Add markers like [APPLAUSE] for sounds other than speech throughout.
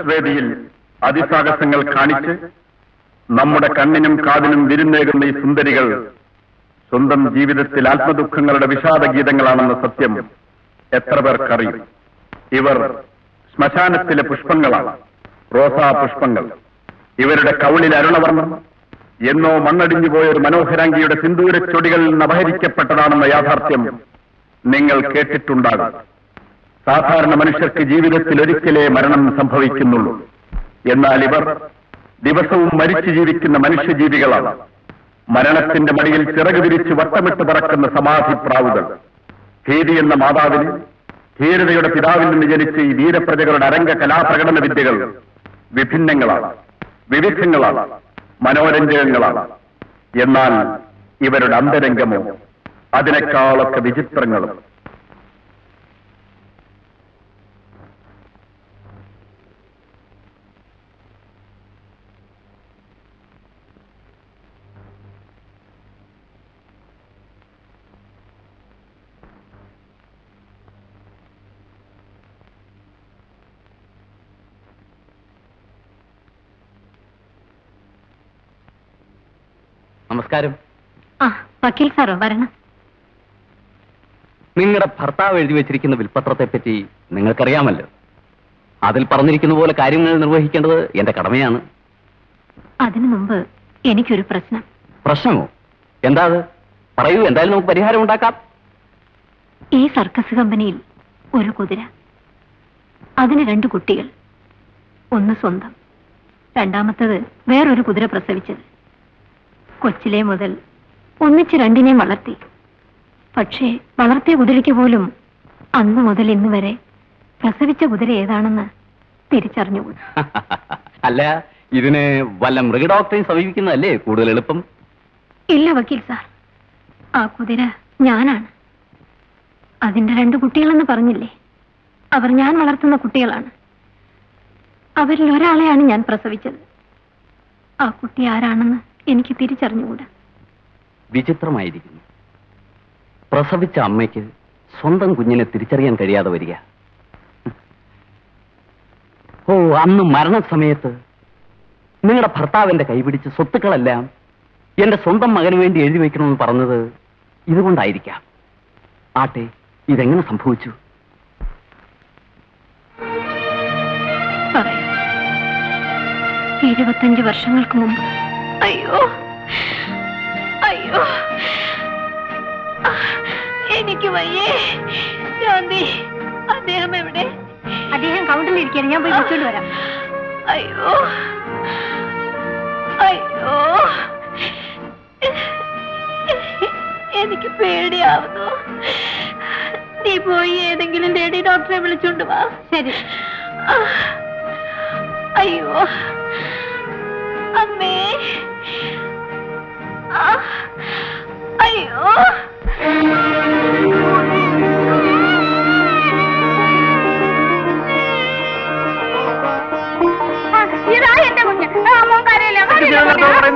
വേദിയിൽ അതിസാഹസങ്ങൾ കാണിച്ച് നമ്മുടെ കണ്ണിനും കാതിനും വിരുന്നേകുന്ന ഈ സുന്ദരികൾ സ്വന്തം ജീവിതത്തിൽ ആത്മദുഃഖങ്ങളുടെ വിഷാദ ഗീതങ്ങളാണെന്ന സത്യം എത്ര പേർക്കറിയും. ഇവർ ശ്മശാനത്തിലെ പുഷ്പങ്ങളാണ്. റോസാ പുഷ്പങ്ങൾ. ഇവരുടെ കവിളിൽ അരുണവർണം എന്നോ മണ്ണടിഞ്ഞു പോയ ഒരു സിന്ദൂര ചൊടികളിൽ നിന്ന് അപഹരിക്കപ്പെട്ടതാണെന്ന യാഥാർത്ഥ്യം നിങ്ങൾ കേട്ടിട്ടുണ്ടാകും. സാധാരണ മനുഷ്യർക്ക് ജീവിതത്തിൽ ഒരിക്കലേ മരണം സംഭവിക്കുന്നുള്ളൂ. എന്നാൽ ഇവർ ദിവസവും മരിച്ചു ജീവിക്കുന്ന മനുഷ്യജീവികളാണ്. മരണത്തിന്റെ മടിയിൽ ചിറക് തിരിച്ച് വട്ടമിട്ട് പറക്കുന്ന സമാധി പ്രാവുകൾ ഭീതി എന്ന മാതാവിന് ധീരതയുടെ പിതാവിൽ നിന്ന് ജനിച്ച ഈ വീരപ്രജകളുടെ അരംഗ കലാപ്രകടന വിദ്യകൾ വിഭിന്നങ്ങളാണ് വിവിധങ്ങളാണ് മനോരഞ്ജകങ്ങളാണ്. എന്നാൽ ഇവരുടെ അന്തരംഗമോ അതിനേക്കാളൊക്കെ വിചിത്രങ്ങളും നമസ്കാരം. ആ വക്കീൽ സാറോ വരണം. നിങ്ങളുടെ ഭർത്താവ് എഴുതി വെച്ചിരിക്കുന്ന വിൽപത്രത്തെ പറ്റി നിങ്ങൾക്കറിയാമല്ലോ. അതിൽ പറഞ്ഞിരിക്കുന്ന പോലെ കാര്യങ്ങൾ നിർവഹിക്കേണ്ടത് എന്റെ കടമയാണ്. അതിനു മുമ്പ് എനിക്കൊരു പ്രശ്നം. പ്രശ്നമോ? എന്താ അത്? പറയൂ എന്തായാലും നമുക്ക് പരിഹാരം ഉണ്ടാക്കാം. ഈ സർക്കസ് കമ്പനിയിൽ ഒരു കുതിര അതിന് രണ്ട് കുട്ടികൾ ഒന്ന് സ്വന്തം. രണ്ടാമത്തത് വേറൊരു കുതിര പ്രസവിച്ചത്. കൊച്ചിലെ മുതൽ ഒന്നിച്ച് രണ്ടിനെയും വളർത്തി. പക്ഷേ വളർത്തിയ കുതിരയ്ക്ക് പോലും അന്ന് മുതൽ ഇന്ന് വരെ പ്രസവിച്ച കുതിര ഏതാണെന്ന് തിരിച്ചറിഞ്ഞു [LAUGHS] അല്ല ഇതിന് വല്ല മൃഗഡോക്ടറെയും സമീപിക്കുന്നതല്ലേ കൂടുതൽ എളുപ്പം? ഇല്ല വക്കീൽ സാർ. ആ കുതിര ഞാനാണ്. അതിന്റെ രണ്ട് കുട്ടികളെന്ന് പറഞ്ഞില്ലേ? അവർ ഞാൻ വളർത്തുന്ന കുട്ടികളാണ്. അവരിൽ ഒരാളെയാണ് ഞാൻ പ്രസവിച്ചത്. ആ കുട്ടി ആരാണെന്ന് എനിക്ക് തിരിച്ചറിഞ്ഞുകൂടാ? വിചിത്രമായിരിക്കുന്നു. പ്രസവിച്ച അമ്മയ്ക്ക് സ്വന്തം കുഞ്ഞിനെ തിരിച്ചറിയാൻ കഴിയാതെ വരിക. ഓ അന്ന് മരണസമയത്ത് നിങ്ങളുടെ ഭർത്താവിന്റെ കൈപിടിച്ച് സ്വത്തുക്കളെല്ലാം എന്റെ സ്വന്തം മകന് വേണ്ടി എഴുതി വയ്ക്കണമെന്ന് പറഞ്ഞത് ഇതുകൊണ്ടായിരിക്കാം. ആട്ടെ ഇതെങ്ങനെ സംഭവിച്ചു? ഇരുപത്തഞ്ച് വർഷങ്ങൾക്ക് മുമ്പ് അയ്യോ. അയ്യോ. എനിക്ക് വയ്യേ. ശാന്തി അദ്ദേഹം എവിടെ? അദ്ദേഹം കൗണ്ടറിൽ ഇരിക്കുകയാണ്. ഞാൻ പോയി വിളിച്ചോണ്ട് വരാം. അയ്യോ. അയ്യോ. എനിക്ക് പേടിയാവുന്നു. നീ പോയി ഏതെങ്കിലും ലേഡി ഡോക്ടറെ വിളിച്ചോണ്ട് വാ. ശരി. അയ്യോ. അമ്മേ. ആ, അയ്യോ.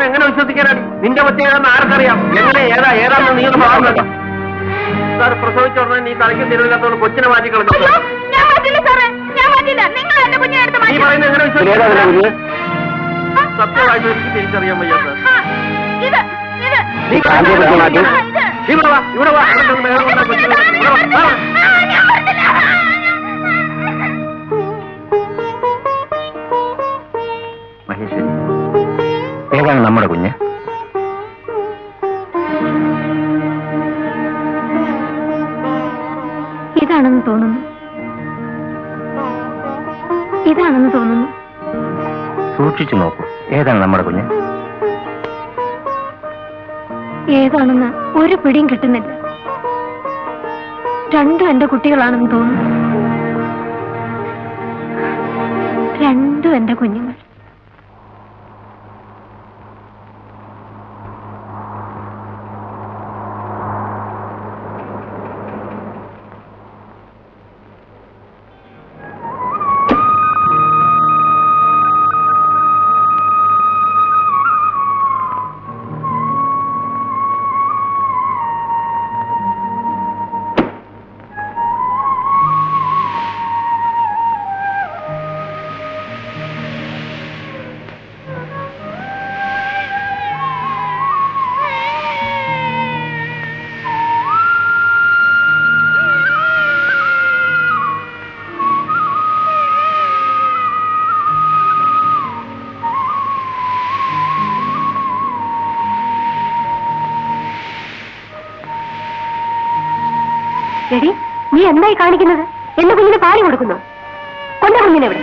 എങ്ങനെ വിശ്വസിക്കാനാണ്? നിന്റെ കൊച്ചേതാന്ന് ആർക്കറിയാം? എങ്ങനെ ഏതാ ഏതാണെന്ന് നീ ഒന്ന് പറയുന്നത് സാർ പ്രസവിച്ച ഉടനെ നീ തലയ്ക്ക് തിരുവില്ലാത്തോണ്ട് കൊച്ചിനെ മാറ്റി കളഞ്ഞു. നീ പറയുന്നത് എങ്ങനെ വിശ്വസിക്കാൻ സത്യമായിട്ട് എനിക്ക് തിരിച്ചറിയാൻ വയ്യ സാർ ഇത് നീ. ഇവിടെ വാ ഇവിടെ വാ. മഹേശ്വരി ഏതാണ് നമ്മുടെ കുഞ്ഞ് ഇതാണെന്ന് തോന്നുന്നു ഇതാണെന്ന് തോന്നുന്നു സൂക്ഷിച്ചു നോക്കൂ ഏതാണ് നമ്മുടെ കുഞ്ഞ്? ഏതാണെന്ന് ഒരു പിടിയും കിട്ടുന്നില്ല. രണ്ടും എന്റെ കുട്ടികളാണെന്ന് തോന്നുന്നു. രണ്ടും എന്റെ കുഞ്ഞുങ്ങൾ. എന്തായി കാണിക്കുന്നത്? എന്റെ കുഞ്ഞിന് പാൽ കൊടുക്കുന്നു. കൊണ്ട കുഞ്ഞിനെവിടെ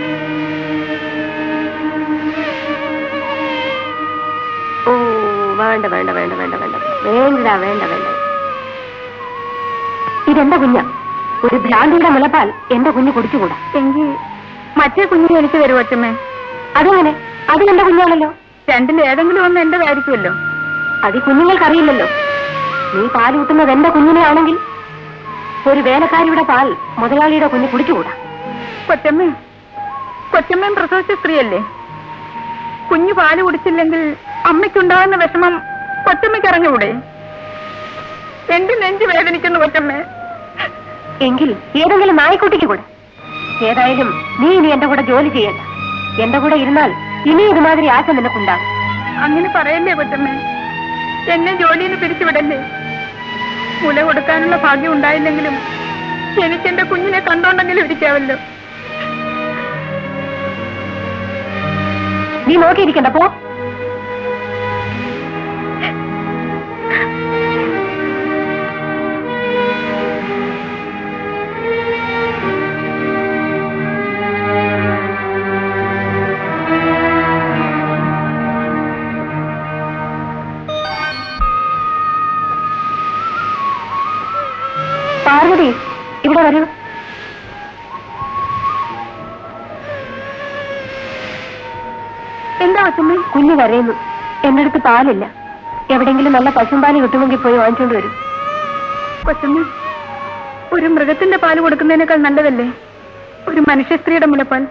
ഓ വേണ്ട വേണ്ട വേണ്ട വേണ്ട വേണ്ട. വേണ്ട വേണ്ട വേണ്ട. ഇതെന്താ കുഞ്ഞ? ഒരു ഭ്രാന്തിയുടെ മുലപ്പാൽ എന്റെ കുഞ്ഞ് കുടിച്ചുകൂടാ. എങ്കിൽ മറ്റേ കുഞ്ഞിനെ എനിക്ക് വരും അച്ഛമ്മേ? അതെങ്ങനെ? അത് എന്റെ കുഞ്ഞാണല്ലോ? രണ്ടിൽ ഏതെങ്കിലും ഒന്ന് എന്റേതായിരിക്കുമല്ലോ. അത് ഈ കുഞ്ഞുങ്ങൾക്കറിയില്ലല്ലോ. നീ പാൽ കൂട്ടുന്നത് എന്റെ കുഞ്ഞിനെ ആണെങ്കിൽ ഒരു വേലക്കാരിയുടെ പാൽ മുതലാളിയുടെ കുഞ്ഞ് കുടിച്ചുകൂടാ. കൊച്ചമ്മ കൊച്ചമ്മയും പ്രസവിച്ച സ്ത്രീയല്ലേ? കുഞ്ഞു പാൽ കുടിച്ചില്ലെങ്കിൽ അമ്മയ്ക്കുണ്ടാകുന്ന വിഷമം കൊച്ചമ്മയ്ക്ക് അറിഞ്ഞുകൂടെ? എന്റെ നെഞ്ചു വേദനിക്കുന്നു കൊച്ചമ്മേ. എങ്കിൽ ഏതെങ്കിലും നായ്ക്കുട്ടിക്ക് കൂടെ. ഏതായാലും നീ ഇനി എന്റെ കൂടെ ജോലി ചെയ്യണ്ട. എന്റെ കൂടെ ഇരുന്നാൽ ഇനി ഇതുമാതിരി ആശ നിനക്കുണ്ടാകും. അങ്ങനെ പറയല്ലേ കൊച്ചമ്മേ? എന്നെ ജോലിയിൽ പിരിച്ചുവിടല്ലേ? മുല കൊടുക്കാനുള്ള ഭാഗ്യം ഉണ്ടായില്ലെങ്കിലും എനിക്ക് എന്റെ കുഞ്ഞിനെ കണ്ടോണ്ടെങ്കിലും ഇരിക്കാവല്ലോ നീ നോക്കിയിരിക്കണ്ട പോ. പാലില്ല എവിടെങ്കിലും നല്ല പശുമ്പാൽ കിട്ടുമെങ്കിൽ പോയി വാങ്ങിച്ചോണ്ട് വരും. കൊച്ചമ്മ ഒരു മൃഗത്തിന്റെ പാൽ കൊടുക്കുന്നതിനേക്കാൾ നല്ലതല്ലേ? ഒരു മനുഷ്യ സ്ത്രീയുടെ മുലപ്പാൽ.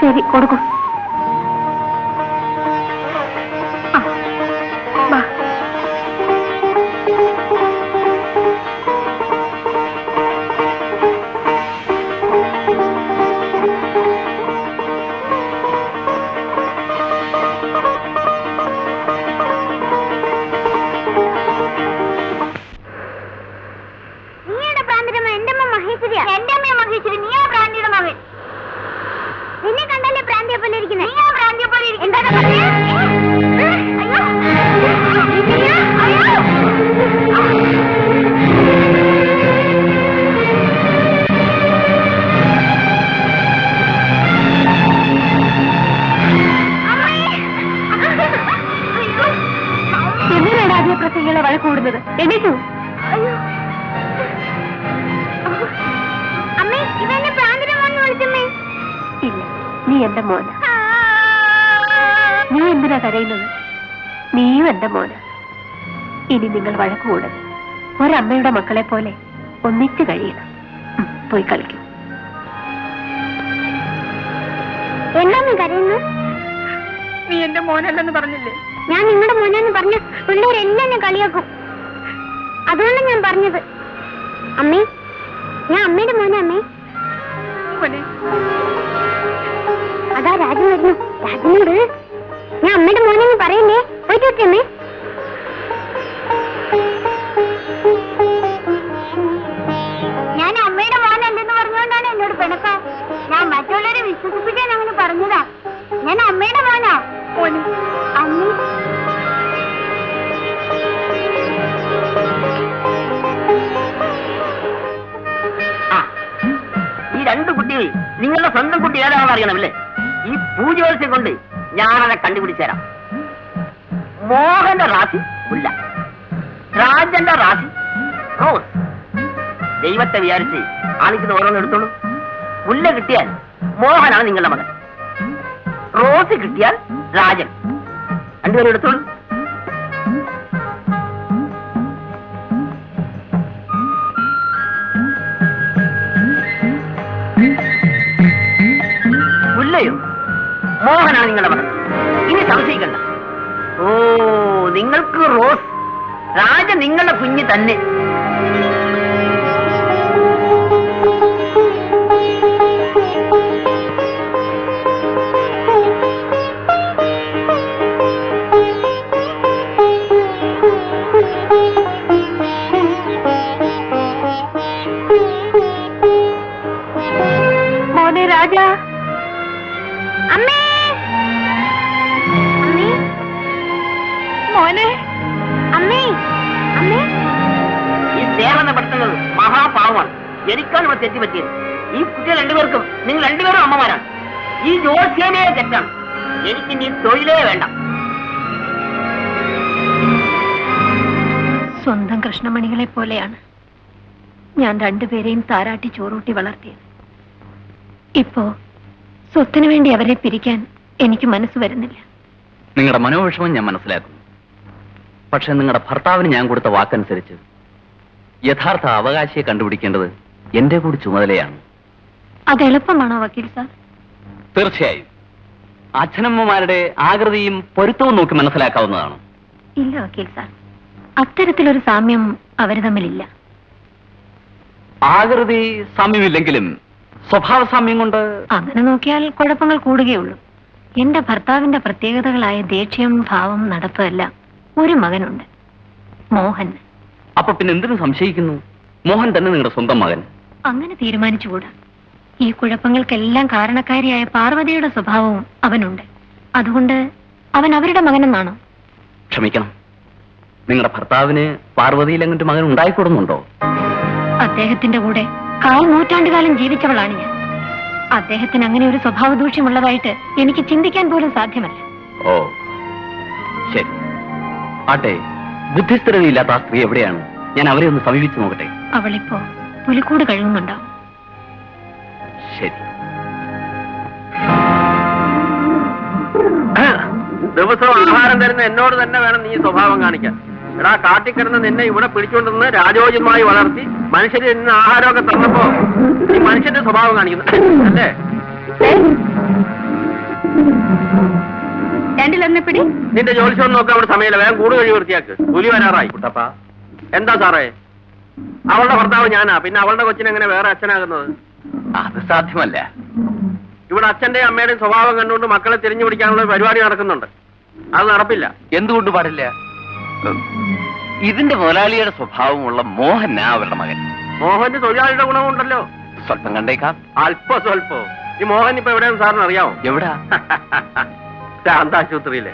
ശരി കൊടുക്കും. എന്റെ മോന. നീ എന്തിനാ കരയുന്നത്? നീയും എന്റെ മോന. ഇനി നിങ്ങൾ വഴക്കുകൂടരുത്. ഒരമ്മയുടെ മക്കളെ പോലെ ഒന്നിച്ചു കഴിയണം. പോയി കളിക്കും. നീ എന്റെ മോനല്ലെന്ന് പറഞ്ഞില്ലേ? ഞാൻ നിങ്ങളുടെ മോനെന്ന് പറഞ്ഞ പിള്ളേരെല്ലാം എന്നെ കളിയാക്കും. അതുകൊണ്ട് ഞാൻ പറഞ്ഞത്. അമ്മേ ഞാൻ അമ്മയുടെ മോനെ അമ്മേ. മോനെ. അതാ രാജു വരുന്നു. രാജുനോട് ഞാൻ അമ്മയുടെ മോനെന്ന് പറയല്ലേ പോയിട്ട് വെച്ചമ്മേ ഞാൻ അമ്മയുടെ മോനല്ലെന്ന് പറഞ്ഞുകൊണ്ടാണ് എന്നോട് പിണക്ക. ഞാൻ മറ്റുള്ളവരെ വിശ്വസിപ്പിക്കാൻ അങ്ങനെ പറഞ്ഞതാ. ഞാൻ അമ്മയുടെ മോനാ. മോനെ. അമ്മ. ഈ രണ്ട് കുട്ടികൾ നിങ്ങളുടെ സ്വന്തം കുട്ടി ഏതാണെന്ന് അറിയണമല്ലേ ഈ പൂജോത്സ്യം കൊണ്ട് ഞാനതെ കണ്ടുപിടിച്ചു തരാം മോഹന്റെ റാശി മുല്ല രാജന്റെ റാശി റോസ് ദൈവത്തെ വിചാരിച്ച് ആണിക്കുന്ന ഓരോന്ന് എടുത്തോളൂ. മുല്ല കിട്ടിയാൽ മോഹനാണ് നിങ്ങളുടെ മകൻ. റോസ് കിട്ടിയാൽ രാജൻ. രണ്ടുപേരും എടുത്തോളൂ. മുല്ലയോ മോഹനാണ് നിങ്ങളുടെ മകൻ ഇനി സംശയിക്കണ്ട. ഓ നിങ്ങൾക്ക് റോസ്. രാജ നിങ്ങളുടെ കുഞ്ഞ് തന്നെ. രാജ മോനെ? അമ്മേ അമ്മേ. ഈ ദേവനെ പെടുത്തുന്നത് മഹാപാവമാണ്. എനിക്കാണ് ഇവിടെ തെറ്റുപറ്റിയത് ഈ കുട്ടികൾ രണ്ടുപേർക്കും നിങ്ങൾ രണ്ടുപേരും അമ്മമാരാണ്. ഈ ജോത്സ്യമേ തെറ്റാണ്. എനിക്ക് നീ തൊഴിലേ വേണ്ട. സ്വന്തം കൃഷ്ണമണികളെ പോലെയാണ് ഞാൻ രണ്ടുപേരെയും താരാട്ടി ചോറൂട്ടി വളർത്തിയത്. ഇപ്പോ സ്വത്തിനു വേണ്ടി അവരെ പിരിക്കാൻ എനിക്ക് മനസ്സ് വരുന്നില്ല. നിങ്ങളുടെ മനോവിഷമം ഞാൻ മനസ്സിലാക്കുന്നു. പക്ഷെ നിങ്ങളുടെ ഭർത്താവിന് ഞാൻ കൊടുത്ത വാക്കനുസരിച്ച് യഥാർത്ഥ അവകാശിയെ കണ്ടുപിടിക്കേണ്ടത് എന്റെ കൂടി ചുമതലയാണ്. അത് എളുപ്പമാണോ വക്കീൽ സാർ? തീർച്ചയായും. അച്ഛനമ്മമാരുടെ ആകൃതിയും പൊരുത്തവും നോക്കി മനസ്സിലാക്കാവുന്നതാണ്. ഇല്ല വക്കീൽ സാർ. അത്തരത്തിലൊരു സാമ്യം അവർ തമ്മിലില്ല. ആകൃതി സാമ്യമില്ലെങ്കിലും സ്വഭാവ സാമ്യം കൊണ്ട് അങ്ങനെ നോക്കിയാൽ കുഴപ്പങ്ങൾ കൂടുകയുള്ളൂ. എന്റെ ഭർത്താവിന്റെ പ്രത്യേകതകളായ ദേഷ്യം ഭാവം നടത്തമെല്ലാം ഒരു മകനുണ്ട്. മോഹൻ. അപ്പൊ പിന്നെ എന്തിനു സംശയിക്കുന്നു? മോഹൻ തന്നെ നിങ്ങളുടെ സ്വന്തം മകൻ. അങ്ങനെ തീരുമാനിച്ചുകൂടാ. ഈ കുഴപ്പങ്ങൾക്കെല്ലാം കാരണക്കാരിയായ പാർവതിയുടെ സ്വഭാവവും അവനുണ്ട്. അതുകൊണ്ട് അവൻ അവരുടെ മകനെന്നാണോ? ക്ഷമിക്കണം. നിങ്ങളുടെ ഭർത്താവിന് പാർവതിയിൽ അങ്ങോട്ട് മകൻ ഉണ്ടായിക്കൊടുന്നുണ്ടോ? അദ്ദേഹത്തിന്റെ കൂടെ കാൽ നൂറ്റാണ്ടുകാലം ജീവിച്ചവളാണ് ഞാൻ. അദ്ദേഹത്തിന് അങ്ങനെ ഒരു സ്വഭാവ ദൂഷ്യമുള്ളതായിട്ട് എനിക്ക് ചിന്തിക്കാൻ പോലും സാധ്യമല്ല. ഓ ശരി. ആട്ടെ ബുദ്ധിസ്ഥിരതയില്ലാത്ത ആ സ്ത്രീ എവിടെയാണ്? ഞാൻ അവരെ ഒന്ന് സമീപിച്ചു നോക്കട്ടെ. അവളിപ്പോ പുലിക്കൂട് കഴുകുന്നുണ്ടാവും ശരി. ദിവസവും ആഹാരം തരുന്ന എന്നോട് തന്നെ വേണം നീ സ്വഭാവം കാണിക്കാൻ. എടാ കാട്ടിക്കിടന്ന് നിന്നെ ഇവിടെ പിടിച്ചുകൊണ്ടിരുന്ന് രാജോജ്യമായി വളർത്തി മനുഷ്യര് ഇന്ന് ആഹാരമൊക്കെ തന്നപ്പോ നീ മനുഷ്യന്റെ സ്വഭാവം കാണിക്കുന്നു. അല്ലേ? പിടി. നിന്റെ ജോലിശോം നോക്കാൻ അവിടെ സമയമില്ല. വേഗം കൂട് കഴിവ് വൃത്തിയാക്ക്. കൂലി വരാറായി കുട്ടപ്പാ. എന്താ സാറേ? അവളുടെ ഭർത്താവ് ഞാനാ. പിന്നെ അവളുടെ കൊച്ചിനെങ്ങനെ വേറെ അച്ഛനാകുന്നത്? അത് സാധ്യമല്ല. ഇവിടെ അച്ഛന്റെയും അമ്മയുടെയും സ്വഭാവം കണ്ടുകൊണ്ട് മക്കളെ തിരിഞ്ഞു പിടിക്കാനുള്ള ഒരു പരിപാടി നടക്കുന്നുണ്ട്. അത് നടപ്പില്ല. എന്തുകൊണ്ട് പാടില്ല? ഇതിന്റെ മുതലാളിയുടെ സ്വഭാവമുള്ള മോഹനാ അവരുടെ മകൻ. മോഹന്റെ തൊഴിലാളിയുടെ ഗുണമുണ്ടല്ലോ. സ്വല്പം കണ്ടേക്കാം. അല്പ സ്വല്പോ ഈ മോഹൻ ഇപ്പൊ എവിടെയാണ് സാറിന് അറിയാമോ എവിടാ? [LAUGHS] ശാന്താശുപത്രിയിലെ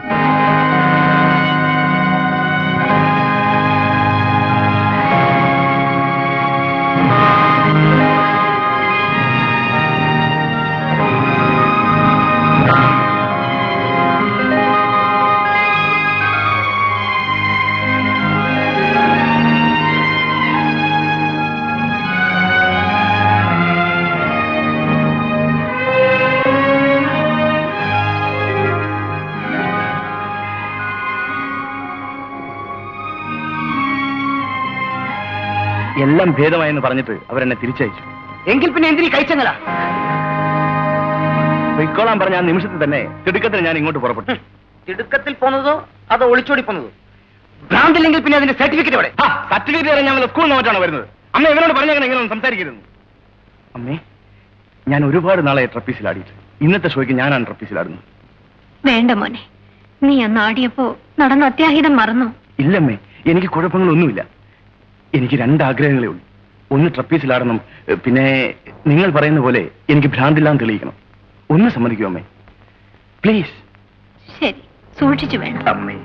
എല്ലാം ഭേദമായെന്ന് പറഞ്ഞിട്ട് അവരെന്നെ തിരിച്ചയച്ചു. എങ്കിൽ പിന്നെ എന്തിനീ കഴിച്ചങ്ങളാ പൊയ്ക്കോളാൻ പറഞ്ഞ ആ നിമിഷത്തിൽ തന്നെ തിടുക്കത്തിന് ഞാൻ ഇങ്ങോട്ട് പുറപ്പെട്ടു. തിടുക്കത്തിൽ പോന്നതോ അതോ ഒളിച്ചോടി പോന്നതോ? ഭ്രാന്തില്ലെങ്കിൽ പിന്നെ അതിന്റെ സർട്ടിഫിക്കറ്റ് എവിടെ? സർട്ടിഫിക്കറ്റ് വരെ ഞങ്ങൾ സ്കൂളിൽ നിന്നിട്ടാണ് വരുന്നത്? അമ്മ ഇവനോട് പറഞ്ഞാൽ ഇങ്ങനെ ഒന്നും സംസാരിക്കരുത് അമ്മേ ഞാൻ ഒരുപാട് നാളെ ട്രപ്പീസിലാടിയിട്ട് ഇന്നത്തെ ഷോയ്ക്ക് ഞാനാണ് ട്രപ്പീസിലാടുന്നത് വേണ്ട മോനെ. നീ അന്ന് ആടിയപ്പോ നടന്ന അത്യാഹിതം മറന്നു? ഇല്ലമ്മേ എനിക്ക് കുഴപ്പങ്ങളൊന്നുമില്ല. എനിക്ക് രണ്ട് ആഗ്രഹങ്ങളേ ഉള്ളൂ. ഒന്ന് ട്രപ്പീസിലാടണം പിന്നെ നിങ്ങൾ പറയുന്ന പോലെ എനിക്ക് ഭ്രാന്തില്ലാന്ന് തെളിയിക്കണം. ഒന്ന് സമ്മതിക്കൂ അമ്മേ? പ്ലീസ് ശരി സൂക്ഷിച്ചു വേണം. അമ്മേ.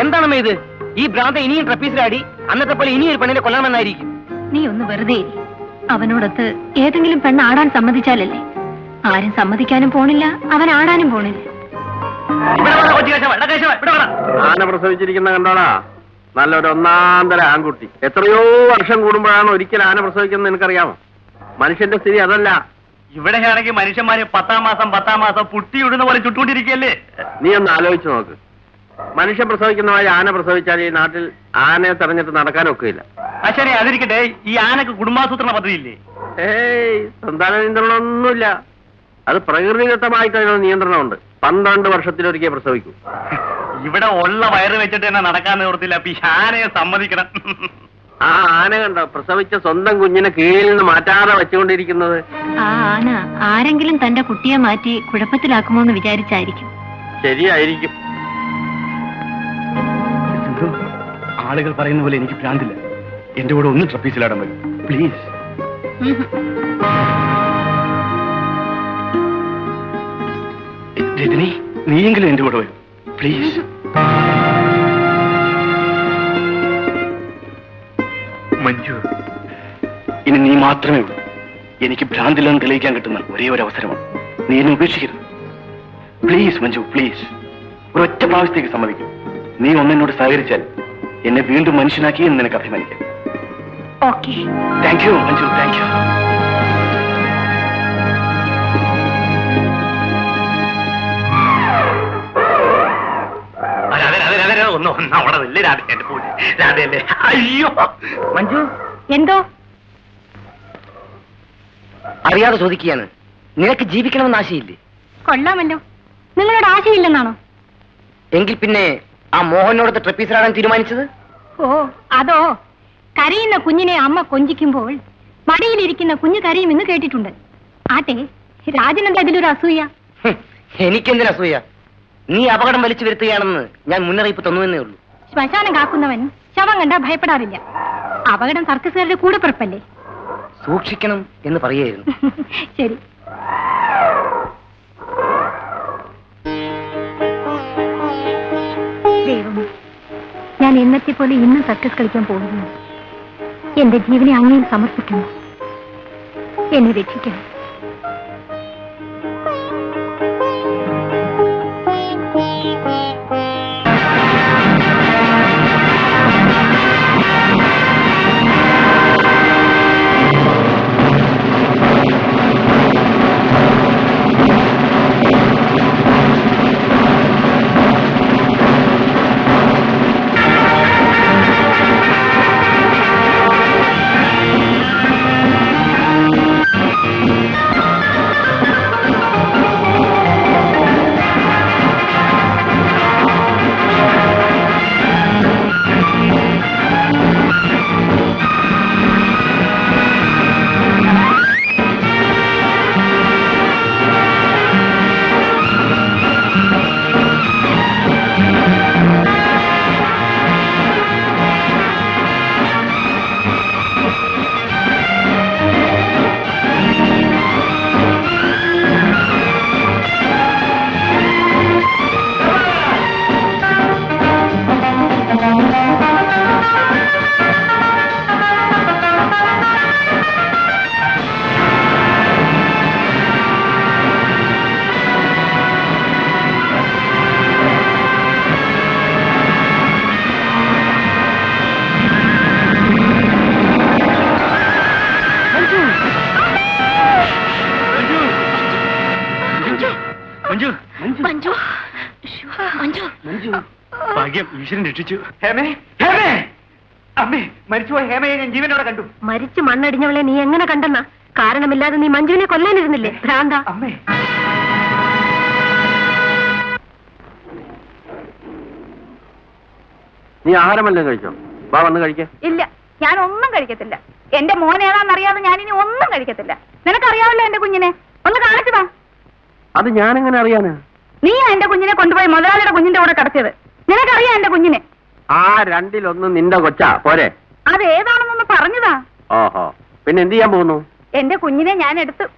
എന്താണമ്മേ ഇത്? ഈ ഭ്രാന്ത ഇനിയും ട്രപ്പീസിലാടി അന്നത്തെ പോലെ ഇനിയും ഒരു പെണ്ണിനെ കൊല്ലണമെന്നായിരിക്കും നീ ഒന്ന് വെറുതെ. അവനോടൊത്ത് ഏതെങ്കിലും പെണ്ണ് ആടാൻ സമ്മതിച്ചാലല്ലേ? ആരും സമ്മതിക്കാനും പോണില്ല അവൻ ആടാനും പോണില്ല. ആന പ്രസവിച്ചിരിക്കുന്ന കണ്ടോടാ? നല്ലൊരു ഒന്നാന്തര ആൺകുട്ടി. എത്രയോ വർഷം കൂടുമ്പോഴാണ് ഒരിക്കൽ ആന പ്രസവിക്കുന്നത് നിനക്കറിയാമോ? മനുഷ്യന്റെ സ്ഥിതി അതല്ല. ഇവിടെയാണെങ്കിൽ മനുഷ്യന്മാര് പത്താം മാസം പത്താം മാസം പുട്ടി ഇടുന്ന പോലെ ചുട്ടുകൊണ്ടിരിക്കല്ലേ നീ ഒന്ന് ആലോചിച്ചു നോക്ക്. മനുഷ്യൻ പ്രസവിക്കുന്നതായി ആന പ്രസവിച്ചാൽ ഈ നാട്ടിൽ ആനയെ തെരഞ്ഞിട്ട് നടക്കാനൊക്കില്ല. ശരി അതിരിക്കട്ടെ. ഈ ആനക്ക് കുടുംബാസൂത്രണ പദ്ധതി ഇല്ലേ ഏയ് സന്താന നിയന്ത്രണമൊന്നുമില്ല. അത് പ്രകൃതിദത്തമായിട്ട് അതിനുള്ള നിയന്ത്രണമുണ്ട്. പന്ത്രണ്ട് വർഷത്തിലൊരിക്കൽ പ്രസവിക്കൂ. ഇവിടെ ഉള്ള വയറ് വെച്ചിട്ട് തന്നെ നടക്കാൻ നിവൃത്തില്ല അപ്പൊ ഈ ആനയെ സമ്മതിക്കണം. ആ ആന കണ്ടോ? പ്രസവിച്ച സ്വന്തം കുഞ്ഞിനെ കീഴിൽ നിന്ന് മാറ്റാതെ വെച്ചുകൊണ്ടിരിക്കുന്നത്. ആ ആന ആരെങ്കിലും തന്റെ കുട്ടിയെ മാറ്റി കുഴപ്പത്തിലാക്കുമോ എന്ന് വിചാരിച്ചായിരിക്കും. ശരിയായിരിക്കും. സിന്ധു, ആളുകൾ പറയുന്ന പോലെ എനിക്ക് ഭ്രാന്തില്ല. എന്റെ കൂടെ ഒന്ന് ട്രപ്പീസിലാടാൻ വരും. പ്ലീസ് രജനി നീയെങ്കിലും എന്റെ കൂടെ വരും. പ്ലീസ് മഞ്ജു ഇനി നീ മാത്രമേ ഉള്ളൂ. എനിക്ക് ഭ്രാന്തില്ലെന്ന് തെളിയിക്കാൻ കിട്ടുന്ന ഒരേ ഒരു അവസരമാണ്. നീ എന്നെ ഉപേക്ഷിക്കരുത്. പ്ലീസ് മഞ്ജു പ്ലീസ് ഒരൊറ്റ പ്രാവശ്യത്തേക്ക് സമ്മതിക്കും. നീ ഒന്നെന്നോട് സഹകരിച്ചാൽ എന്നെ വീണ്ടും മനുഷ്യനാക്കി എന്ന് നിനക്ക് അഭിമാനിക്കാം. Thank you Manju thank you അയ്യോ. മഞ്ജു? എന്തോ? അറിയാതെ ചോദിക്കുകയാണ്. നിനക്ക് ജീവിക്കണമെന്ന് ആശയില്ലേ? കൊള്ളാമല്ലോ നിങ്ങളോട് ആശയില്ലെന്നാണോ എങ്കിൽ പിന്നെ ആ മോഹനോടത്തെ ട്രപ്പീസിലാടാൻ തീരുമാനിച്ചത്? ഓ അതോ? കരയുന്ന കുഞ്ഞിനെ അമ്മ കൊഞ്ചിക്കുമ്പോൾ മടിയിലിരിക്കുന്ന കരയും കരയുമെന്ന് കേട്ടിട്ടുണ്ട്. ആട്ടെ രാജനന്ദ അതിലൊരു അസൂയ? എനിക്കെന്തിനസൂയ? നീ അപകടം വലിച്ചു വരുത്തുകയാണെന്ന് ഞാൻ മുന്നറിയിപ്പ് തന്നുവെന്നേ ഉള്ളൂ. ശ്മശാനം കാക്കുന്നവൻ ശവം കണ്ടാ ഭയപ്പെടാറില്ല. അപകടം സർക്കസുകാരുടെ കൂടെ പിറപ്പല്ലേ? സൂക്ഷിക്കണം എന്ന് പറയായിരുന്നു [LAUGHS] ശരി. ഞാൻ എന്നത്തെ പോലെ ഇന്നും സർക്കസ് കളിക്കാൻ പോകുന്നു. എന്റെ ജീവനെ അങ്ങനെ സമർപ്പിക്കുന്നു എന്നെ രക്ഷിക്കണം. രക്ഷിച്ചു ഹേമേ? ഹേമേ! അമ്മേ മരിച്ചുപോയ ഹേമയെ ഞാൻ ജീവനോടെ കണ്ടു. മരിച്ചു മണ്ണടിഞ്ഞവളെ നീ എങ്ങനെ കണ്ടെന്ന? കാരണമില്ലാതെ നീ മഞ്ജുവിനെ കൊല്ലാനിരുന്നില്ലേ? ഭ്രാന്ത. അമ്മേ. നീ ആഹാരമല്ലേ കഴിച്ചോ? വാ വന്ന് കഴിക്കാം. ഇല്ല ഞാൻ ഒന്നും കഴിക്കത്തില്ല. എന്റെ മോൻ ഏതാണെന്നറിയാതെ ഞാൻ ഇനി ഒന്നും കഴിക്കത്തില്ല. നിനക്കറിയാവല്ലോ എന്റെ കുഞ്ഞിനെ? ഒന്ന് കാണിച്ചു വാ. അത് ഞാനെങ്ങനെ അറിയാനാ? നീ എന്റെ കുഞ്ഞിനെ കൊണ്ടുപോയി മുതലാളിയുടെ കുഞ്ഞിന്റെ കൂടെ കടത്തിയത്. നിനക്കറിയാം എന്റെ കുഞ്ഞിനെ. ആ രണ്ടിലൊന്ന് നിന്റെ കൊച്ചാ പോരെ. അത് ഏതാണെന്നൊന്ന് പറഞ്ഞതാ. ഓഹോ. പിന്നെ എന്ത് ചെയ്യാൻ പോകുന്നു? എന്റെ കുഞ്ഞിനെ ഞാൻ എടുത്ത്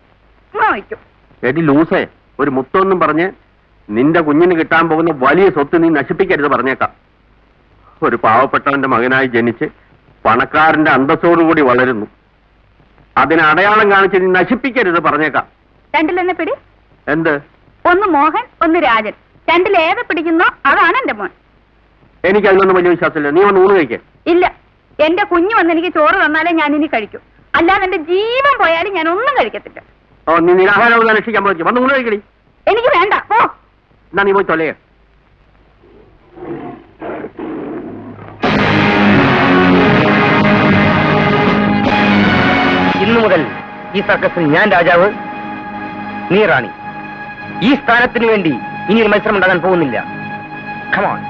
വയ്ക്കും എടി ലൂസേ ഒരു മുത്തൊന്നും പറഞ്ഞ് നിന്റെ കുഞ്ഞിന് കിട്ടാൻ പോകുന്ന വലിയ സ്വത്ത് നീ നശിപ്പിക്കരുത് പറഞ്ഞേക്കാം. ഒരു പാവപ്പെട്ടവന്റെ മകനായി ജനിച്ച് പണക്കാരന്റെ അന്തസ്സോടുകൂടി വളരുന്നു. അതിന് അടയാളം കാണിച്ച് നീ നശിപ്പിക്കരുത് പറഞ്ഞേക്കാം. രണ്ടിലെന്നെ പിടി. എന്ത്? ഒന്ന് മോഹൻ ഒന്ന് രാജൻ. രണ്ടിൽ ഏത് പിടിക്കുന്നോ? അതാണ് എന്റെ മോൻ. എനിക്ക് അതിനൊന്നും വലിയ വിശ്വാസമില്ല. നീ ഒന്ന് ഊണ് കഴിക്കേ. ഇല്ല. എന്റെ കുഞ്ഞു വന്ന് എനിക്ക് ചോറ് തന്നാലേ ഞാൻ ഇനി കഴിക്കും. അല്ലാതെ എന്റെ ജീവൻ പോയാലും ഞാൻ ഒന്നും കഴിക്കത്തില്ല. ഓ നീ നിരാഹാരം രക്ഷിക്കാൻ പോയി വന്ന് ഊണ് കഴിക്കടി. എനിക്ക് വേണ്ട. ഓ എന്നാ നീ പോയി തൊലയേ. ഇന്നു മുതൽ ഈ സർക്കസിൽ ഞാൻ രാജാവ് നീ റാണി. ഈ സ്ഥാനത്തിന് വേണ്ടി ഇനി ഒരു മത്സരം ഉണ്ടാകാൻ പോകുന്നില്ല. Come on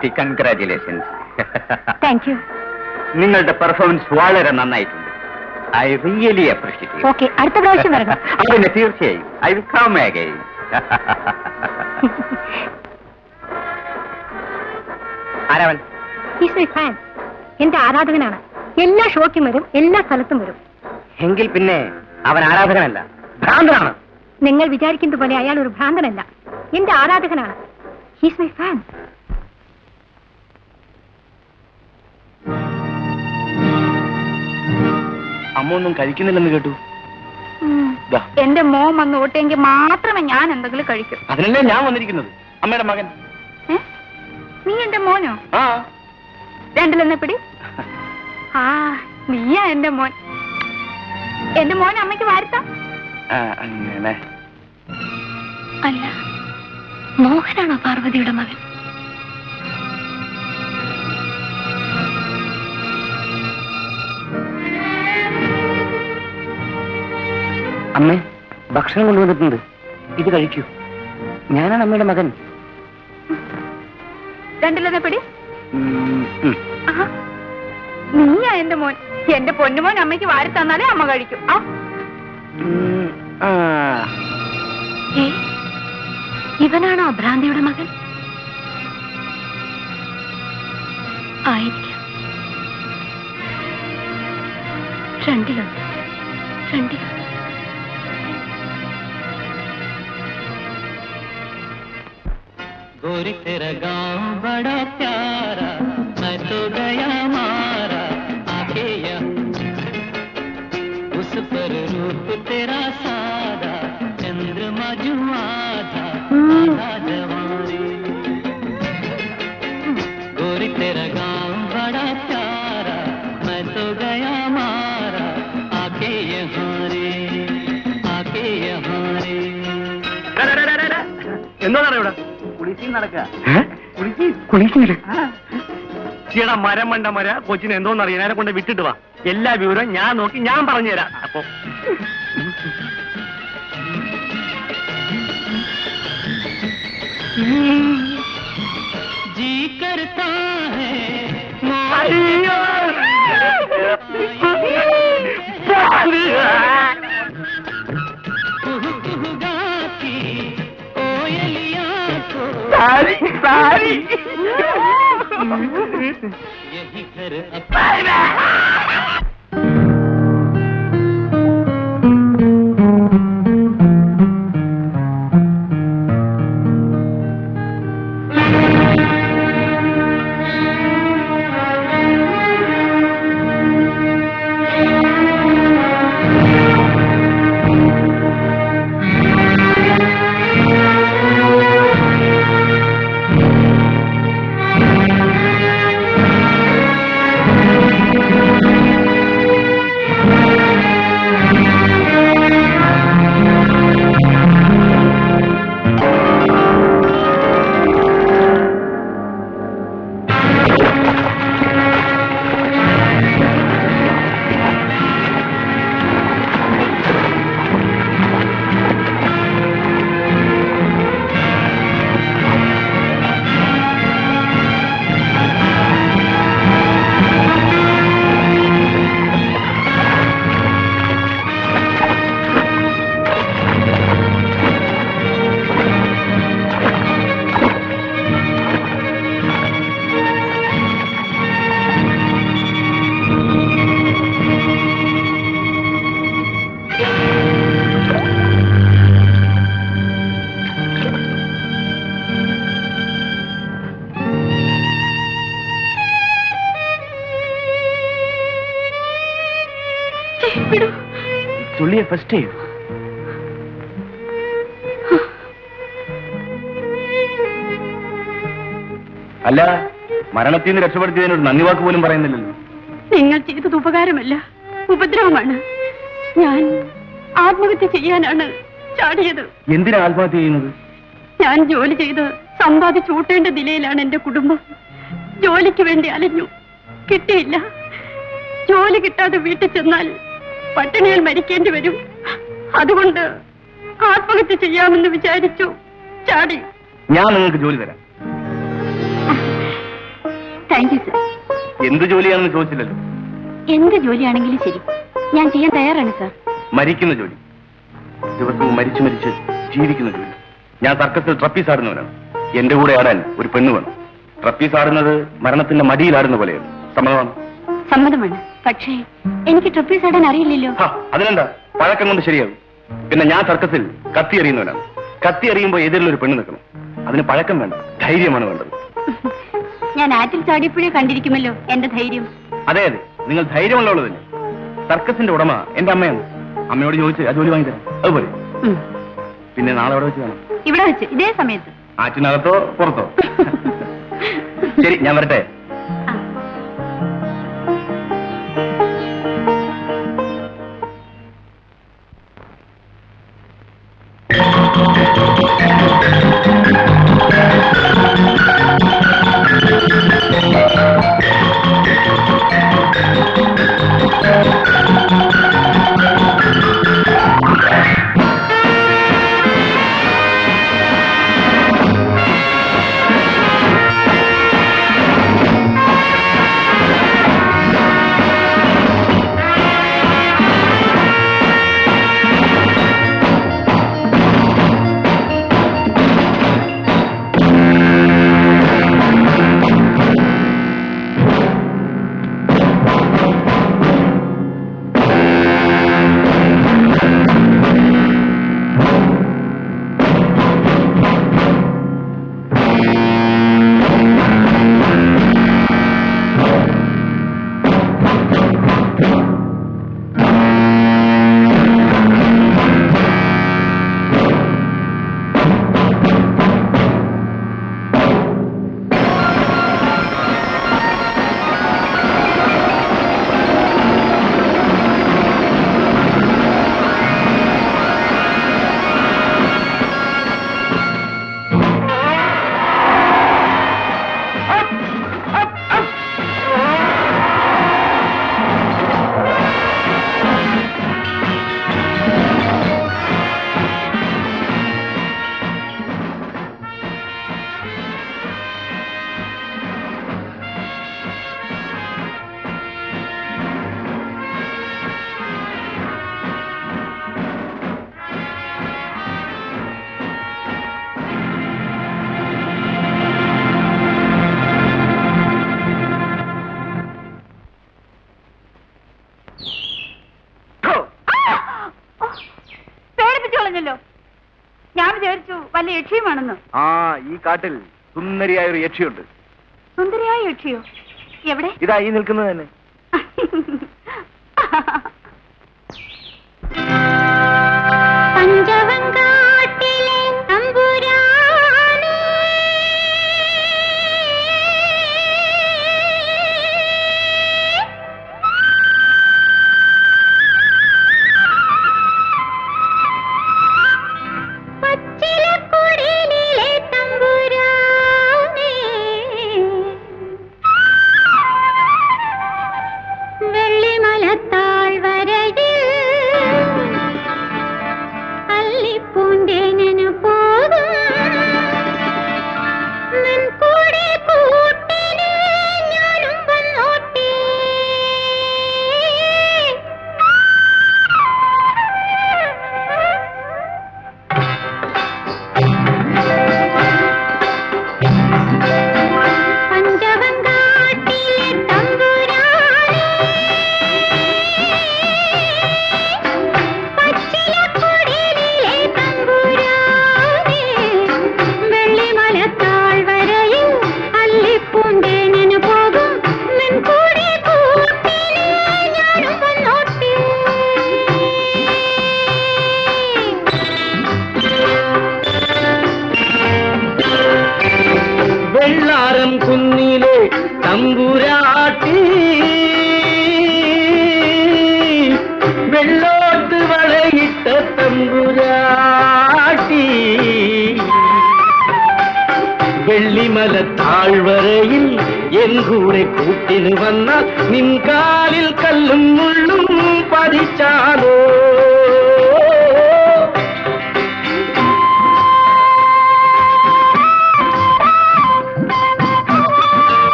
Karthi congratulations thank you നിങ്ങളുടെ പെർഫോമൻസ് വളരെ നന്നായിട്ടുണ്ട്. ഐ റിയലി അപ്രീഷിയേറ്റ് ഓക്കെ അടുത്ത പ്രാവശ്യം വരണം. [LAUGHS] അതിന് തീർച്ചയായും. I will come again Aravan is my fan എന്റെ ആരാധകനാണ്. എല്ലാ ഷോയ്ക്കും വരും എല്ലാ സ്ഥലത്തും വരും. എങ്കിൽ പിന്നെ അവൻ ആരാധകനല്ല ഭ്രാന്തനാണ്. നിങ്ങൾ വിചാരിക്കുന്നത് പോലെ അയാൾ ഒരു ഭ്രാന്തനല്ല. എന്റെ ആരാധകനാണ്. ഹീസ് മൈ ഫാൻ അമ്മ ഒന്നും കഴിക്കുന്നില്ലെന്ന് കേട്ടു. എന്റെ മോൻ വന്ന് ഓട്ടെങ്കിൽ മാത്രമേ ഞാൻ എന്തെങ്കിലും കഴിക്കൂ. അതിനല്ലേ ഞാൻ വന്നിരിക്കുന്നത്? അമ്മയുടെ മകൻ. നീ എന്റെ മോനോ? രണ്ടിലെന്നെ പിടി. ആ നീയാ എന്റെ മോൻ. എന്റെ മോൻ അമ്മയ്ക്ക് അങ്ങനെ. അല്ല മോഹനാണോ പാർവതിയുടെ മകൻ? അമ്മേ ഭക്ഷണം കൊണ്ടുവന്നിട്ടുണ്ട്. ഇത് കഴിക്കൂ. ഞാനാണ് അമ്മയുടെ മകൻ. രണ്ടിലെന്നെ പിടി? ഉം, ഉം. നീയാ എന്റെ മോൻ. എന്റെ പൊന്നുമോൻ അമ്മയ്ക്ക് വാരി തന്നാലേ അമ്മ കഴിക്കും. ആ. ഇവനാണോ ഭ്രാന്തിയുടെ മകൻ? ആയിരിക്കാം. രണ്ടിലൊന്ന്. രണ്ടിലുണ്ട് गोरी तेरा गांव बड़ा प्यारा मैं तो गया मारा आके यहाँ उस पर रूप तेरा सादा चंद्रमा जुआ था आधा जवानी गोरी तेरा गांव बड़ा प्यारा मैं तो गया मारा आके यहाँ रे आके यहाँ रे എന്താ ഇവിടെ കുളിച്ച് നടക്കുക കുളിക്കുന്നില്ല ഈടാ മരം മണ്ട മര കൊച്ചിന് എന്തോന്നറിയാം എന്നെ കൊണ്ട് വിട്ടിട്ട് വാ എല്ലാ വിവരവും ഞാൻ നോക്കി ഞാൻ പറഞ്ഞുതരാം അപ്പൊ जी करता है कुहू सारी सारी। यही घर ഫസ്റ്റ് ചെയ്യൂ അല്ല മരണത്തിൽ നിന്ന് രക്ഷപ്പെടുത്തിയതിനൊരു നന്ദി വാക്ക് പോലും പറയുന്നില്ലല്ലോ. നിങ്ങൾ ചെയ്തത് ഉപകാരമല്ല ഉപദ്രവമാണ്. ഞാൻ ആത്മഹത്യ ചെയ്യാനാണ് ചാടിയത്. എന്തിനാ ആത്മഹത്യ ചെയ്യുന്നത്? ഞാൻ ജോലി ചെയ്ത് സമ്പാദിച്ചൂട്ടേണ്ട നിലയിലാണ് എന്റെ കുടുംബം. ജോലിക്ക് വേണ്ടി അലഞ്ഞു. കിട്ടിയില്ല. ജോലി കിട്ടാതെ വീട്ടിൽ ചെന്നാൽ പട്ടിണിയിൽ മരിക്കേണ്ടി വരും. അതുകൊണ്ട് ആത്മഹത്യ ചെയ്യാമെന്ന് വിചാരിച്ചു. ചാടി. ഞാൻ നിങ്ങൾക്ക് ജോലി തരാം. താങ്ക് യു സർ എന്ത് ജോലിയാണെന്ന് ചോദിച്ചില്ലല്ലോ. എന്ത് ജോലിയാണെങ്കിലും ശരി. ഞാൻ ചെയ്യാൻ തയ്യാറാണ് സർ മരിക്കുന്ന ജോലി. ദിവസവും മരിച്ചു മരിച്ച് ജീവിക്കുന്ന ജോലി. ഞാൻ സർക്കസിൽ ട്രപ്പീസ് ആടുന്നവനാണ് എന്റെ കൂടെ ആടാൻ ഒരു പെണ്ണ് വേണം. ട്രപ്പീസ് ആടുന്നത് മരണത്തിന്റെ മടിയിലാടുന്ന പോലെയാണ്. സമ്മതമാണ്? സമ്മതമാണ്. പക്ഷേ എനിക്ക് ട്രിപ്പിൾ സഡൻ അറിയില്ലല്ലോ. അതിനെന്താ? പഴക്കം കൊണ്ട് ശരിയാകും. പിന്നെ ഞാൻ സർക്കസിൽ കത്തി എറിയുന്നവനാണ്. കത്തി എറിയുമ്പോൾ എതിരിലൊരു പെണ്ണ് നിൽക്കണം. അതിന് പഴക്കം വേണ്ട ധൈര്യമാണ് വേണ്ടത്. [LAUGHS] ഞാൻ ആറ്റിൽ ചാടിയപ്പോഴേ കണ്ടിരിക്കുമല്ലോ എന്റെ ധൈര്യം. അതെ അതെ. നിങ്ങൾ ധൈര്യമുള്ളവളല്ലേ സർക്കസിന്റെ ഉടമ എന്റെ അമ്മയാണ്. അമ്മയോട് ചോദിച്ച് ആ ജോലി വാങ്ങിത്തരാം. അതുപോലെ പിന്നെ നാളെ അവിടെ വെച്ച് കാണാം. ഇവിടെ വെച്ച് ഇതേ സമയത്ത്. ആറ്റിനകത്തോ പുറത്തോ? [LAUGHS] ശരി ഞാൻ വരട്ടെ. പേടിപ്പിച്ചു കാട്ടിൽ സുന്ദരിയായ ഒരു യക്ഷിയുണ്ട്. സുന്ദരിയായ യക്ഷിയോ? എവിടെ? ഇതായി ഈ നിൽക്കുന്നത് തന്നെ. [LAUGHS]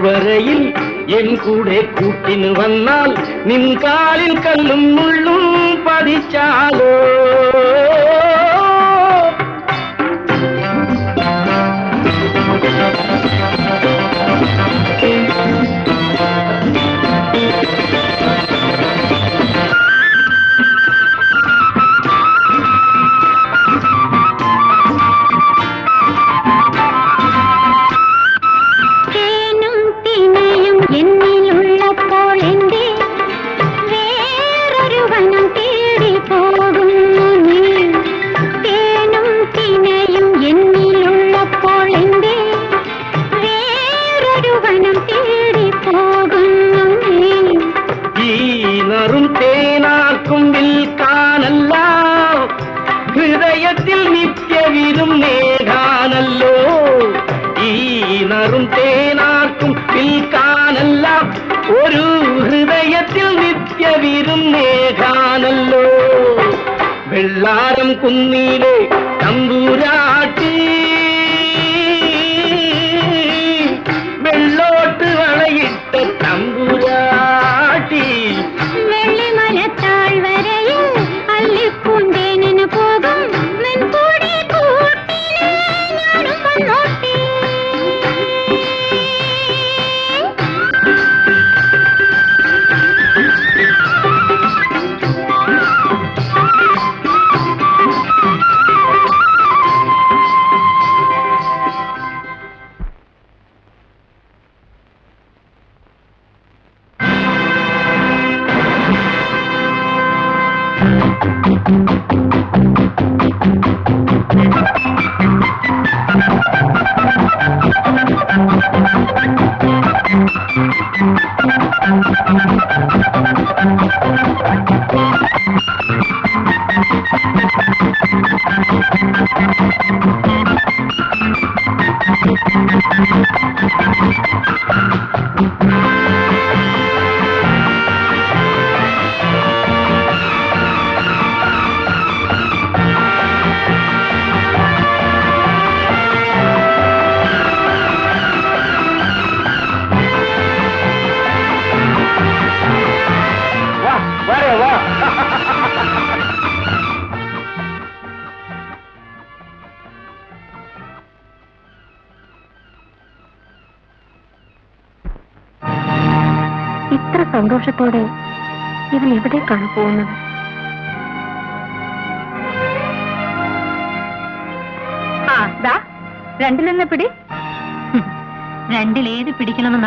வரையில் என் கூட கூட்டினு வந்தால் நின் காலில் கல்லும் முள்ளும் பதிச்சாலோ.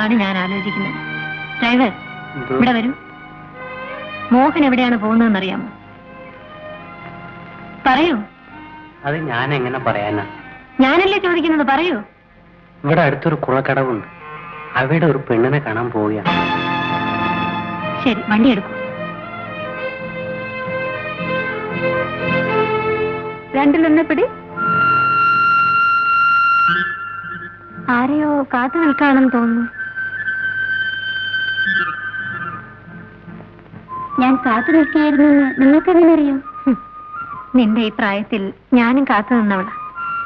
പിടിക്കണമെന്നാണ് ഞാൻ ആലോചിക്കുന്നത്. ഡ്രൈവർ ഇവിടെ വരൂ. മോഹൻ എവിടെയാണ് പോകുന്നതെന്ന് അറിയാമോ പറയൂ. അത് ഞാൻ എങ്ങനെ പറയാനാ? ഞാനല്ലേ ചോദിക്കുന്നത്? പറയൂ. ഇവിടെ അടുത്തൊരു കുളക്കടവുണ്ട്. അവിടെ ഒരു പെണ്ണിനെ കാണാൻ പോവുകയാണ് ശരി വണ്ടി രണ്ടിൽ രണ്ടിലൊന്ന് പിടി. ആരെയോ കാത്തു നിൽക്കാണെന്ന് തോന്നുന്നു. ഞാൻ നിങ്ങൾക്ക് നിങ്ങൾക്കെങ്ങനെ അറിയാം? നിന്റെ ഈ പ്രായത്തിൽ ഞാനും കാത്തു നിന്നവളാ.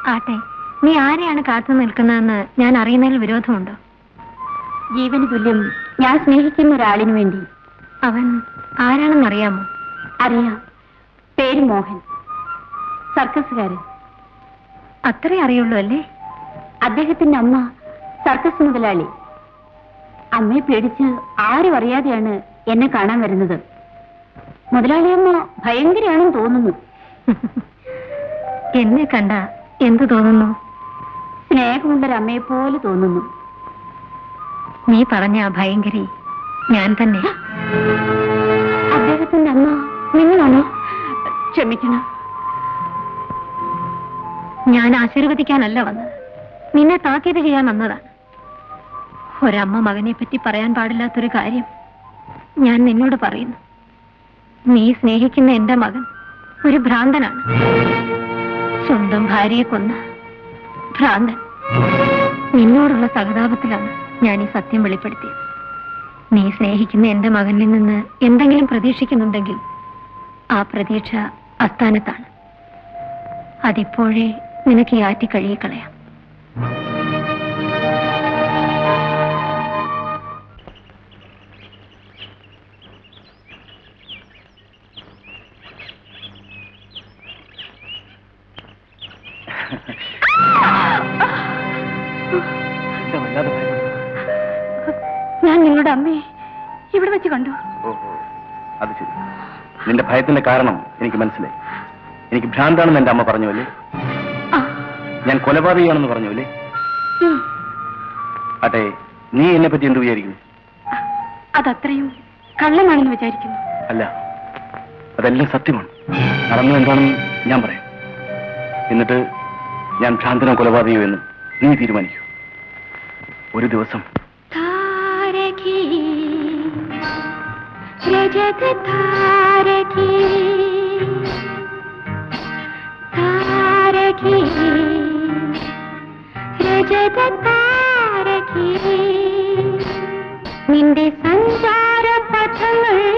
ആട്ടെ നീ ആരെയാണ് കാത്തു നിൽക്കുന്നതെന്ന് ഞാൻ അറിയുന്നതിൽ വിരോധമുണ്ടോ? ജീവന് തുല്യം ഞാൻ സ്നേഹിക്കുന്ന ഒരാളിനു വേണ്ടി. അവൻ ആരാണെന്നറിയാമോ അറിയാം. പേര് മോഹൻ. സർക്കസുകാരൻ. അത്രേ അറിയുള്ളൂ അല്ലേ? അദ്ദേഹത്തിന്റെ അമ്മ സർക്കസ് മുതലാളി. അമ്മയെ പേടിച്ച് ആരും അറിയാതെയാണ് എന്നെ കാണാൻ വരുന്നത്. മുതലാളിയമ്മ ഭയങ്കരയാണെന്ന് തോന്നുന്നു. [LAUGHS] എന്നെ കണ്ട എന്തു തോന്നുന്നു? സ്നേഹമുള്ളൊരു അമ്മയെ പോലെ തോന്നുന്നു. നീ പറഞ്ഞ ആ ഭയങ്കരി ഞാൻ തന്നെ. [GASPS] അദ്ദേഹത്തിന്റെ അമ്മ നിങ്ങളാണോ? ക്ഷമിക്കണം. ഞാൻ ആശീർവദിക്കാനല്ല വന്നത്. നിന്നെ താക്കീത് ചെയ്യാൻ വന്നതാണ് ഒരമ്മ മകനെ പറ്റി പറയാൻ പാടില്ലാത്തൊരു കാര്യം ഞാൻ നിന്നോട് പറയുന്നു. നീ സ്നേഹിക്കുന്ന എന്റെ മകൻ ഒരു ഭ്രാന്തനാണ്. സ്വന്തം ഭാര്യയെ കൊന്ന ഭ്രാന്തൻ നിന്നോടുള്ള സഹതാപത്തിലാണ് ഞാൻ ഈ സത്യം വെളിപ്പെടുത്തിയത്. നീ സ്നേഹിക്കുന്ന എന്റെ മകനിൽ നിന്ന് എന്തെങ്കിലും പ്രതീക്ഷിക്കുന്നുണ്ടെങ്കിൽ ആ പ്രതീക്ഷ അസ്ഥാനത്താണ്. അതിപ്പോഴേ നിനക്ക് ഈ ഞാൻ നിങ്ങളുടെ അമ്മയെ ഇവിടെ വെച്ച് കണ്ടു. അത് ശരി. നിന്റെ ഭയത്തിന്റെ കാരണം എനിക്ക് മനസ്സിലായി. എനിക്ക് ഭ്രാന്താണെന്ന് എന്റെ അമ്മ പറഞ്ഞു അല്ലേ? ഞാൻ കൊലപാതകയാണെന്ന് പറഞ്ഞു അല്ലേ. അട്ടെ നീ എന്നെ പറ്റി എന്ത് വിചാരിക്കുന്നു? അതത്രയും കള്ളമാണെന്ന് വിചാരിക്കുന്നു. അല്ല അതെല്ലാം സത്യമാണ്. നടന്നു എന്താണെന്ന് ഞാൻ പറയാം. എന്നിട്ട് ഞാൻ ഭ്രാന്തനോ കൊലപാതകയോ എന്ന് നീ തീരുമാനിക്കൂ. ഒരു ദിവസം നിന്റെ സഞ്ചാര പഥങ്ങൾ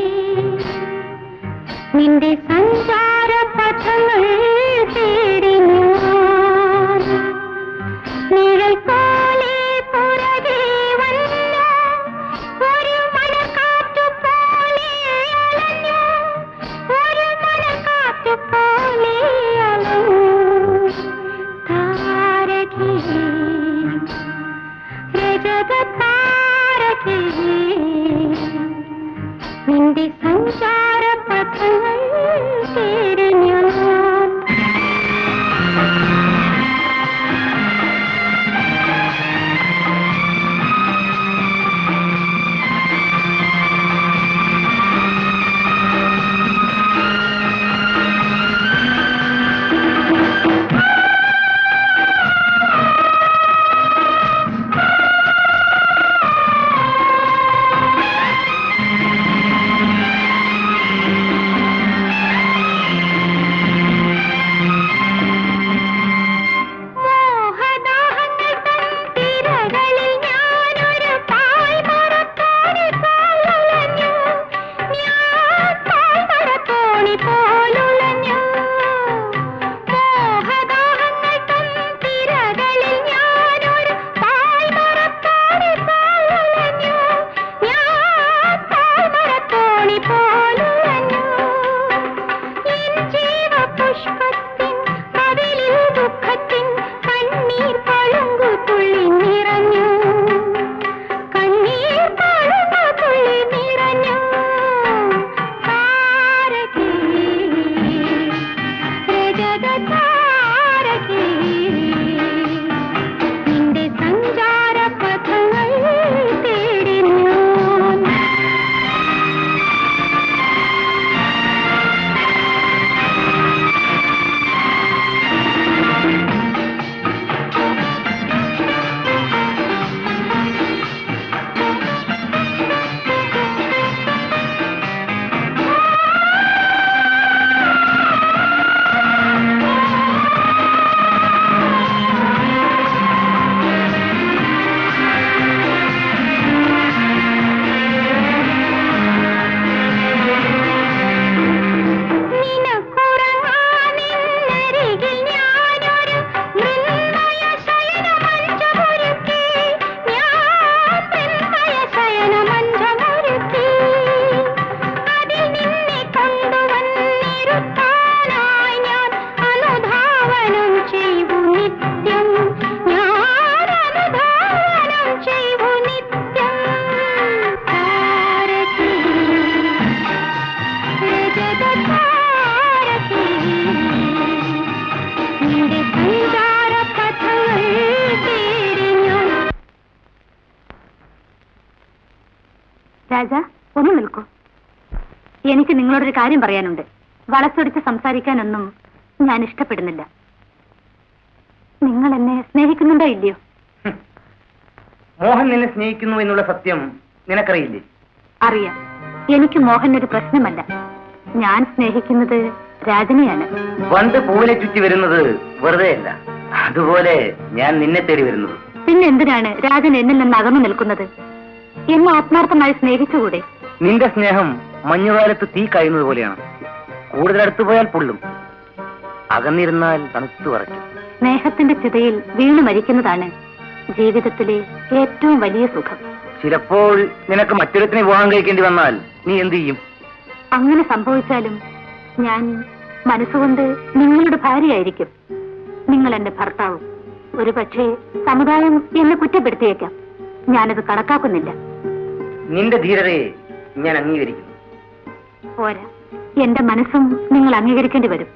നിന്റെ സഞ്ചാര പഥങ്ങൾ തേടി നിഴൽ പോലെ പുറകെ വന്നു ഒരു മണക്കാറ്റു പോലെ അലഞ്ഞു. ഒരു മണക്കാറ്റു പോലെ അലഞ്ഞു. താരകി രജത താരകി നിന്റെ സഞ്ചാര പഥങ്ങൾ തേടി നിങ്ങളോടൊരു കാര്യം പറയാനുണ്ട്. വളച്ചൊടിച്ച് സംസാരിക്കാനൊന്നും ഞാൻ ഇഷ്ടപ്പെടുന്നില്ല. നിങ്ങൾ എന്നെ സ്നേഹിക്കുന്നുണ്ടോ ഇല്ലയോ? മോഹൻ നിന്നെ സ്നേഹിക്കുന്നു എന്നുള്ള സത്യം നിനക്കറിയില്ലേ? അറിയാം. എനിക്ക് മോഹൻ ഒരു പ്രശ്നമല്ല. ഞാൻ സ്നേഹിക്കുന്നത് രാജനെയാണ്. വണ്ട് പൂവിനെ ചുറ്റി വരുന്നത് വെറുതെ അല്ല. അതുപോലെ ഞാൻ നിന്നെ തേടി വരുന്നത്. പിന്നെ എന്തിനാണ് രാജൻ എന്നിൽ നിന്ന് അകന്നു നിൽക്കുന്നത്? എന്നെ ആത്മാർത്ഥമായി സ്നേഹിച്ചുകൂടെ? നിന്റെ സ്നേഹം മഞ്ഞുകാലത്ത് തീ കഴിയുന്നത് പോലെയാണ്. കൂടുതൽ അടുത്തു പോയാൽ പൊള്ളും. അകന്നിരുന്നാൽ തണുത്തു വറയ്ക്കും സ്നേഹത്തിന്റെ ചിതയിൽ വീണു മരിക്കുന്നതാണ് ജീവിതത്തിലെ ഏറ്റവും വലിയ സുഖം. ചിലപ്പോൾ നിനക്ക് മറ്റൊരുത്തിനെ വിവാഹം കഴിക്കേണ്ടി വന്നാൽ നീ എന്തു ചെയ്യും? അങ്ങനെ സംഭവിച്ചാലും ഞാൻ മനസ്സുകൊണ്ട് നിങ്ങളുടെ ഭാര്യയായിരിക്കും. നിങ്ങൾ എന്റെ ഭർത്താവും. ഒരു പക്ഷേ സമുദായം എന്നെ കുറ്റപ്പെടുത്തിയേക്കാം. ഞാനത് കണക്കാക്കുന്നില്ല. നിന്റെ ധീരതയെ ഞാൻ അംഗീകരിക്കുന്നു. പോരാ. എന്റെ മനസ്സും നിങ്ങൾ അംഗീകരിക്കേണ്ടി വരും.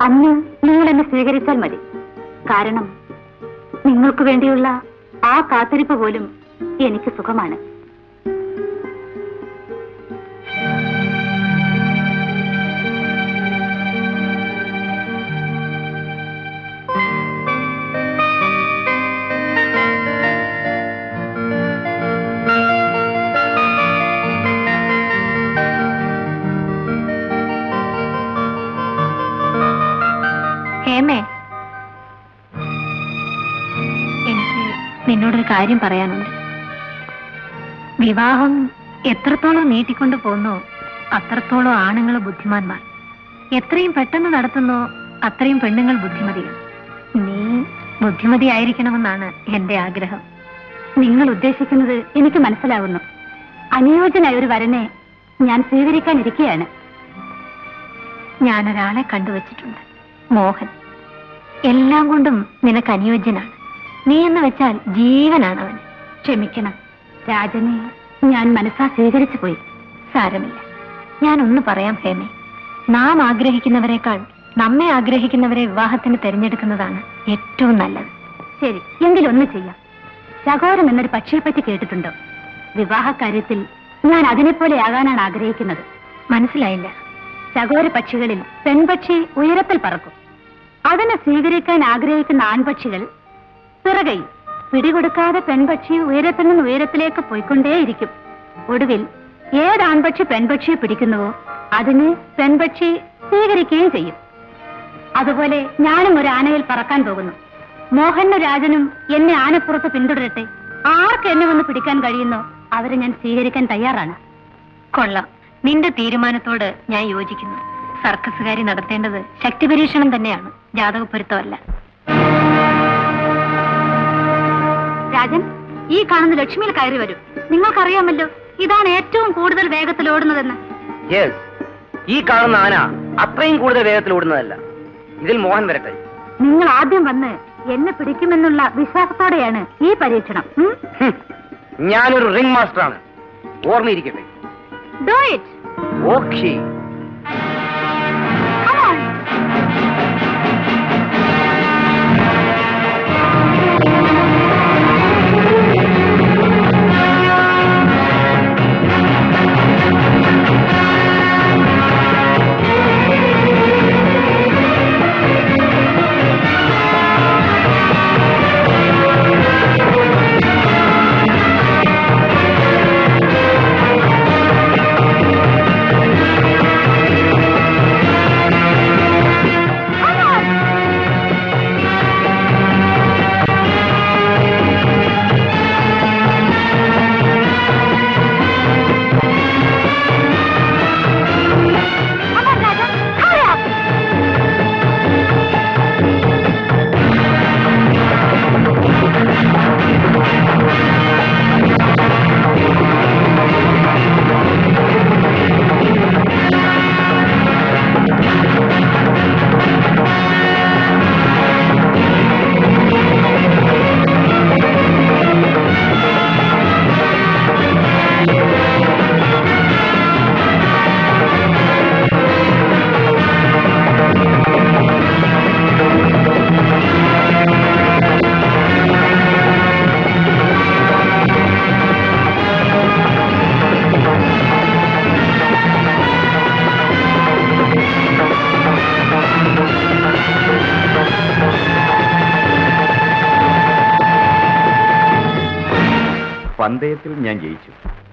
അന്ന് നിങ്ങൾ എന്നെ സ്വീകരിച്ചാൽ മതി. കാരണം നിങ്ങൾക്ക് വേണ്ടിയുള്ള ആ കാത്തിരിപ്പ് പോലും എനിക്ക് സുഖമാണ്. കാര്യം പറയാനുണ്ട്. വിവാഹം എത്രത്തോളം നീട്ടിക്കൊണ്ടു പോന്നോ അത്രത്തോളം ആണുങ്ങൾ ബുദ്ധിമാന്മാർ. എത്രയും പെട്ടെന്ന് നടത്തുന്നോ അത്രയും പെണ്ണുങ്ങൾ ബുദ്ധിമതികൾ. നീ ബുദ്ധിമതി ആയിരിക്കണമെന്നാണ് എന്റെ ആഗ്രഹം. നിങ്ങൾ ഉദ്ദേശിക്കുന്നത് എനിക്ക് മനസ്സിലാവുന്നു. അനുയോജ്യനായ ഒരു വരനെ ഞാൻ സ്വീകരിക്കാനിരിക്കുകയാണ് ഞാനൊരാളെ കണ്ടുവച്ചിട്ടുണ്ട്. മോഹൻ. എല്ലാം കൊണ്ടും നിനക്ക് അനുയോജ്യനാണ്. നീ എന്ന് വെച്ചാൽ ജീവനാണ് അവൻ ക്ഷമിക്കണം. രാജനെ ഞാൻ മനസ്സാ സ്വീകരിച്ചു പോയി. സാരമില്ല. ഞാൻ ഒന്ന് പറയാം ഹേമേ. നാം ആഗ്രഹിക്കുന്നവരെക്കാൾ നമ്മെ ആഗ്രഹിക്കുന്നവരെ വിവാഹത്തിന് തിരഞ്ഞെടുക്കുന്നതാണ് ഏറ്റവും നല്ലത്. ശരി എങ്കിലൊന്ന് ചെയ്യാം. ശകോരം എന്നൊരു പക്ഷിയെപ്പറ്റി കേട്ടിട്ടുണ്ടോ? വിവാഹ കാര്യത്തിൽ ഞാൻ അതിനെപ്പോലെ ആകാനാണ് ആഗ്രഹിക്കുന്നത്. മനസ്സിലായില്ല. ശകോര പക്ഷികളിൽ പെൺപക്ഷി ഉയരത്തിൽ പറക്കും. അതിനെ സ്വീകരിക്കാൻ ആഗ്രഹിക്കുന്ന ആൺപക്ഷികൾ പിറകയും പിടികൊടുക്കാതെ പെൺപക്ഷി ഉയരത്തിൽ നിന്ന് ഉയരത്തിലേക്ക് പോയിക്കൊണ്ടേയിരിക്കും. ഒടുവിൽ ഏത് ആൺപക്ഷി പെൺപക്ഷിയെ പിടിക്കുന്നുവോ അതിനെ പെൺപക്ഷി സ്വീകരിക്കുകയും ചെയ്യും. അതുപോലെ ഞാനും ഒരു ആനയിൽ പറക്കാൻ പോകുന്നു. മോഹനും രാജനും എന്നെ ആനപ്പുറത്ത് പിന്തുടരട്ടെ. ആർക്ക് എന്നെ വന്ന് പിടിക്കാൻ കഴിയുന്നോ അവരെ ഞാൻ സ്വീകരിക്കാൻ തയ്യാറാണ്. കൊള്ളാം. നിന്റെ തീരുമാനത്തോട് ഞാൻ യോജിക്കുന്നു. സർക്കസുകാരി നടത്തേണ്ടത് ശക്തി പരീക്ഷണം തന്നെയാണ്. ജാതകപ്പൊരുത്തമല്ല. രാജൻ ഈ കാണുന്ന ലക്ഷ്മിയിൽ കയറി വരും. നിങ്ങൾക്കറിയാമല്ലോ ഇതാണ് ഏറ്റവും കൂടുതൽ വേഗത്തിൽ ഓടുന്നതെന്ന്. യെസ് ഈ കാണുന്ന ആന അത്രയും കൂടുതൽ വേഗത്തിൽ ഓടുന്നതല്ല. ഇതിൽ മോഹൻ വരട്ടെ. നിങ്ങൾ ആദ്യം വന്ന് എന്നെ പിടിക്കുമെന്നുള്ള വിശ്വാസത്തോടെയാണ് ഈ പരീക്ഷണം. ഞാനൊരു റിംഗ് മാസ്റ്ററാണ്. ഓർമ്മയിരിക്കട്ടെ. ഡു ഇറ്റ് ഓക്കേ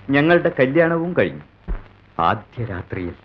ഞങ്ങളുടെ കല്യാണവും കഴിഞ്ഞു. ആദ്യ രാത്രിയിൽ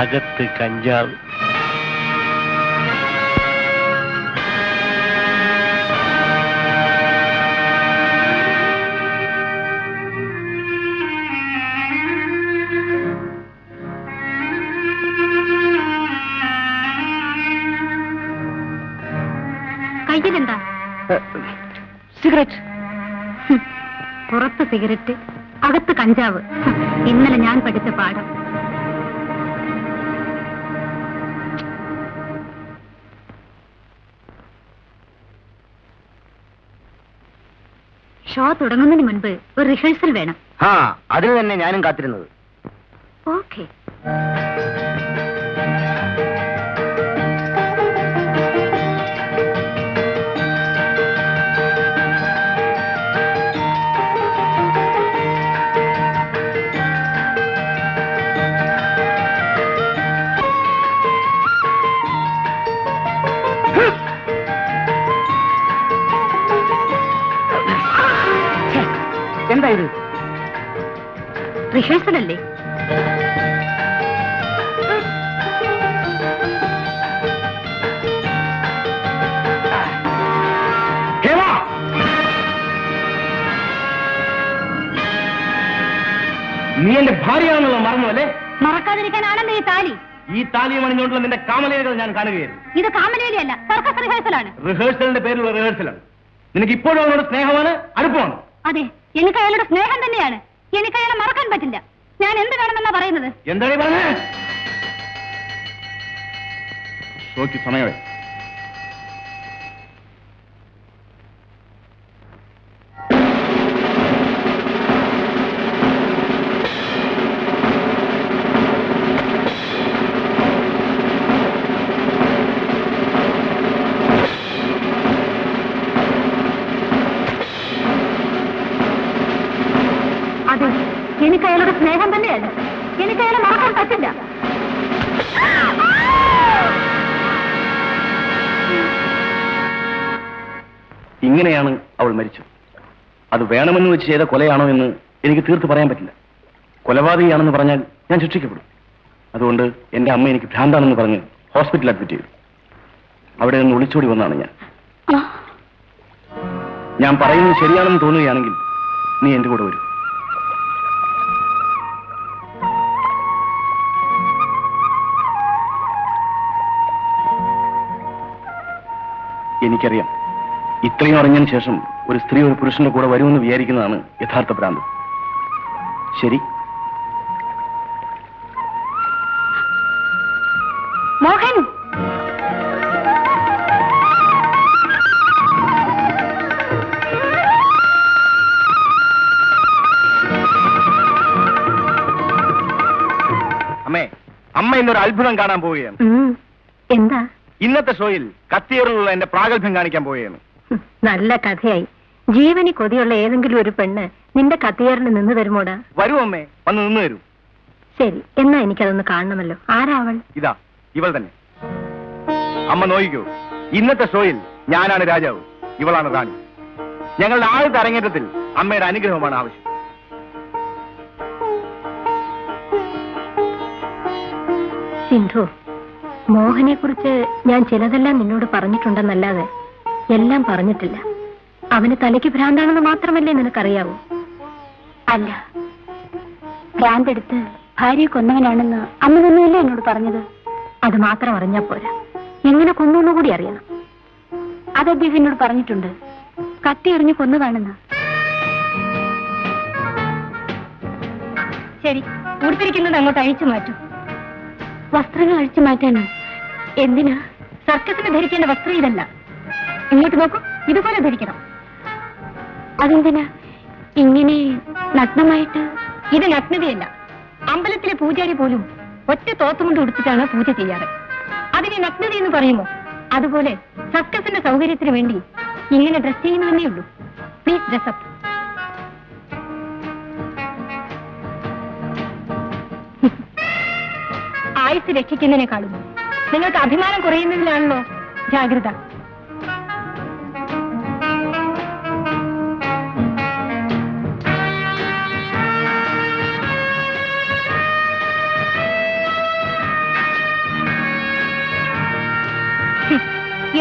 അകത്ത് കഞ്ചാവ്. കയ്യിലെന്താ? സിഗരറ്റ്. പുറത്ത് സിഗരറ്റ് അകത്ത് കഞ്ചാവ്. ഇന്നലെ ഞാൻ പഠിച്ച പാഠം. ഷോ തുടങ്ങുന്നതിന് മുൻപ് ഒരു റിഹേഴ്സൽ വേണം. അതിന് തന്നെ ഞാനും കാത്തിരുന്നത്. ഓക്കെ. റിഹേഴ്സൽ അല്ലേ നീ എന്റെ ഭാര്യയാണെന്നുള്ള മറന്നു അല്ലേ? മറക്കാതിരിക്കാനാണല്ലോ ഈ താലി? ഈ താലിയും അണിഞ്ഞുകൊണ്ടുള്ള നിന്റെ കാമലേലികൾ ഞാൻ കാണുകയായിരുന്നു. ഇത് കാമലേലിയല്ല സർക്കസ് റിഹേഴ്സലാണ് റിഹേഴ്സലിന്റെ പേരിലുള്ള റിഹേഴ്സലാണ് നിനക്ക് ഇപ്പോഴും അവനോട് സ്നേഹമാണ് അടുപ്പമാണ്. അതെ എനിക്ക് അയാളുടെ സ്നേഹം തന്നെയാണ്. എനിക്ക് അയാളെ മറക്കാൻ പറ്റില്ല. ഞാൻ എന്ത് വേണമെന്നാ പറയുന്നത്? എന്താണ് ഈ പറഞ്ഞേ? ഷോയ്ക്ക് സമയമായി. അത് വേണമെന്ന് വെച്ച് ചെയ്ത കൊലയാണോ എന്ന് എനിക്ക് തീർത്ത് പറയാൻ പറ്റില്ല. കൊലപാതകയാണെന്ന് പറഞ്ഞാൽ ഞാൻ ശിക്ഷിക്കപ്പെടും. അതുകൊണ്ട് എന്റെ അമ്മ എനിക്ക് ഭ്രാന്താണെന്ന് പറഞ്ഞ് ഹോസ്പിറ്റലിൽ അഡ്മിറ്റ് ചെയ്തു. അവിടെ നിന്ന് ഒളിച്ചോടി വന്നാണ് ഞാൻ. ഞാൻ പറയുന്നത് ശരിയാണെന്ന് തോന്നുകയാണെങ്കിൽ നീ എന്റെ കൂടെ വരും. എനിക്കറിയാം. ഇത്രയും അറിഞ്ഞതിന് ശേഷം ഒരു സ്ത്രീ ഒരു പുരുഷന്റെ കൂടെ വരുമെന്ന് വിചാരിക്കുന്നതാണ് യഥാർത്ഥ ഭ്രാന്ത്. ശരി. മോഹൻ. അമ്മേ അമ്മ ഇന്നൊരു അത്ഭുതം കാണാൻ പോവുകയാണ്. എന്താ? ഇന്നത്തെ ഷോയിൽ കത്തിയേറിലുള്ള എന്റെ പ്രാഗൽഭ്യം കാണിക്കാൻ പോവുകയാണ്. നല്ല കഥയായി. ജീവനി കൊതിയുള്ള ഏതെങ്കിലും ഒരു പെണ്ണ് നിന്റെ കത്തിയേറിന് നിന്ന് തരുമോടാ വരൂ അമ്മേ വന്ന് നിന്ന് തരൂ ശരി എന്നാ എനിക്കതൊന്ന് കാണണമല്ലോ. ആരാവൾ ഇതാ ഇവൾ തന്നെ. അമ്മ നോയിക്കൂ ഇന്നത്തെ ഷോയിൽ ഞാനാണ് രാജാവ് ഇവളാണ് റാണി. ഞങ്ങളുടെ ആദ്യത്തെ അരങ്ങേറ്റത്തിൽ അമ്മയുടെ അനുഗ്രഹമാണ് ആവശ്യം. സിന്ധു മോഹനെ കുറിച്ച് ഞാൻ ചിലതെല്ലാം നിന്നോട് പറഞ്ഞിട്ടുണ്ടെന്നല്ലാതെ എല്ലാം പറഞ്ഞിട്ടില്ല. അവന് തലയ്ക്ക് ഭ്രാന്താണെന്ന് മാത്രമല്ലേ നിനക്കറിയാവൂ? അല്ല. ഭ്രാന്തെടുത്ത് ഭാര്യയെ കൊന്നവനാണെന്ന് അന്ന് തന്നെയല്ലേ എന്നോട് പറഞ്ഞത്? അത് മാത്രം അറിഞ്ഞാ പോരാ. എങ്ങനെ കൊന്നു കൂടി അറിയണം. അത് അദ്ദേഹം എന്നോട് പറഞ്ഞിട്ടുണ്ട്. കത്തി എറിഞ്ഞു കൊന്നതാണെന്ന്. ശരി ഉടുത്തിരിക്കുന്നത് അങ്ങോട്ട് അഴിച്ചു മാറ്റും. വസ്ത്രങ്ങൾ അഴിച്ചു മാറ്റാനോ എന്തിനാ? സർക്കസിന് ധരിക്കേണ്ട വസ്ത്രം ഇതല്ല. ഇങ്ങോട്ട് നോക്കൂ ഇതുപോലെ ധരിക്കണം. അതെന്തിനാ? ഇങ്ങനെ നഗ്നമായിട്ട്? ഇത് നഗ്നതയല്ല. അമ്പലത്തിലെ പൂജാരി പോലും ഒറ്റ തോത്തുമുണ്ട് ഉടുത്തിട്ടാണ് പൂജ ചെയ്യാറ്. അതിനെ നഗ്നത എന്ന് പറയുമോ? അതുപോലെ സർക്കസിന്റെ സൗകര്യത്തിന് വേണ്ടി ഇങ്ങനെ ഡ്രസ് ചെയ്യുന്നതന്നേ ഉള്ളൂ. പ്ലീസ് ഡ്രസ്അപ്പ് ആയുസ് രക്ഷിക്കുന്നതിനെക്കാളും നിങ്ങൾക്ക് അഭിമാനം കുറയുന്നതിലാണല്ലോ ജാഗ്രത.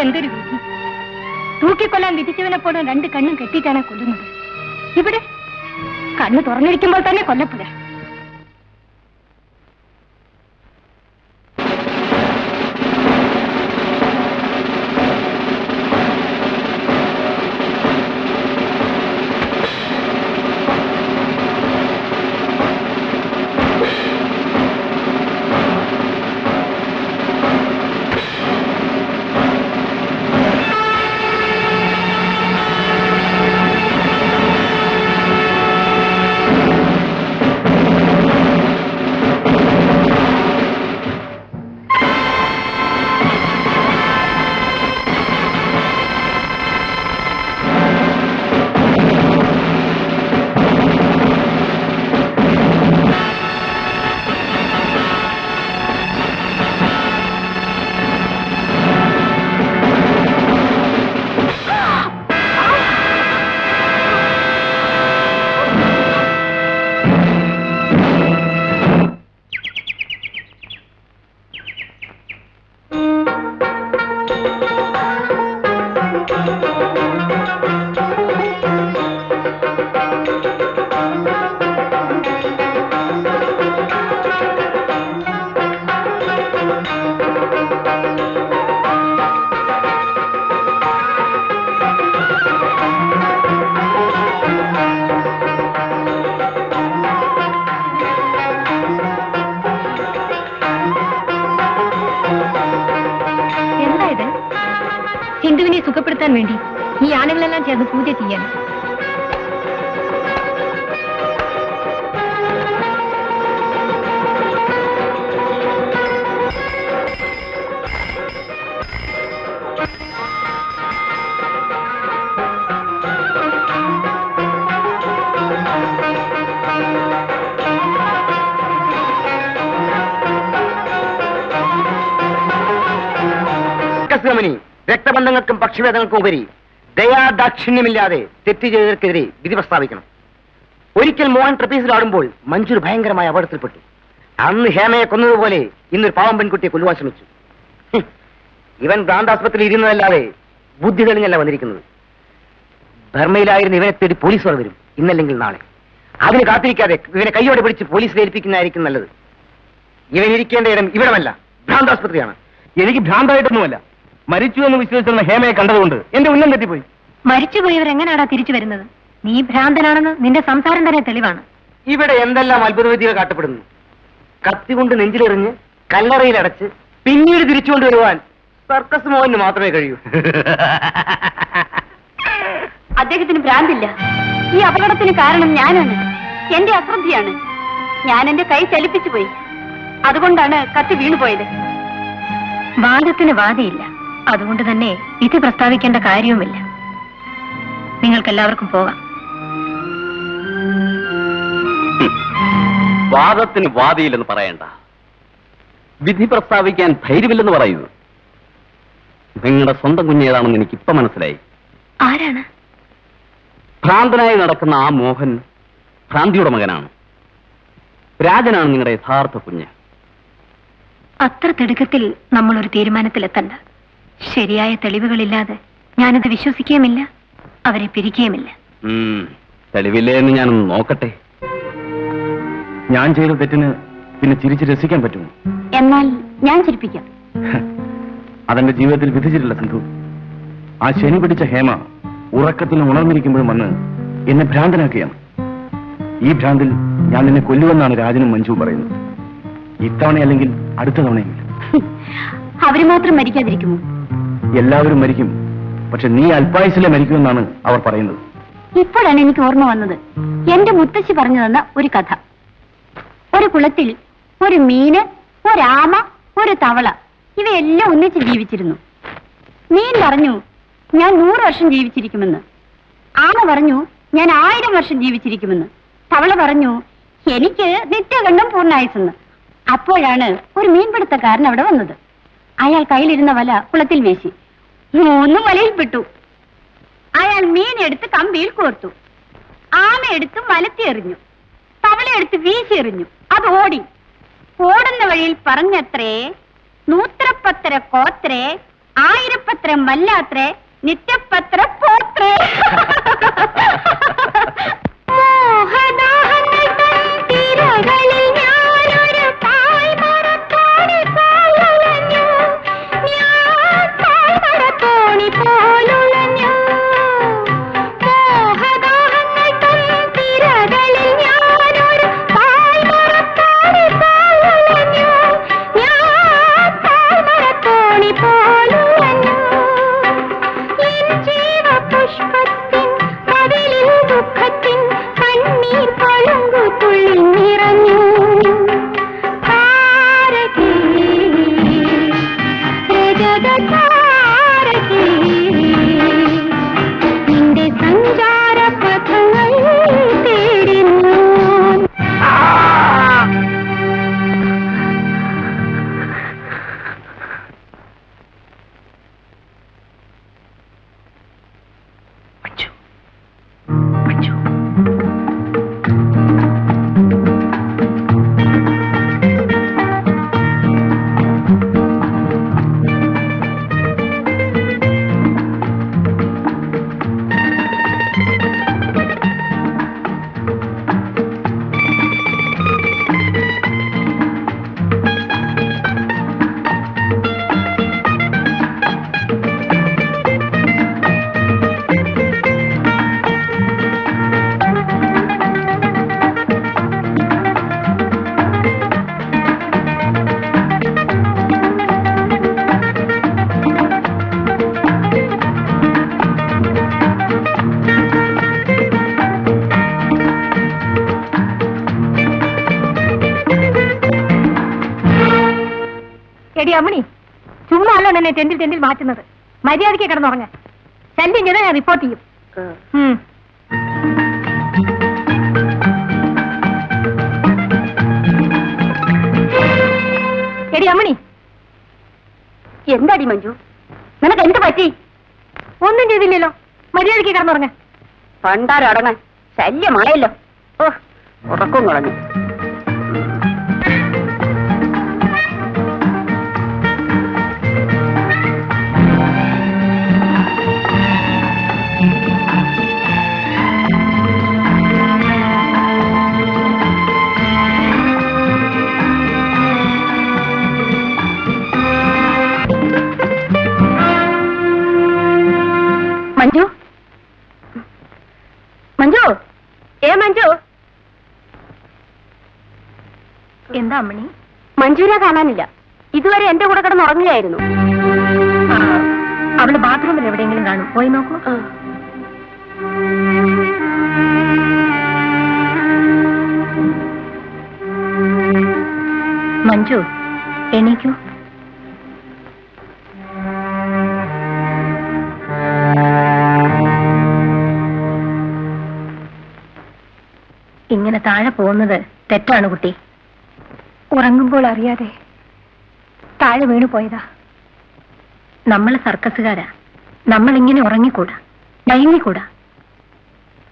എന്തൊരു വിധി തൂക്കിക്കൊല്ലാൻ വിധിച്ചവനെ പോലും രണ്ട് കണ്ണും കെട്ടിയിട്ടാണ് കൊല്ലുന്നത്. ഇവിടെ കണ്ണ് തുറന്നിരിക്കുമ്പോൾ തന്നെ കൊല്ലപ്പെടാം രക്തബന്ധങ്ങൾക്കും പക്ഷിവേദങ്ങൾക്കും ഉപരി ദയാദാക്ഷിണ്യമില്ലാതെ തെറ്റ് ചെയ്തവർക്കെതിരെ വിധി പ്രസ്താവിക്കണം. ഒരിക്കൽ മോഹൻ ട്രപ്പീസിലാടുമ്പോൾ മഞ്ജുർ ഭയങ്കരമായ അപകടത്തിൽപ്പെട്ടു. അന്ന് ഹേമയെ കൊന്നതുപോലെ ഇന്നൊരു പാവം പെൺകുട്ടിയെ കൊല്ലുവാൻ ശ്രമിച്ചു. ഇവൻ ഭ്രാന്താസ്പത്രിയിൽ ഇരുന്നതല്ലാതെ ബുദ്ധി തെളിഞ്ഞല്ല വന്നിരിക്കുന്നത്. ബർമയിലായിരുന്ന ഇവനെ തേടി പോലീസ് വരും ഇന്നല്ലെങ്കിൽ നാളെ. അതിന് കാത്തിരിക്കാതെ ഇവനെ കൈയോടെ പിടിച്ച് പോലീസിൽ ഏൽപ്പിക്കുന്നതായിരിക്കും നല്ലത് ഇവൻ ഇരിക്കേണ്ട ഇടം ഇവിടമല്ല. ഭ്രാന്താസ്പത്രിയാണ്. എനിക്ക് ഭ്രാന്തായിട്ടൊന്നുമല്ല. മരിച്ചു എന്ന് വിശ്വസിച്ചിരുന്ന ഹേമയെ കണ്ടതുകൊണ്ട് എന്റെ ഉന്നം തെറ്റിപ്പോയി. മരിച്ചുപോയവർ എങ്ങനെയാടാ തിരിച്ചു വരുന്നത്? നീ ഭ്രാന്തനാണെന്ന് നിന്റെ സംസാരം തന്നെ തെളിവാണ്. ഇവിടെ എന്തെല്ലാം അത്ഭുതവിദ്യകൾ കാട്ടപ്പെടുന്നു? കത്തി കൊണ്ട് നെഞ്ചിലെറിഞ്ഞ് കല്ലറയിൽ അടച്ച് പിന്നീട് തിരിച്ചു വരുവാൻ സർക്കസ് മോഹന് മാത്രമേ കഴിയൂ. അദ്ദേഹത്തിന് ഭ്രാന്തില്ല. ഈ അപകടത്തിന് കാരണം ഞാനാണ്. എന്റെ അശ്രദ്ധയാണ്. ഞാൻ എന്റെ കൈ ചലിപ്പിച്ചു പോയി. അതുകൊണ്ടാണ് കത്തി വീണുപോയത്. വാദത്തിന് വാദിയില്ല. അതുകൊണ്ട് തന്നെ വിധി പ്രസ്താവിക്കേണ്ട കാര്യവുമില്ല. നിങ്ങൾക്കെല്ലാവർക്കും പോകാം. വാദത്തിന് വാദിയില്ലെന്ന് പറയണ്ട. വിധി പ്രസ്താവിക്കാൻ ധൈര്യമില്ലെന്ന് പറയുന്നു. നിങ്ങളുടെ സ്വന്തം കുഞ്ഞേതാണെന്ന് എനിക്ക് ഇപ്പൊ മനസ്സിലായി. ആരാണ്? ഭ്രാന്തനായി നടക്കുന്ന ആ മോഹൻ ഭ്രാന്തിയുടെ മകനാണ്. രാജനാണ് നിങ്ങളുടെ യഥാർത്ഥ കുഞ്ഞ്. അത്ര തിടുക്കത്തിൽ നമ്മൾ ഒരു തീരുമാനത്തിലെത്തണ്ട. ശരിയായ തെളിവുകളില്ലാതെ ഞാനത് വിശ്വസിക്കുകയുമില്ല അവരെ പിരിക്കുകയുമില്ല. തെളിവില്ലേ എന്ന് ഞാനൊന്ന് നോക്കട്ടെ. ഞാൻ ചെയ്ത തെറ്റിന് പിന്നെ ചിരിച്ച് രസിക്കാൻ പറ്റുമോ? എന്നാൽ ഞാൻ ചിരിപ്പിക്കാം. അതെന്റെ ജീവിതത്തിൽ വിധിച്ചിട്ടില്ല സിന്ധു. ആ ശനി പിടിച്ച ഹേമ ഉറക്കത്തിൽ ഉണർന്നിരിക്കുമ്പോഴും വന്ന് എന്നെ ഭ്രാന്തനാക്കുകയാണ്. ഈ ഭ്രാന്തിൽ ഞാൻ നിന്നെ കൊല്ലുവെന്നാണ് രാജനും മഞ്ജുവും പറയുന്നത്. ഇത്തവണ അല്ലെങ്കിൽ അടുത്ത തവണയെങ്കിലും. അവർ മാത്രം മരിക്കാതിരിക്കുമോ? എല്ലാവരും മരിക്കും. പക്ഷെ നീ അല്പായുസിലെ മരിക്കുമെന്നാണ് അവർ പറയുന്നത്. ഇപ്പോഴാണ് എനിക്ക് ഓർമ്മ വന്നത്. എന്റെ മുത്തശ്ശി പറഞ്ഞു തന്ന ഒരു കഥ. ഒരു കുളത്തിൽ ഒരു മീന് ഒരാമ ഒരു തവള ഇവയെല്ലാം ഒന്നിച്ച് ജീവിച്ചിരുന്നു. മീൻ പറഞ്ഞു ഞാൻ നൂറ് വർഷം ജീവിച്ചിരിക്കുമെന്ന്. ആമ പറഞ്ഞു ഞാൻ ആയിരം വർഷം ജീവിച്ചിരിക്കുമെന്ന്. തവള പറഞ്ഞു എനിക്ക് നിത്യകണ്ഠം പൂർണായുസെന്ന് അപ്പോഴാണ് ഒരു മീൻപിടുത്തക്കാരൻ അവിടെ വന്നത്. അയാൾ കയ്യിലിരുന്ന വല കുളത്തിൽ വീശി. മൂന്നും വലയിൽപ്പെട്ടു അയാൾ മീനെടുത്ത് കമ്പിയിൽ കോർത്തു. ആമ എടുത്ത് വലത്തി എറിഞ്ഞു. തവളയെടുത്ത് വീശി എറിഞ്ഞു. അത് ഓടി. ഓടുന്ന വഴിയിൽ പറഞ്ഞത്രേ നൂത്രപ്പത്ര കോത്രേ ആയിരപ്പത്ര മല്ലാത്രേ നിത്യപത്ര പോത്രേ. [LAUGHS] മോഹദാഹങ്ങൾ അമ്മണി ചുമ്മാ അല്ല എന്നെ ടെന്റിൽ ടെന്റിൽ മാറ്റുന്നത്. മര്യാദയ്ക്ക് കിടന്നുറങ്ങ. ശല്യം ചെയ്താൽ ഞാൻ റിപ്പോർട്ട് ചെയ്യും. ഉം. എടി അമ്മണി എന്താടി മഞ്ജു? നിനക്ക് എന്ത് പറ്റി? ഒന്നും ചെയ്തില്ലല്ലോ. മര്യാദയ്ക്ക് കിടന്നുറങ്ങ. പണ്ടാരം അടങ്ങാൻ ശല്യമായല്ലോ മഞ്ജുവിനെ കാണാനില്ല. ഇതുവരെ എന്റെ കൂടെ കിടന്ന് ഉറങ്ങുകയായിരുന്നു. അവൾ ബാത്റൂമിൽ എവിടെയെങ്കിലും കാണും. പോയി നോക്കൂ. മഞ്ജു എണീക്കൂ. ഇങ്ങനെ താഴെ പോകുന്നത് തെറ്റാണ് കുട്ടി. ഉറങ്ങുമ്പോൾ അറിയാതെ താഴെ വീണു പോയതാ. നമ്മൾ സർക്കസുകാരാ. നമ്മൾ ഇങ്ങനെ ഉറങ്ങിക്കൂടാ. നയങ്ങിക്കൂടാ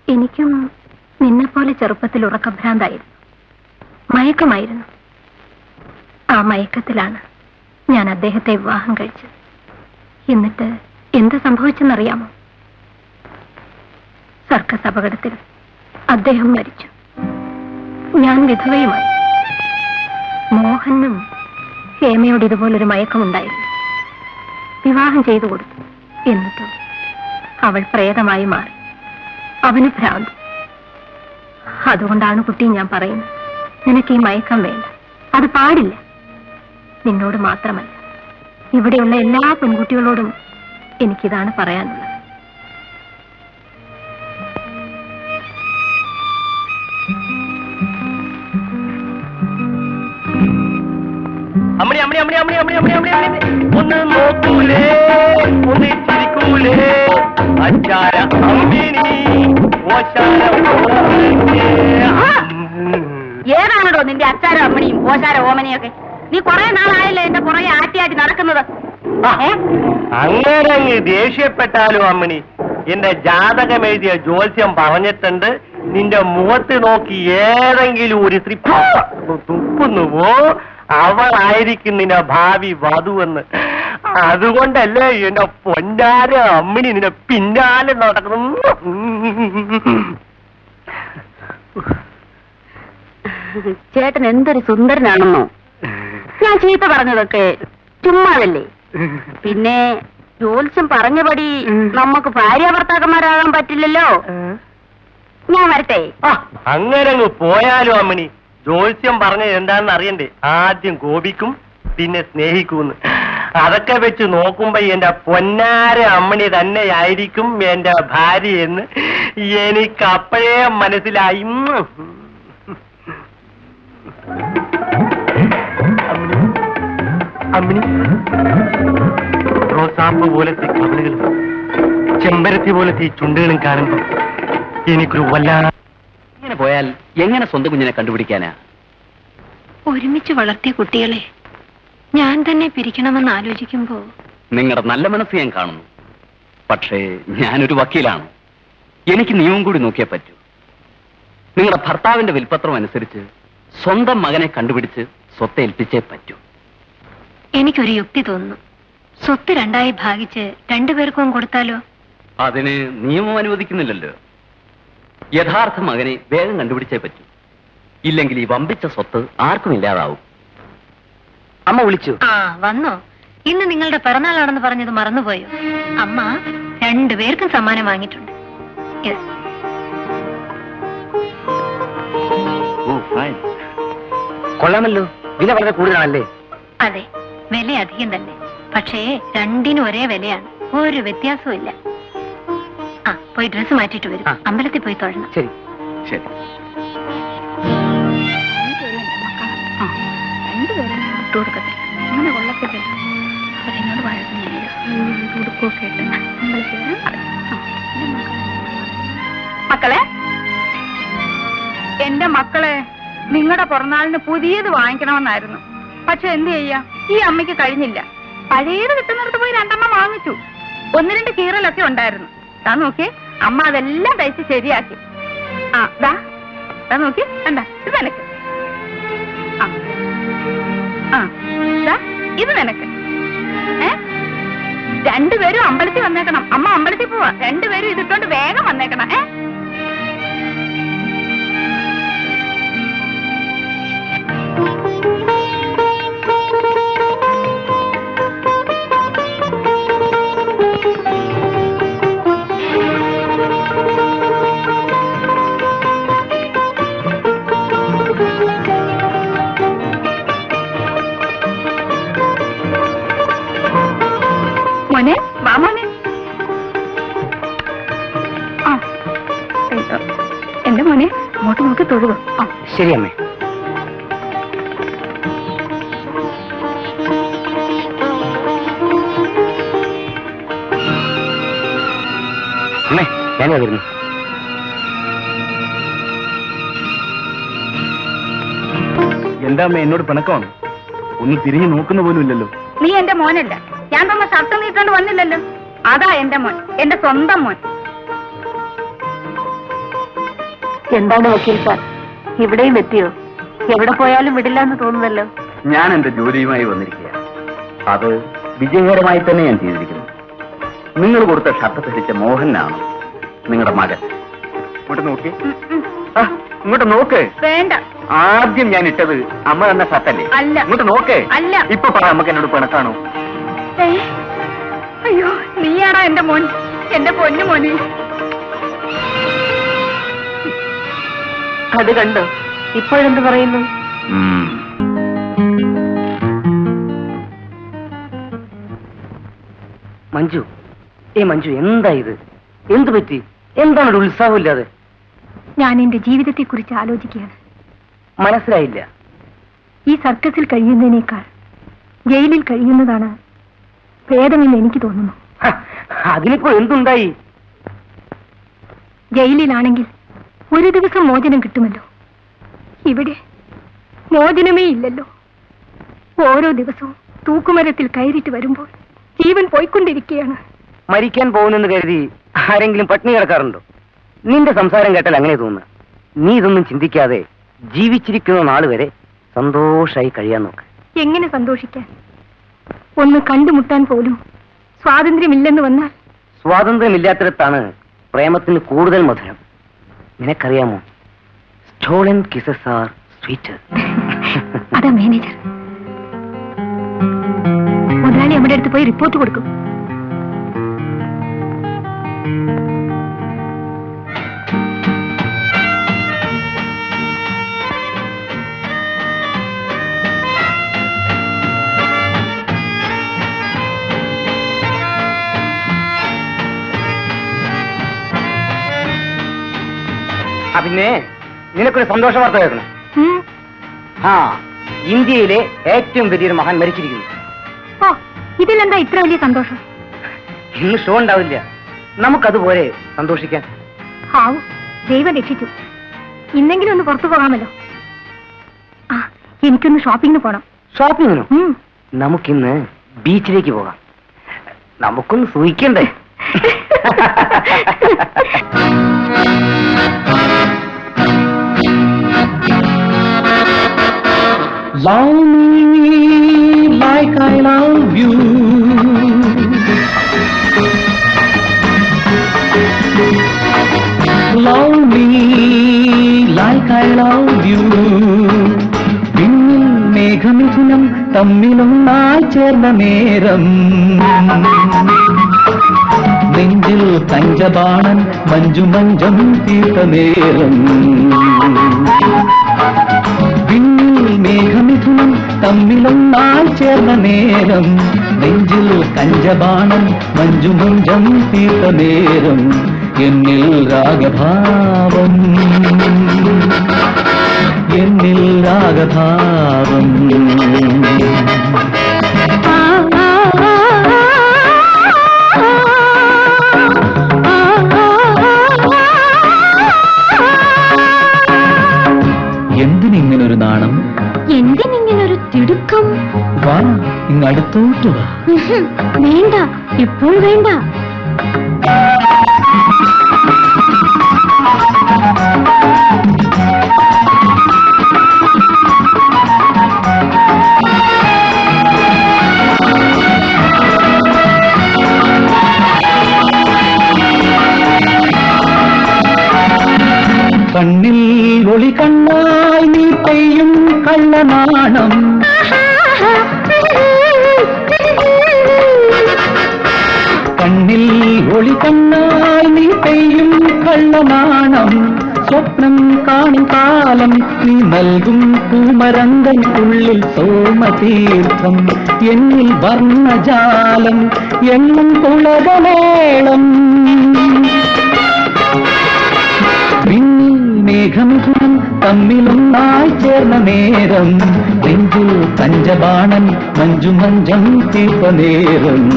എനിക്കും നിന്നെപ്പോലെ ചെറുപ്പത്തിൽ ഉറക്കഭ്രാന്തായിരുന്നു. മയക്കമായിരുന്നു. ആ മയക്കത്തിലാണ് ഞാൻ അദ്ദേഹത്തെ വിവാഹം കഴിച്ചത്. എന്നിട്ട് എന്ത് സംഭവിച്ചെന്നറിയാമോ? സർക്കസ് അപകടത്തിൽ അദ്ദേഹം മരിച്ചു. ഞാൻ വിധവയുമായി. മോഹനും ഹേമയോട് ഇതുപോലൊരു മയക്കമുണ്ടായിരുന്നു. വിവാഹം ചെയ്തു കൊടുത്തു എന്നിട്ടോ അവൾ പ്രേതമായി മാറി. അവന് ഭ്രാന്ത്. അതുകൊണ്ടാണ് കുട്ടി ഞാൻ പറയുന്നത്. നിനക്ക് ഈ മയക്കം വേണ്ട. അത് പാടില്ല. നിന്നോട് മാത്രമല്ല. ഇവിടെയുള്ള എല്ലാ പെൺകുട്ടികളോടും എനിക്കിതാണ് പറയാനുള്ളത്. ഒന്ന് നോക്കൂലേ ഒന്ന് ചിരിക്കൂലേ. അച്ചാര അമ്മിണി ഓശാര. ഏതാണോ നിന്റെ അച്ചാര അമ്മണിയും ഓശാര ഓമനയൊക്കെ നീ കുറെ നാളായല്ലേ എന്റെ പുറകെ ആട്ടിയാട്ടി നടക്കുന്നത്? അങ്ങനെ അങ്ങ് ദേഷ്യപ്പെട്ടാലോ അമ്മിണി എന്റെ ജാതകം എഴുതിയ ജ്യോത്സ്യം പറഞ്ഞിട്ടുണ്ട്. നിന്റെ മുഖത്ത് നോക്കി ഏതെങ്കിലും ഒരു സ്ത്രീ തുപ്പുന്നുവോ? അവളായിരിക്കും നിന്റെ ഭാവി വധുവെന്ന് അതുകൊണ്ടല്ലേ എന്റെ പൊന്നാര അമ്മിണി നിന്റെ പിന്നാലെ നടക്കുന്നു. ചേട്ടൻ എന്തൊരു സുന്ദരനാണെന്നോ? ഞാൻ ചീത്ത പറഞ്ഞതൊക്കെ ചുമ്മാതല്ലേ? പിന്നെ ജോത്സ്യം പറഞ്ഞപടി നമുക്ക് ഭാര്യ ഭർത്താക്കന്മാരാകാൻ പറ്റില്ലല്ലോ. ഞാൻ വരട്ടെ. അങ്ങനെ പോയാലോ അമ്മിണി. ജോത്സ്യം പറഞ്ഞത് എന്താണെന്ന് അറിയണ്ടേ? ആദ്യം കോപിക്കും പിന്നെ സ്നേഹിക്കുമെന്ന് അതൊക്കെ വെച്ച് നോക്കുമ്പോ എന്റെ പൊന്നാര അമ്മണി തന്നെയായിരിക്കും എന്റെ ഭാര്യ എന്ന് എനിക്ക് അപ്പോഴേ മനസ്സിലായി. അമ്മിണി. റോസാപ്പ് പോലത്തെ കവിളുകളും ചെമ്പരത്തി പോലത്തെ ചുണ്ടുകളും കാണുമ്പോൾ എനിക്കൊരു വല്ലാ ഇങ്ങനെ പോയാൽ എങ്ങനെ സ്വന്തം കുഞ്ഞിനെ കണ്ടുപിടിക്കാനാ? ഒരുമിച്ച് വളർത്തിയ കുട്ടികളെ ഞാൻ തന്നെ പിരിക്കണമെന്ന് ആലോചിക്കുമ്പോ നിങ്ങളുടെ നല്ല മനസ്സ് ഞാൻ കാണുന്നു. പക്ഷേ ഞാനൊരു വക്കീലാണ്. എനിക്ക് നിയമം കൂടി നോക്കിയേ പറ്റൂ. നിങ്ങളുടെ ഭർത്താവിന്റെ വിൽപത്രം അനുസരിച്ച് സ്വന്തം മകനെ കണ്ടുപിടിച്ച് സ്വത്ത് ഏൽപ്പിച്ചേ പറ്റൂ. എനിക്കൊരു യുക്തി തോന്നുന്നു. സ്വത്ത് രണ്ടായി ഭാഗിച്ച് രണ്ടുപേർക്കും കൊടുത്താലോ? അതിന് നിയമം അനുവദിക്കുന്നില്ലല്ലോ. യഥാർത്ഥ മകനെ വേഗം കണ്ടുപിടിച്ചേ പറ്റൂ. ഇല്ലെങ്കിൽ ഈ വമ്പിച്ച സ്വത്ത് ആർക്കും ഇല്ലാതാവും. അമ്മ വിളിച്ചു. ആ വന്നോ. ഇന്ന് നിങ്ങളുടെ പിറന്നാളാണെന്ന് പറഞ്ഞത് മറന്നുപോയോ? അമ്മ രണ്ടുപേർക്കും സമ്മാനം വാങ്ങിയിട്ടുണ്ട്. കൊള്ളാമല്ലോ. വില വളരെ കൂടുതലാണല്ലേ? അതെ വില അധികം തന്നെ. പക്ഷേ രണ്ടിനും ഒരേ വിലയാണ്. ഒരു വ്യത്യാസവും ഇല്ല ആ പോയി ഡ്രസ് മാറ്റിട്ട് വരും. അമ്പലത്തിൽ പോയി തൊഴണം. ശരി. ശരി. രണ്ടുപേരും ഇട്ട് കൊടുക്കത്തില്ല അങ്ങനെ കൊള്ളത്തില്ല? അവരെന്നോട് വഴക്കുന്നില്ല ഉടുക്കൊക്കെ ഇട്ട് അമ്പലത്തിൽ വരാൻ പറയും. ആ, എന്റെ മക്കളെ. മക്കളെ എന്റെ മക്കളെ നിങ്ങളുടെ പിറന്നാളിന് പുതിയത് വാങ്ങിക്കണമെന്നായിരുന്നു. പക്ഷെ എന്ത് ചെയ്യാ? ഈ അമ്മയ്ക്ക് കഴിഞ്ഞില്ല. പഴയത് കിട്ടുന്നിടത്ത് പോയി രണ്ടെണ്ണം വാങ്ങിച്ചു. ഒന്ന് രണ്ട് കീറലൊക്കെ ഉണ്ടായിരുന്നു. ദാ നോക്കി. അമ്മ അതെല്ലാം തയ്ച്ച് ശരിയാക്കി. ആ ദാ. താ നോക്കി. എന്താ ഇത് നിനക്ക്. ആ ദാ ഇത് നിനക്ക്. ഏ? രണ്ടുപേരും അമ്പലത്തിൽ വന്നേക്കണം. അമ്മ അമ്പലത്തിൽ പോവാ. രണ്ടുപേരും ഇതിട്ടോണ്ട് വേഗം വന്നേക്കണം. ഏ? മോനെ വാ മോനെ. ആ എന്റെ മോനെ? അങ്ങോട്ട് നോക്കി തൊഴുക ആ. ശരി അമ്മേ. അമ്മേ ഞാനേ വരുന്നു. എന്താ അമ്മ എന്നോട് പിണക്കമാണ്? ഒന്ന് തിരിഞ്ഞു നോക്കുന്ന പോലും ഇല്ലല്ലോ. നീ എന്റെ മോനല്ല. ഞാൻ തന്ന ഷർട്ട് നീട്ടോണ്ട് വന്നില്ലല്ലോ. അതാ എന്റെ മോൻ എന്റെ സ്വന്തം മോൻ. എന്താണ് വക്കീൽ സാർ? ഇവിടെയും എത്തിയോ? എവിടെ പോയാലും വിടില്ല എന്ന് തോന്നുന്നല്ലോ. ഞാൻ എന്റെ ജോലിയുമായി വന്നിരിക്കുക അത് വിജയകരമായി തന്നെ ഞാൻ ചെയ്തിരിക്കുന്നു. നിങ്ങൾ കൊടുത്ത ഷർട്ട് ധരിച്ച മോഹനാണ് നിങ്ങളുടെ മകൻ. ഇങ്ങോട്ട് നോക്കി. ഇങ്ങോട്ട് നോക്ക്. വേണ്ട. ആദ്യം ഞാൻ ഇട്ടത് അമ്മ തന്ന ഷർട്ടല്ലേ? അല്ല. ഇങ്ങോട്ട് നോക്കേ. അല്ല. ഇപ്പൊ പറ നമുക്ക് എന്നോട് പിണക്കാണോ? അയ്യോ നീയാടാ എന്റെ മോൻ? എന്റെ പൊന്നു മോനെ. അത് കണ്ടോ? ഇപ്പോഴെന്ത് പറയുന്നു? മഞ്ജു ഏ മഞ്ജു എന്താ ഇത്? എന്ത് പറ്റി? എന്താണ് ഒരു ഉത്സാഹമില്ലാതെ ഞാൻ എന്റെ ജീവിതത്തെ കുറിച്ച് ആലോചിക്കുകയാണ്. മനസ്സിലായില്ല. ഈ സർക്കസിൽ കഴിയുന്നതിനേക്കാൾ ജയിലിൽ കഴിയുന്നതാണ് ഭേദമെന്ന് എനിക്ക് തോന്നുന്നു. അതിനിപ്പോ എന്തുണ്ടായി? ജയിലിലാണെങ്കിൽ ഒരു ദിവസം മോചനം കിട്ടുമല്ലോ. ഇവിടെ മോചനമേ ഇല്ലല്ലോ. ഓരോ ദിവസവും തൂക്കുമരത്തിൽ കയറിയിട്ട് വരുമ്പോൾ ജീവൻ പോയിക്കൊണ്ടിരിക്കുകയാണ്. മരിക്കാൻ പോകുന്നെന്ന് കരുതി ആരെങ്കിലും പട്ടിണി കിടക്കാറുണ്ടോ? നിന്റെ സംസാരം കേട്ടാൽ അങ്ങനെ തോന്നുന്നു. നീ ഇതൊന്നും ചിന്തിക്കാതെ ജീവിച്ചിരിക്കുന്ന നാൾ വരെ സന്തോഷായി കഴിയാൻ നോക്ക്. എങ്ങനെ സന്തോഷിക്കാൻ? ഒന്ന് കണ്ടുമുട്ടാൻ പോലും സ്വാതന്ത്ര്യമില്ലെന്ന് വന്നാൽ? സ്വാതന്ത്ര്യമില്ലാത്തിടത്താണ് പ്രേമത്തിന് കൂടുതൽ മധുരം. നിനക്കറിയാമോ? സ്റ്റോളൻ കിസസ് ആർ സ്വീറ്റ് അതാ മാനേജർ മുതലാളി നമ്മുടെ അടുത്ത് പോയി റിപ്പോർട്ട് കൊടുക്കും. ആ പിന്നെ നിനക്കൊരു സന്തോഷ വാർത്ത കേൾക്കണം. ആ ഇന്ത്യയിലെ ഏറ്റവും വലിയൊരു മഹാൻ മരിച്ചിരിക്കുന്നു. ഓ ഇതിലെന്താ ഇത്ര വലിയ സന്തോഷം? ഇന്ന് ഷോ ഉണ്ടാവില്ല. നമുക്കതുപോലെ സന്തോഷിക്കാൻ ഹാവു ദൈവം രക്ഷിച്ചു. ഇന്നെങ്കിലും ഒന്ന് പുറത്തു പോകാമല്ലോ. ആ എനിക്കൊന്ന് ഷോപ്പിങ്ങിന് പോകണം ഷോപ്പിങ്ങിനോ ഉം. നമുക്കിന്ന് ബീച്ചിലേക്ക് പോകാം. നമുക്കൊന്ന് സൂഹിക്കണ്ടേ Love me like I love you. Love me like I love you. വിണ്ണിൽ മേഘമിഥുനം തമ്മിലൊന്നായി ചേർന്ന നേരം നെഞ്ചിൽ പഞ്ചബാണൻ മഞ്ജു മഞ്ജം തീർത്ത നേരം വിണ്ണിൽ മേഘമിഥുനം തമ്മിലൊന്നായി ചേർന്ന നേരം. നെഞ്ചിൽ കഞ്ചബാണൻ മഞ്ജുമഞ്ചം തീർത്ത നേരം എന്നിൽ രാഗഭാവം. എന്നിൽ രാഗഭാവം. വാ ഇങ്ങടുത്തോട്ട് വാ ഉഹും, വേണ്ട ഇപ്പോൾ വേണ്ട കണ്ണിൽ ഒളി കണ്ണായി നീ പെയ്യും കള്ളനാണം കള്ളനാണം സ്വപ്നം കാണും കാലം. നീ നൽകും ഉള്ളിൽ സോമതീർത്ഥം. എന്നിൽ വർണജാലം. എന്നും കുളകമേളം മേഘമിഥുനം തമ്മിലൊന്നായി ചേർന്ന നേരം. നെഞ്ചിൽ പഞ്ചബാണൻ മഞ്ജു മഞ്ചം തീർത്ത നേരം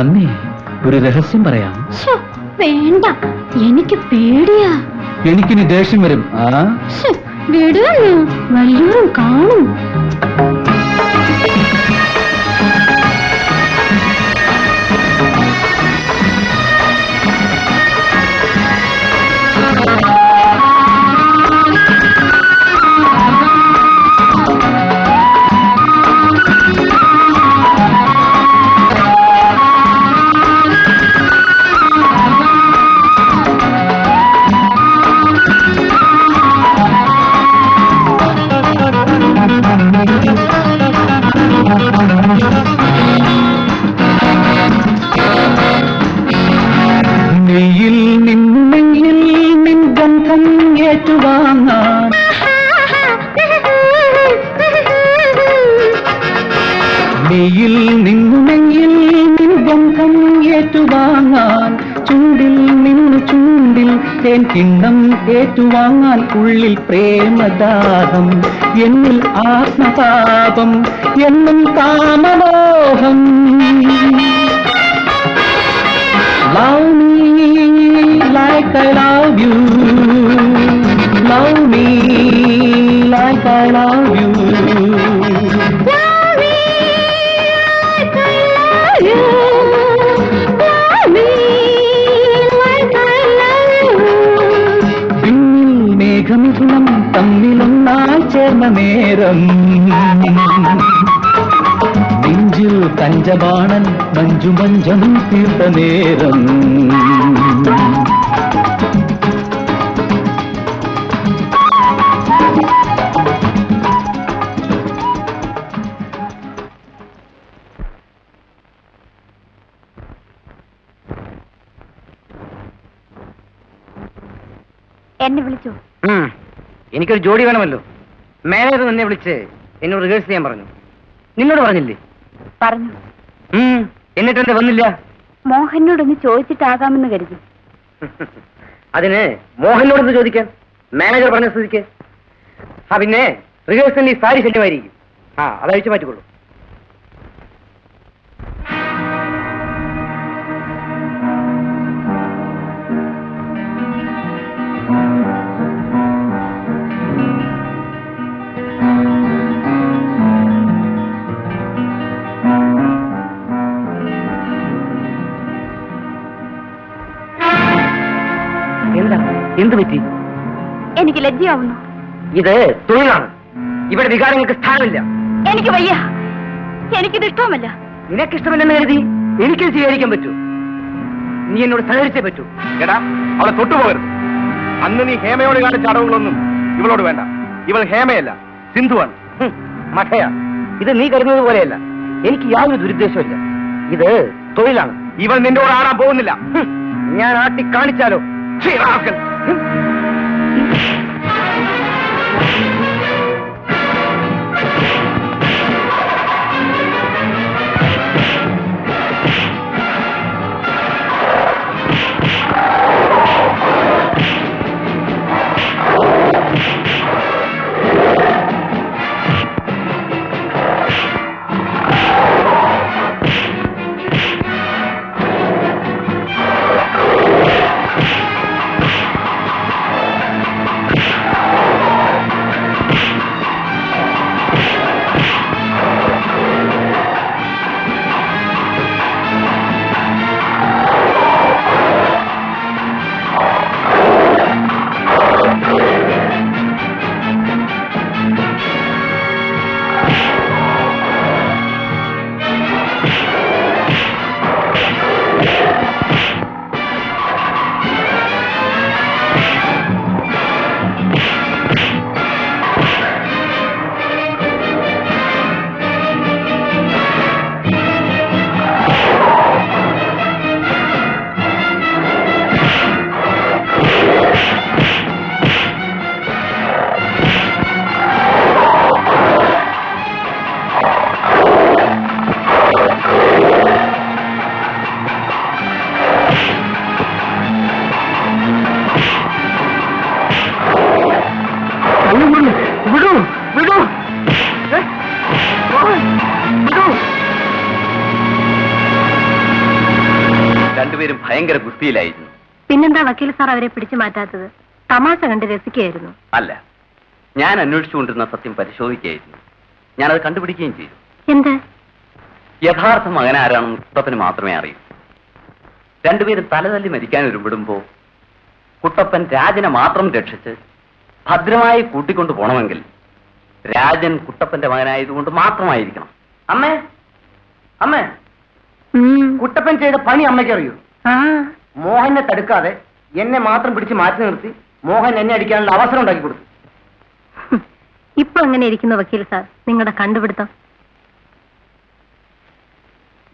വന്നേ ഒരു രഹസ്യം പറയാം. വേണ്ട. എനിക്ക് പേടിയാ. എനിക്കിനി ദേഷ്യം വരും. ആ? വിടുന്നു വല്ലവരും കാണും. കൈയിൽ നിന്നുമെങ്കിൽ നിന്നും ഏറ്റുവാങ്ങാൻ ചൂടിൽ നിന്ന് ചൂണ്ടിൽ തേൻ കിണ്ണം ഏറ്റുവാങ്ങാൻ ഉള്ളിൽ പ്രേമദാഹം എന്നിൽ ആത്മതാപം എന്നും കാമമോഹം Love me like I love you. Love me like I love you. തമ്മിലൊന്നായി നേരം. നെഞ്ചിൽ കഞ്ചബാണൻ മഞ്ജു മഞ്ചം തീർത്ത നേരം. എന്നെ വിളിച്ചു? ഉം. എനിക്കൊരു ജോഡി വേണമല്ലോ. മാനേജർ നിന്നെ വിളിച്ച് എന്നോട് റിഹേഴ്സ് ചെയ്യാൻ പറഞ്ഞു. നിന്നോട് പറഞ്ഞില്ലേ? പറഞ്ഞു. എന്നിട്ട് എന്താ വന്നില്ല? മോഹനോടൊന്ന് ചോദിച്ചിട്ടാകാമെന്ന് കരുതി. [LAUGHS] അതിന് മോഹനോടൊന്ന് ചോദിക്കാൻ മാനേജർ പറഞ്ഞ സ്ഥിതിക്ക്. ആ പിന്നെ റിഹേഴ്സലിൽ ഈ സാരി ശല്യമായിരിക്കും. ആ അതഴിച്ചു മാറ്റിക്കൊള്ളൂ. എന്താ പറ്റി? എനിക്ക് ലജ്ജയാവുന്നു. ഇത് തൊഴിലാണ് ഇവിടെ വികാരങ്ങൾക്ക് സ്ഥാനമില്ല. എനിക്ക് വയ്യ. എനിക്കിത് നിനക്ക് ഇഷ്ടമല്ലെന്ന് കരുതി എനിക്കത് സ്വീകരിക്കാൻ പറ്റൂ. നീ എന്നോട് സഹകരിച്ചേ പറ്റൂ. എടാ അവളെ തൊട്ടുപോകരുത്. അന്ന് നീ ഹേമയോട് കാണിച്ച അടവുകളൊന്നും ഇവളോട് വേണ്ട. ഇവൾ ഹേമയല്ല സിന്ധുവാണ്. മഠയാ ഇത് നീ കരുതുന്നത് പോലെയല്ല. എനിക്ക് യാതൊരു ദുരുദ്ദേശമില്ല ഇത് തൊഴിലാണ്. ഇവൾ നിന്റെ കൂടെ ആടാൻ പോകുന്നില്ല. ഞാൻ ആട്ടി കാണിച്ചാലോ? Hmm. സാർ അവരെ പിടിച്ചു മാറ്റാത്തത്. തമാശ കണ്ട് രസിക്കുകയായിരുന്നു. അല്ല ഞാൻ അന്വേഷിച്ചുകൊണ്ടിരുന്ന സത്യം പരിശോധിക്കുകയായിരുന്നു. ഞാനത് കണ്ടുപിടിക്കുകയും ചെയ്തു. എന്ത്? യഥാർത്ഥ മകൻ ആരാണെന്ന് കുട്ടപ്പന് മാത്രമേ അറിയൂ. രണ്ടുപേരും തലതല്ലി മരിക്കാൻ ഒരുപിടുമ്പോ കുട്ടപ്പൻ രാജനെ മാത്രം രക്ഷിച്ച് ഭദ്രമായി കൂട്ടിക്കൊണ്ടു പോണമെങ്കിൽ രാജൻ കുട്ടപ്പന്റെ മകനായതുകൊണ്ട് മാത്രമായിരിക്കണം. അമ്മേ അമ്മേ. കുട്ടപ്പൻ ചെയ്ത പണി അമ്മയ്ക്ക് അറിയൂ ആ. മോഹനെ തടുക്കാതെ എന്നെ മാത്രം പിടിച്ച് മാറ്റി നിർത്തി മോഹൻ എന്നെ അടിക്കാനുള്ള അവസരം ഉണ്ടാക്കി കൊടുത്തു. ഇപ്പൊ അങ്ങനെ ഇരിക്കുന്ന വക്കീൽ സാർ? നിങ്ങളുടെ കണ്ടുപിടുത്തം?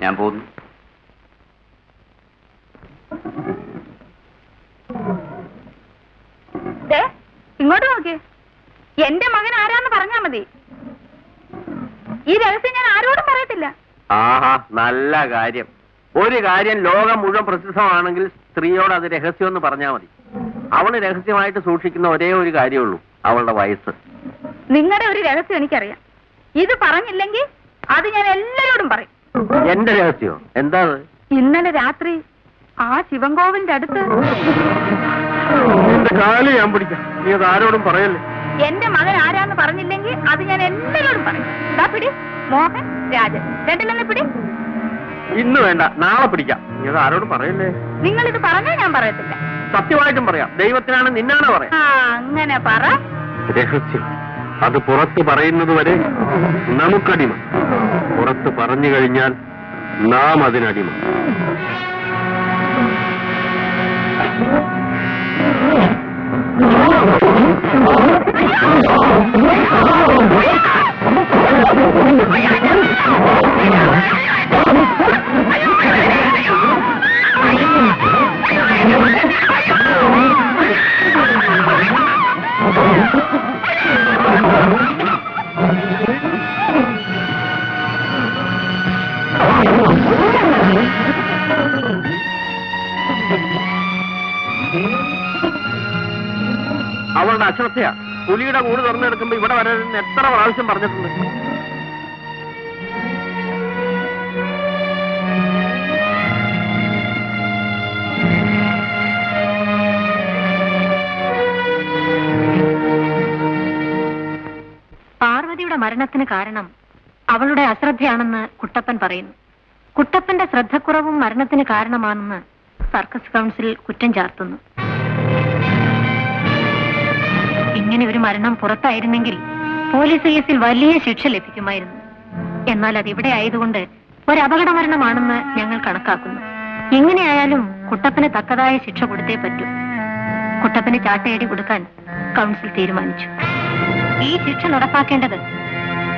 ഞാൻ പോകുന്നു. ദേ, ഇങ്ങോട്ട് നോക്കിയേ എന്റെ മകൻ ആരാന്ന് പറഞ്ഞാ മതി. ഈ രഹസ്യം ഞാൻ ആരോടും പറയത്തില്ല. ആഹാ നല്ല കാര്യം. ഒരു കാര്യം ലോകം മുഴുവൻ പ്രസിദ്ധമാണെങ്കിൽ സ്ത്രീയോട് അത് രഹസ്യം എന്ന് പറഞ്ഞാൽ മതി. അവൾ രഹസ്യമായിട്ട് സൂക്ഷിക്കുന്ന ഒരേ ഒരു കാര്യമുള്ളൂ അവളുടെ വയസ്സ്. നിങ്ങളുടെ ഒരു രഹസ്യം എനിക്കറിയാം. ഇത് പറഞ്ഞില്ലെങ്കിൽ അത് ഞാൻ എല്ലാരോടും പറയും. എന്റെ രഹസ്യം? എന്താ ഇന്നലെ രാത്രി ആ ശിവൻകോവിലിന്റെ അടുത്ത് കാൽ ഞാൻ പിടിക്കാം. നീ അത് ആരോടും പറയല്ലേ? എന്റെ മകൻ ആരാന്ന് പറഞ്ഞില്ലെങ്കിൽ അത് ഞാൻ എല്ലാരോടും പറയും. പിടി മോഹൻ രാജൻ. രണ്ടിലൊന്ന് പിടി. ഇന്ന് വേണ്ട നാളെ പിടിക്കാം. നീ അത് ആരോട് പറയല്ലേ? നിങ്ങൾ ഇത് പറഞ്ഞാൽ ഞാൻ പറയത്തില്ല. സത്യമായിട്ടും പറയാം. ദൈവത്തിനാണ് നിന്നാണ് പറയാം. ആ അങ്ങനെ പറ. രഹസ്യം. അത് പുറത്ത് പറയുന്നത് വരെ നമുക്കടിമ. പുറത്ത് പറഞ്ഞു കഴിഞ്ഞാൽ നാം അതിനടിമ. അവളുടെ അശ്രദ്ധയാ. പുലിയുടെ കൂട് തുറന്നെടുക്കുമ്പോ ഇവിടെ വരാൻ എത്ര പ്രാവശ്യം പറഞ്ഞിട്ടുണ്ട്. പാർവതിയുടെ മരണത്തിന് കാരണം അവളുടെ അശ്രദ്ധയാണെന്ന് കുട്ടപ്പൻ പറയുന്നു. കുട്ടപ്പന്റെ ശ്രദ്ധക്കുറവും മരണത്തിന് കാരണമാണെന്ന് സർക്കസ് കൗൺസിൽ കുറ്റം ചാർത്തുന്നു. ഇങ്ങനെ ഒരു മരണം പുറത്തായിരുന്നെങ്കിൽ പോലീസ് കേസിൽ വലിയ ശിക്ഷ ലഭിക്കുമായിരുന്നു. എന്നാൽ അത് ഇവിടെ ആയതുകൊണ്ട് ഒരു അപകട മരണമാണെന്ന് ഞങ്ങൾ കണക്കാക്കുന്നു. എങ്ങനെയായാലും കുട്ടപ്പന് തക്കതായ ശിക്ഷ കൊടുത്തേ പറ്റൂ. കുട്ടപ്പന് ചാട്ടയടി കൊടുക്കാൻ കൗൺസിൽ തീരുമാനിച്ചു. ഈ ശിക്ഷ നടപ്പാക്കേണ്ടത്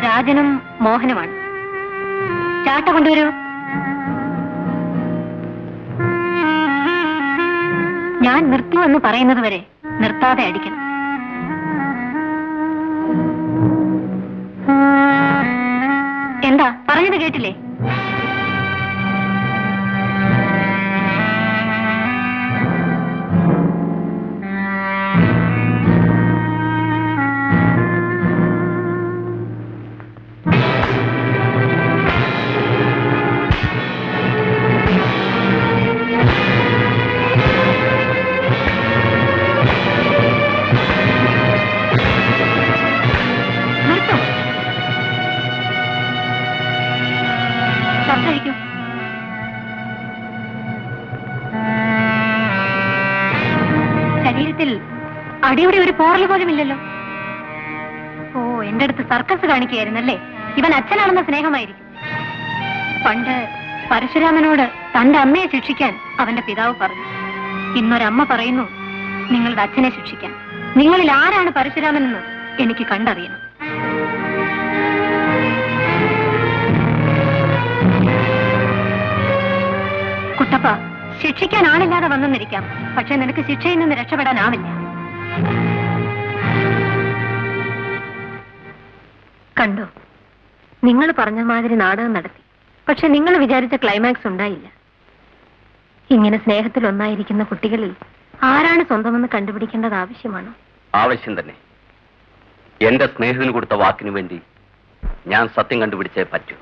രാജനും മോഹനുമാണ്. ചാട്ട കൊണ്ടുവരൂ. ഞാൻ നിർത്തൂ എന്ന് പറയുന്നത് വരെ നിർത്താതെ അടിക്കണം. എന്താ? പറഞ്ഞത് കേട്ടില്ലേ? അടിയുടെ ഒരു പോറൽ പോലും ഇല്ലല്ലോ ഓ എന്റെ അടുത്ത് സർക്കസ് കാണിക്കുകയായിരുന്നല്ലേ? ഇവൻ അച്ഛനാണെന്ന സ്നേഹമായിരിക്കും. പണ്ട് പരശുരാമനോട് തന്റെ അമ്മയെ ശിക്ഷിക്കാൻ അവന്റെ പിതാവ് പറഞ്ഞു. ഇന്നൊരമ്മ പറയുന്നു നിങ്ങളുടെ അച്ഛനെ ശിക്ഷിക്കാൻ. നിങ്ങളിൽ ആരാണ് പരശുരാമനെന്ന് എനിക്ക് കണ്ടറിയണം. കുട്ടപ്പ ശിക്ഷിക്കാൻ ആളില്ലാതെ വന്നെന്നിരിക്കാം. പക്ഷെ നിനക്ക് ശിക്ഷയിൽ നിന്ന് രക്ഷപ്പെടാനാവില്ല. കണ്ടോ? നിങ്ങൾ പറഞ്ഞ മാതിരി നാടകം നടത്തി. പക്ഷെ നിങ്ങൾ വിചാരിച്ച ക്ലൈമാക്സ് ഉണ്ടായില്ല. ഇങ്ങനെ സ്നേഹത്തിൽ ഒന്നായിരിക്കുന്ന കുട്ടികളിൽ ആരാണ് സ്വന്തമെന്ന് കണ്ടുപിടിക്കേണ്ടത് ആവശ്യമാണ്? ആവശ്യം തന്നെ. എന്റെ സ്നേഹത്തിന് കൊടുത്ത വാക്കിനു വേണ്ടി ഞാൻ സത്യം കണ്ടുപിടിച്ചേ പറ്റൂ.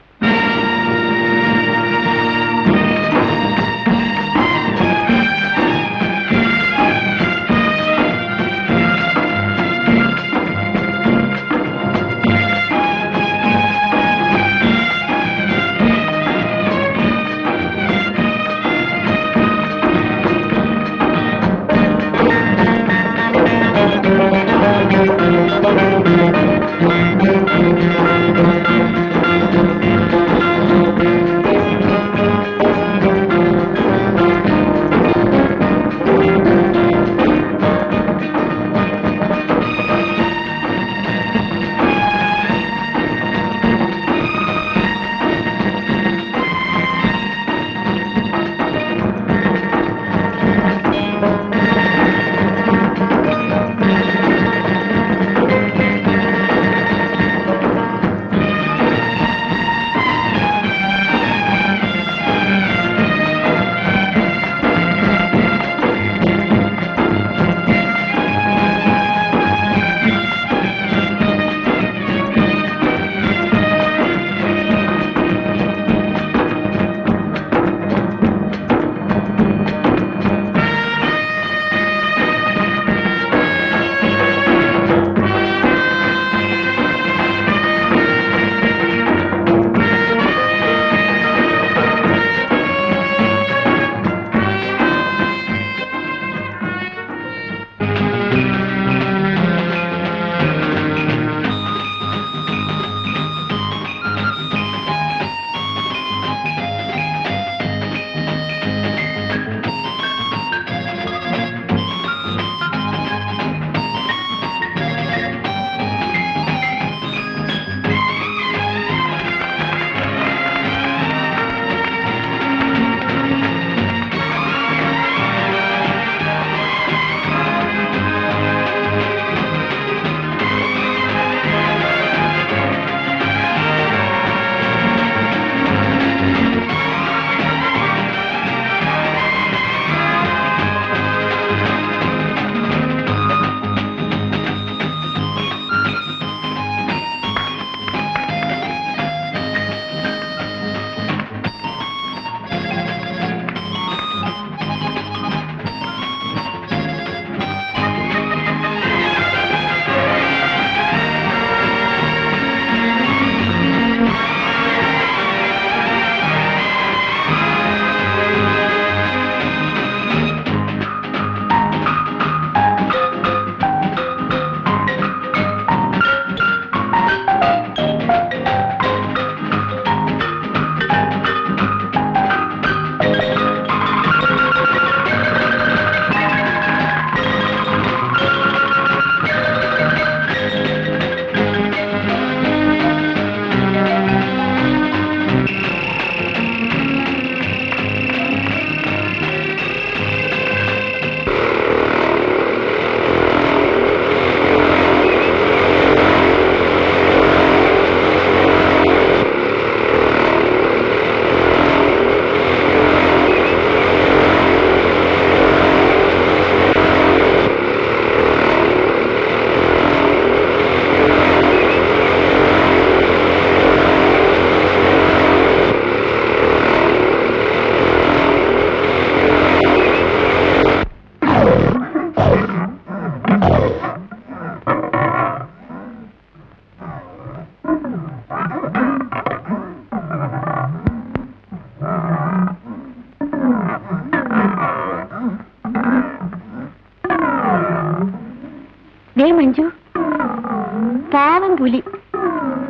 പുലി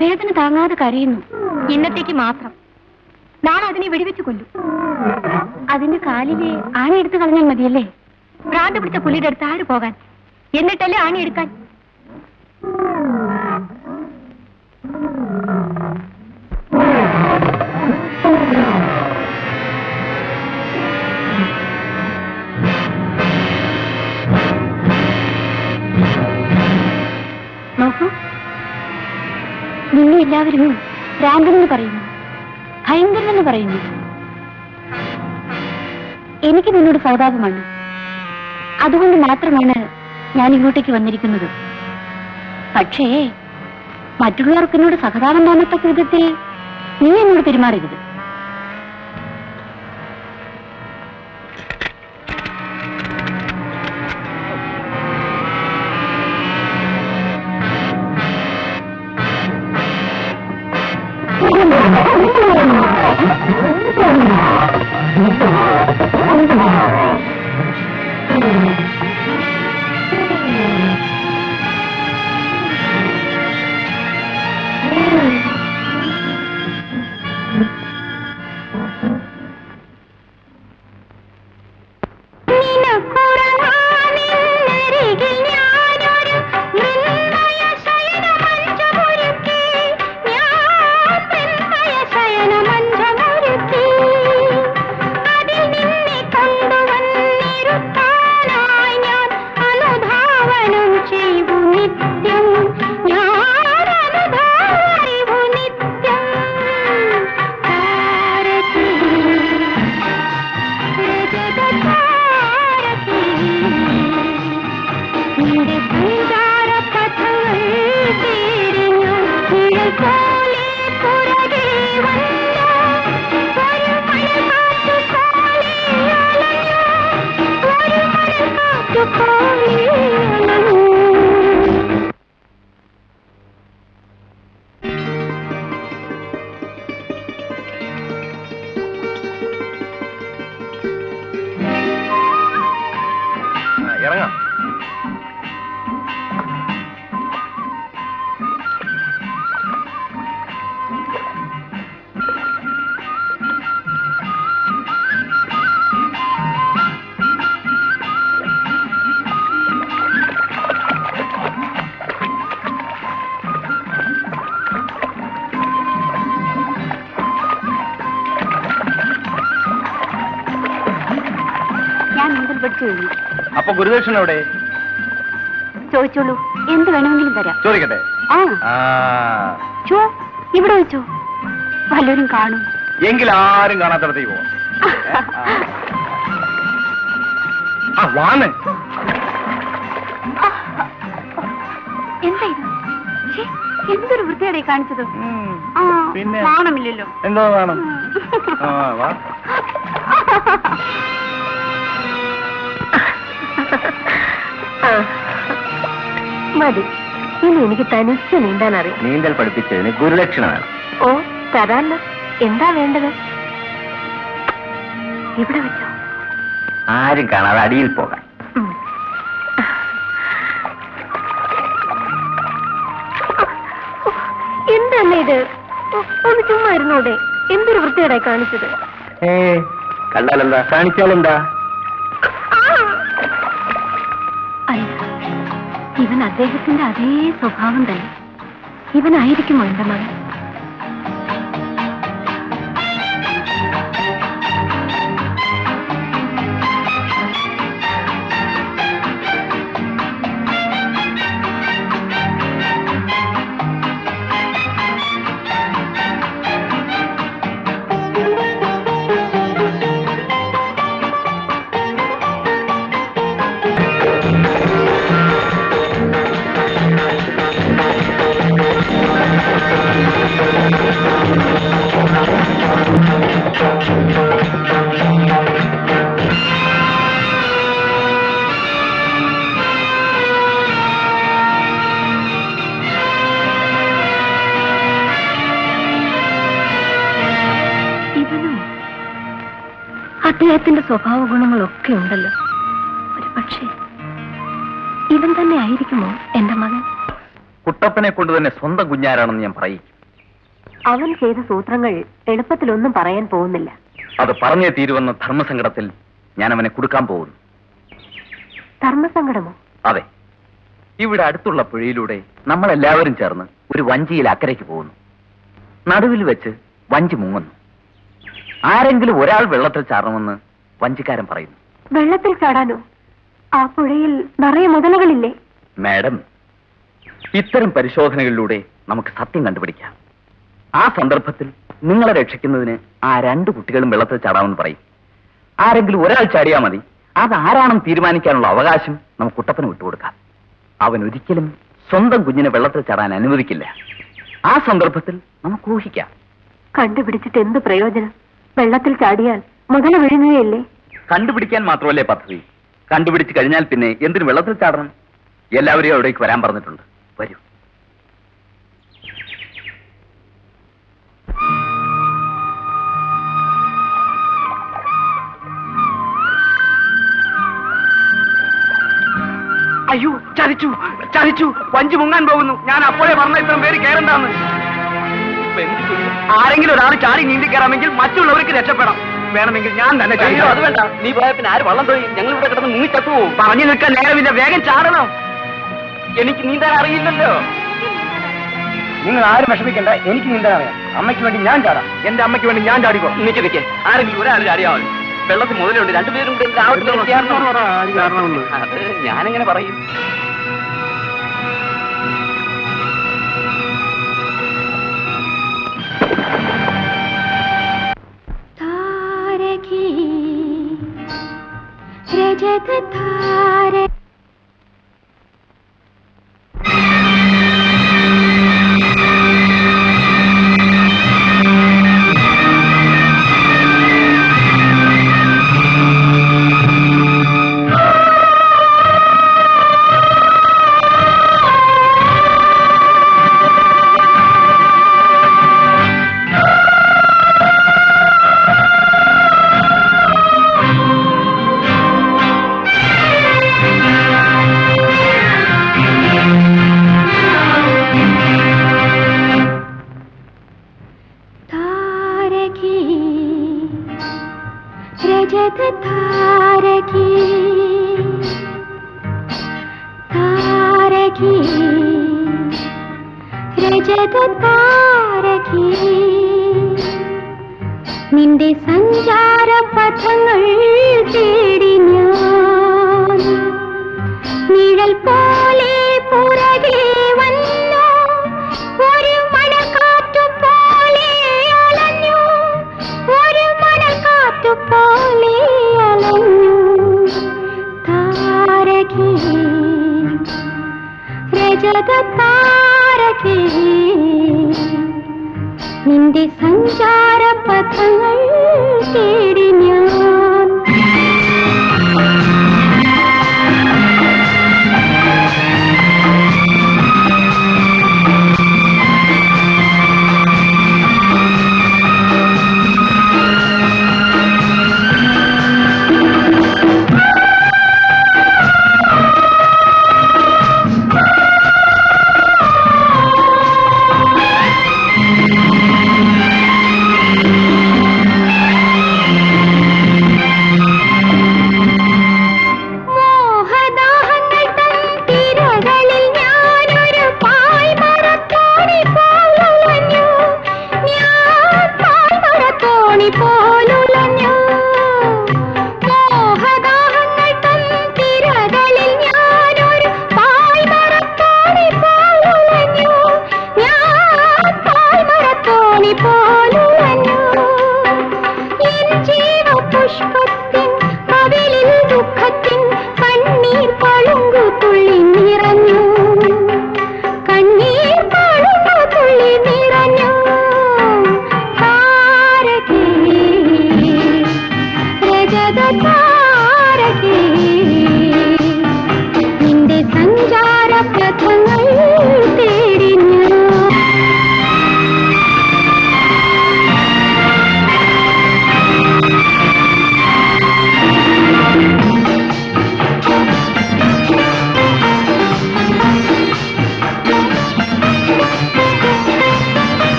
വേദന താങ്ങാതെ കരയുന്നു. ഇന്നത്തേക്ക് മാത്രം. നാളെ അതിനെ വെടിവെച്ച് കൊല്ലും. അതിന്റെ കാലിലെ ആണി എടുത്തു കളഞ്ഞാൽ മതിയല്ലേ? ഭ്രാന്ത് പിടിച്ച പുലിയുടെ അടുത്ത് ഞാൻ വന്നിരിക്കുന്നത്. പക്ഷേ മറ്റുള്ളവർക്ക് എന്നോട് സഹതാപം തോന്നത്തക്ക വിധത്തിൽ നീ എന്നോട് പെരുമാറരുത്. ഗുരുദക്ഷിണ എവിടെ ചോദിച്ചോളൂ. എന്ത് വേണമെങ്കിലും തരാം. ചോദിക്കട്ടെ? ആ. ചോ ഇവിടെ വെച്ചോ. വല്ലവരും കാണും. എങ്കിൽ ആരും കാണാത്തടത്തേക്ക് പോവാം? ആ. വാന്ന്. എന്താ ഇത്? എന്തൊരു വൃത്തിയുടെ കാണിച്ചത്. പിന്നെ? നാണമില്ലല്ലോ. എന്തോ വേണം ആ വാ. മതി. ഇനി എനിക്ക് തനിച്ച് നീന്താൻ അറിയാം. നീന്തൽ പഠിപ്പിച്ചതിന് ഗുരുലക്ഷണ വേണം ഓ തരാല്ലോ. എന്താ വേണ്ടത്? ഇവിടെ വെച്ചോ. ആരും കാണാതെ അടിയിൽ പോകാം. എന്തല്ലേ ഇത്? ഒന്ന് ചുമ്മാ ഇരുന്നോടെ. എന്തൊരു വൃത്തിയുടെ കാണിച്ചത്. ഏ കണ്ടാലെന്താ? കാണിച്ചാലെന്താ? അദ്ദേഹത്തിന്റെ അതേ സ്വഭാവം തന്നെ. ഇവനായിരിക്കുമോ എന്റെ മകൻ? അദ്ദേഹത്തിന്റെ സ്വഭാവ ഗുണങ്ങളൊക്കെ ഉണ്ടല്ലോ. ഒരു പക്ഷേ ഇവൻ തന്നെ ആയിരിക്കുമോ എന്റെ മകൻ? കുട്ടപ്പനെ കൊണ്ട് തന്നെ സ്വന്തം കുഞ്ഞാരാണെന്ന് ഞാൻ പറയും. അവൻ ചെയ്ത സൂത്രങ്ങൾ എളുപ്പത്തിലൊന്നും പറയാൻ പോകുന്നില്ല. അത് പറഞ്ഞേ തീരുവെന്ന ധർമ്മസങ്കടത്തിൽ ഞാൻ അവനെ കൊടുക്കാൻ പോകുന്നു. ധർമ്മസങ്കടമോ? അതെ. ഇവിടെ അടുത്തുള്ള പുഴയിലൂടെ നമ്മളെല്ലാവരും ചേർന്ന് ഒരു വഞ്ചിയിൽ അക്കരയ്ക്ക് പോകുന്നു. നടുവിൽ വെച്ച് വഞ്ചി മുങ്ങുന്നു. ആരെങ്കിലും ഒരാൾ വെള്ളത്തിൽ ചാടണമെന്ന് വഞ്ചിക്കാരൻ പറയുന്നു. വെള്ളത്തിൽ ചാടാനോ? ആ പുഴയിൽ നിറയെ മുതലകളില്ലേ? മാഡം ഇത്തരം പരിശോധനകളിലൂടെ നമുക്ക് സത്യം കണ്ടുപിടിക്കാം. ആ സന്ദർഭത്തിൽ നിങ്ങളെ രക്ഷിക്കുന്നതിന് ആ രണ്ട് കുട്ടികളും വെള്ളത്തിൽ ചാടാമെന്ന് പറയും. ആരെങ്കിലും ഒരാൾ ചാടിയാൽ മതി. അത് ആരാണെന്ന് തീരുമാനിക്കാനുള്ള അവകാശം നമുക്ക് കുട്ടപ്പന് വിട്ടുകൊടുക്കാം. അവൻ ഒരിക്കലും സ്വന്തം കുഞ്ഞിനെ വെള്ളത്തിൽ ചാടാൻ അനുവദിക്കില്ല. ആ സന്ദർഭത്തിൽ നമുക്ക് ഊഹിക്കാം. കണ്ടുപിടിച്ചിട്ട് എന്ത് പ്രയോജനം? വെള്ളത്തിൽ ചാടിയാൽ മുതല വിഴുങ്ങുകയല്ലേ? കണ്ടുപിടിക്കാൻ മാത്രമല്ലേ പദ്ധതി? കണ്ടുപിടിച്ച് കഴിഞ്ഞാൽ പിന്നെ എന്തിനു വെള്ളത്തിൽ ചാടണം? എല്ലാവരെയും അവിടേക്ക് വരാൻ പറഞ്ഞിട്ടുണ്ട്. വരൂ. അയ്യോ ചതിച്ചു ചതിച്ചു. വഞ്ചി മുങ്ങാൻ പോകുന്നു. ഞാൻ അപ്പോഴേ പറഞ്ഞ ഇത്രയും പേര് കയറണ്ടാന്ന് ആരെങ്കിലും ഒരാൾ ചാടി നീന്തി കയറാമെങ്കിൽ മറ്റുള്ളവർക്ക് രക്ഷപ്പെടാം. വേണമെങ്കിൽ ഞാൻ തന്നെ അയ്യോ, അത് വേണ്ട. നീ പോയ പിന്നെ ആര് വള്ളം തോയി ഞങ്ങൾ ഇവിടെ കിടന്ന് മുങ്ങിച്ചത്തു പറഞ്ഞു നിൽക്കാൻ നേരമില്ല. വേഗം ചാടണം. എനിക്ക് നീന്താൻ അറിയില്ലല്ലോ. നിങ്ങൾ ആരും വിഷമിക്കണ്ട. എനിക്ക് നീന്താൻ അറിയാം. അമ്മയ്ക്ക് വേണ്ടി ഞാൻ ചാടാം. എന്റെ അമ്മയ്ക്ക് വേണ്ടി ഞാൻ ചാടിക്കോ? നിക്ക് നിക്ക്. ആരെങ്കിലും ഒരാൾ ചാടിയാൽ വെള്ളത്തിൽ മുതലുണ്ട്. രണ്ടുപേരും കൂടെ ആവട്ടെ എന്ന് ചേർന്ന് അത് ഞാനെങ്ങനെ പറയും? താരകി രജത താര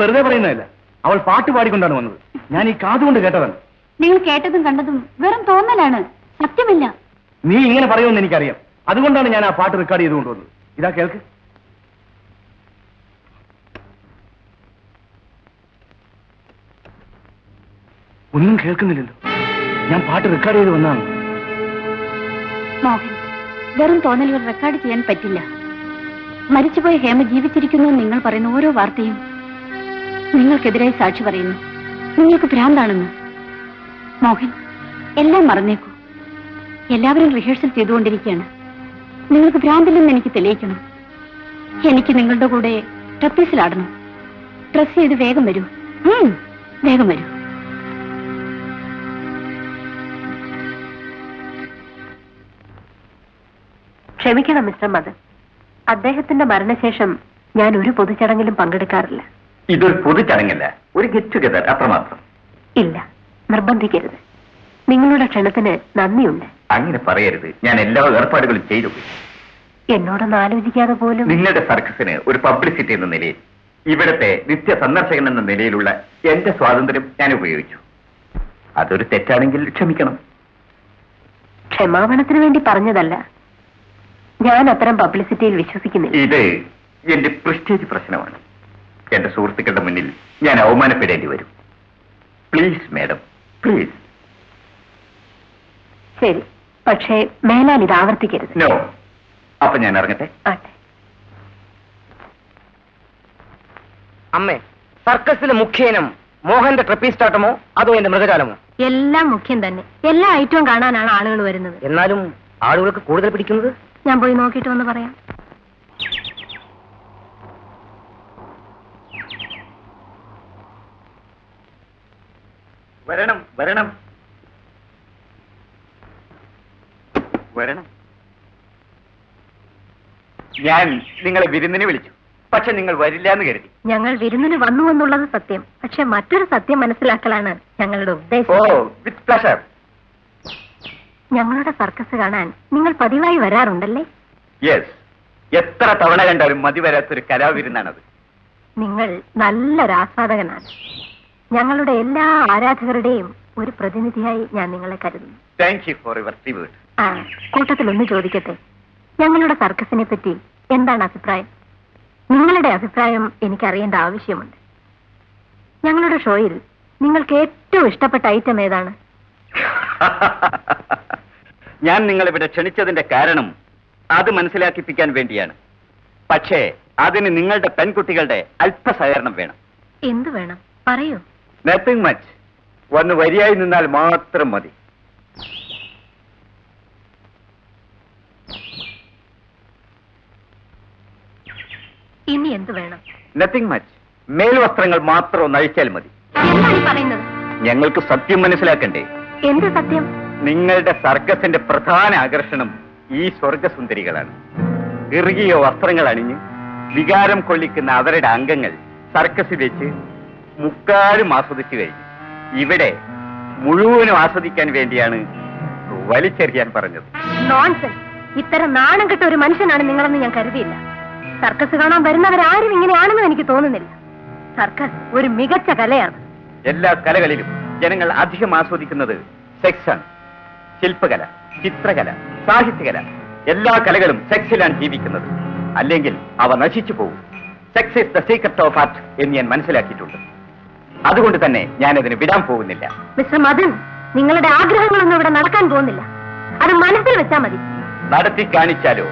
വെറുതെ പറയുന്നതല്ല. അവൾ പാട്ട് പാടിക്കൊണ്ടാണ് വന്നത്. ഞാൻ ഈ കാതുകൊണ്ട് കേട്ടതാണ്. നിങ്ങൾ കേട്ടതും കണ്ടതും വെറും തോന്നലാണ്. സത്യമില്ല. നീ ഇങ്ങനെ പറയുമെന്ന് എനിക്കറിയാം. അതുകൊണ്ടാണ് ഞാൻ ആ പാട്ട് റെക്കോർഡ് ചെയ്ത് കൊണ്ടുവന്നത് ഇതാ കേൾക്ക്. ഒന്നും കേൾക്കുന്നില്ലല്ലോ. ഞാൻ പാട്ട് റെക്കോർഡ് ചെയ്ത് വന്നാണ് മോഹൻ വെറും തോന്നലുകൾ റെക്കോർഡ് ചെയ്യാൻ പറ്റില്ല. മരിച്ചുപോയ ഹേമ ജീവിച്ചിരിക്കുന്നു നിങ്ങൾ പറയുന്ന ഓരോ വാർത്തയും നിങ്ങൾക്കെതിരായി സാക്ഷി പറയുന്നു. നിങ്ങൾക്ക് ഭ്രാന്താണെന്ന്. മോഹൻ എല്ലാം മറന്നേക്കൂ. എല്ലാവരും റിഹേഴ്സൽ ചെയ്തുകൊണ്ടിരിക്കുകയാണ്. നിങ്ങൾക്ക് ഭ്രാന്തില്ലെന്ന് എനിക്ക് തെളിയിക്കണം. എനിക്ക് നിങ്ങളുടെ കൂടെ ട്രപ്പീസിലാടണം ഡ്രസ് ചെയ്ത് വേഗം വരൂ. വേഗം വരൂ. ക്ഷമിക്കണം മിസ്റ്റർ മദൻ. അദ്ദേഹത്തിന്റെ മരണശേഷം ഞാൻ ഒരു പൊതുചടങ്ങിലും പങ്കെടുക്കാറില്ല. ഇതൊരു പൊതുചടങ്ങല്ല ഒരു ഗെറ്റ് ടുഗദർ അത്രമാത്രം. ഇല്ല. നിർബന്ധിക്കരുത്. നിങ്ങളുടെ ക്ഷണത്തിന് നന്ദിയുണ്ട്. അങ്ങനെ പറയരുത്. ഞാൻ എല്ലാ ഏർപ്പാടുകളും ചെയ്തു എന്നോടൊന്ന് ആലോചിക്കാതെ പോലും. നിങ്ങളുടെ സർക്കസിന് ഒരു പബ്ലിസിറ്റി എന്ന നിലയിൽ ഇവിടത്തെ നിത്യ സന്ദർശകൻ എന്ന നിലയിലുള്ള എന്റെ സ്വാതന്ത്ര്യം ഞാൻ ഉപയോഗിച്ചു. അതൊരു തെറ്റാണെങ്കിൽ ക്ഷമിക്കണം. ക്ഷമാപണത്തിന് വേണ്ടി പറഞ്ഞതല്ല. ഞാൻ അത്തരം പബ്ലിസിറ്റിയിൽ വിശ്വസിക്കുന്നില്ല. ഇത് എന്റെ പ്രസ്റ്റേജ് പ്രശ്നമാണ്. എന്റെ സുഹൃത്തുക്കളുടെ മുന്നിൽ ഞാൻ അവമാനപ്പെടേണ്ടി വരും. പ്ലീസ് മാഡം പ്ലീസ് ശരി. പക്ഷേ മേലാൽ ഇത് ആവർത്തിക്കരുത്. നോ അപ്പൊ ഞാൻ ഇറങ്ങട്ടെ? ആട്ടെ. അമ്മേ സർക്കസിലെ മുഖ്യ ഇനം മോഹന്റെ ട്രപ്പീസ്റ്റാട്ടമോ അതോ എന്റെ മൃഗജാലമോ? എല്ലാം മുഖ്യം തന്നെ. എല്ലാ ഐറ്റവും കാണാനാണ് ആളുകൾ വരുന്നത്. എന്നാലും ആളുകൾക്ക് കൂടുതൽ പിടിക്കുന്നത്? ഞാൻ പോയി നോക്കിയിട്ട് വന്ന് പറയാം. വരണം വരണം. വരണം. ഞാൻ നിങ്ങളെ വിരുന്നിനെ വിളിച്ചു. പക്ഷെ നിങ്ങൾ വരില്ല എന്ന് കരുതി. ഞങ്ങൾ വിരുന്നിന് വന്നു എന്നുള്ളത് സത്യം. പക്ഷെ മറ്റൊരു സത്യം മനസ്സിലാക്കലാണ് ഞങ്ങളുടെ ഓ ഉദ്ദേശം വിത്ത് പ്ലഷർ. ഞങ്ങളുടെ സർക്കസ് കാണാൻ നിങ്ങൾ പതിവായി വരാറുണ്ടല്ലേ? യെസ് എത്ര തവണ കണ്ടാലും മതി വരാത്തൊരു കലാവിരുന്നാണത്. നിങ്ങൾ നല്ലൊരു ആസ്വാദകനാണ് ഞങ്ങളുടെ എല്ലാ ആരാധകരുടെയും ഒരു പ്രതിനിധിയായി ഞാൻ നിങ്ങളെ കരുതുന്നു. Thank you for your tribute ആ കൂട്ടത്തിൽ ഒന്ന് ചോദിക്കട്ടെ? ഞങ്ങളുടെ സർക്കസിനെ പറ്റി എന്താണ് അഭിപ്രായം? നിങ്ങളുടെ അഭിപ്രായം എനിക്കറിയേണ്ട ആവശ്യമുണ്ട്. ഞങ്ങളുടെ ഷോയിൽ നിങ്ങൾക്ക് ഏറ്റവും ഇഷ്ടപ്പെട്ട ഐറ്റം ഏതാണ്? [LAUGHS] ഞാൻ നിങ്ങളിവിടെ ക്ഷണിച്ചതിന്റെ കാരണം അത് മനസ്സിലാക്കിപ്പിക്കാൻ വേണ്ടിയാണ്. പക്ഷേ അതിന് നിങ്ങളുടെ പെൺകുട്ടികളുടെ അല്പസഹകരണം വേണം. എന്ത് വേണം? പറയൂ. നത്തിങ് മച്ച് വന്ന് വരിയായി നിന്നാൽ മാത്രം മതി. ഇനി എന്ത് വേണം? നത്തിങ് മച്ച് മേൽവസ്ത്രങ്ങൾ മാത്രം ഒന്ന് അഴിച്ചാൽ മതി. എന്താണ് പറയുന്നത്? ഞങ്ങൾക്ക് സത്യം മനസ്സിലാക്കണ്ടേ? എന്ത് സത്യം? നിങ്ങളുടെ സർക്കസിന്റെ പ്രധാന ആകർഷണം ഈ സ്വർഗസുന്ദരികളാണ്. ഇറുകിയ വസ്ത്രങ്ങൾ അണിഞ്ഞ് വികാരം കൊള്ളിക്കുന്ന അവരുടെ അംഗങ്ങൾ സർക്കസിൽ വെച്ച് മുക്കാലും ആസ്വദിച്ചു കഴിഞ്ഞു. ഇവിടെ മുഴുവനും ആസ്വദിക്കാൻ വേണ്ടിയാണ് വലിച്ചെറിയാൻ പറഞ്ഞത്. നോൺസെൻസ് ഇത്തരം നാണം കെട്ട ഒരു മനുഷ്യനാണ് നിങ്ങളെന്ന് ഞാൻ കരുതിയില്ല. സർക്കസ് കാണാൻ വരുന്നവരാരും ഇങ്ങനെയാണെന്ന് എനിക്ക് തോന്നുന്നില്ല. സർക്കസ് ഒരു മികച്ച കലയാണ്. എല്ലാ കലകളിലും ജനങ്ങൾ അധികം ആസ്വദിക്കുന്നത് സെക്സ് ആണ്. ശില്പകല ചിത്രകല സാഹിത്യകല എല്ലാ കലകളും സെക്സിലാണ് ജീവിക്കുന്നത്. അല്ലെങ്കിൽ അവ നശിച്ചു പോകും sex is the secret of art എന്ന് ഞാൻ മനസ്സിലാക്കിയിട്ടുണ്ട്. അതുകൊണ്ട് തന്നെ ഞാൻ അതിന് വിടാൻ പോകുന്നില്ല. മിസ്റ്റർ മദൻ നിങ്ങളുടെ ആഗ്രഹങ്ങളൊന്നും ഇവിടെ നടക്കാൻ പോകുന്നില്ല. അത് മനസ്സിൽ വെച്ചാ മതി. നടത്തി കാണിച്ചാലോ?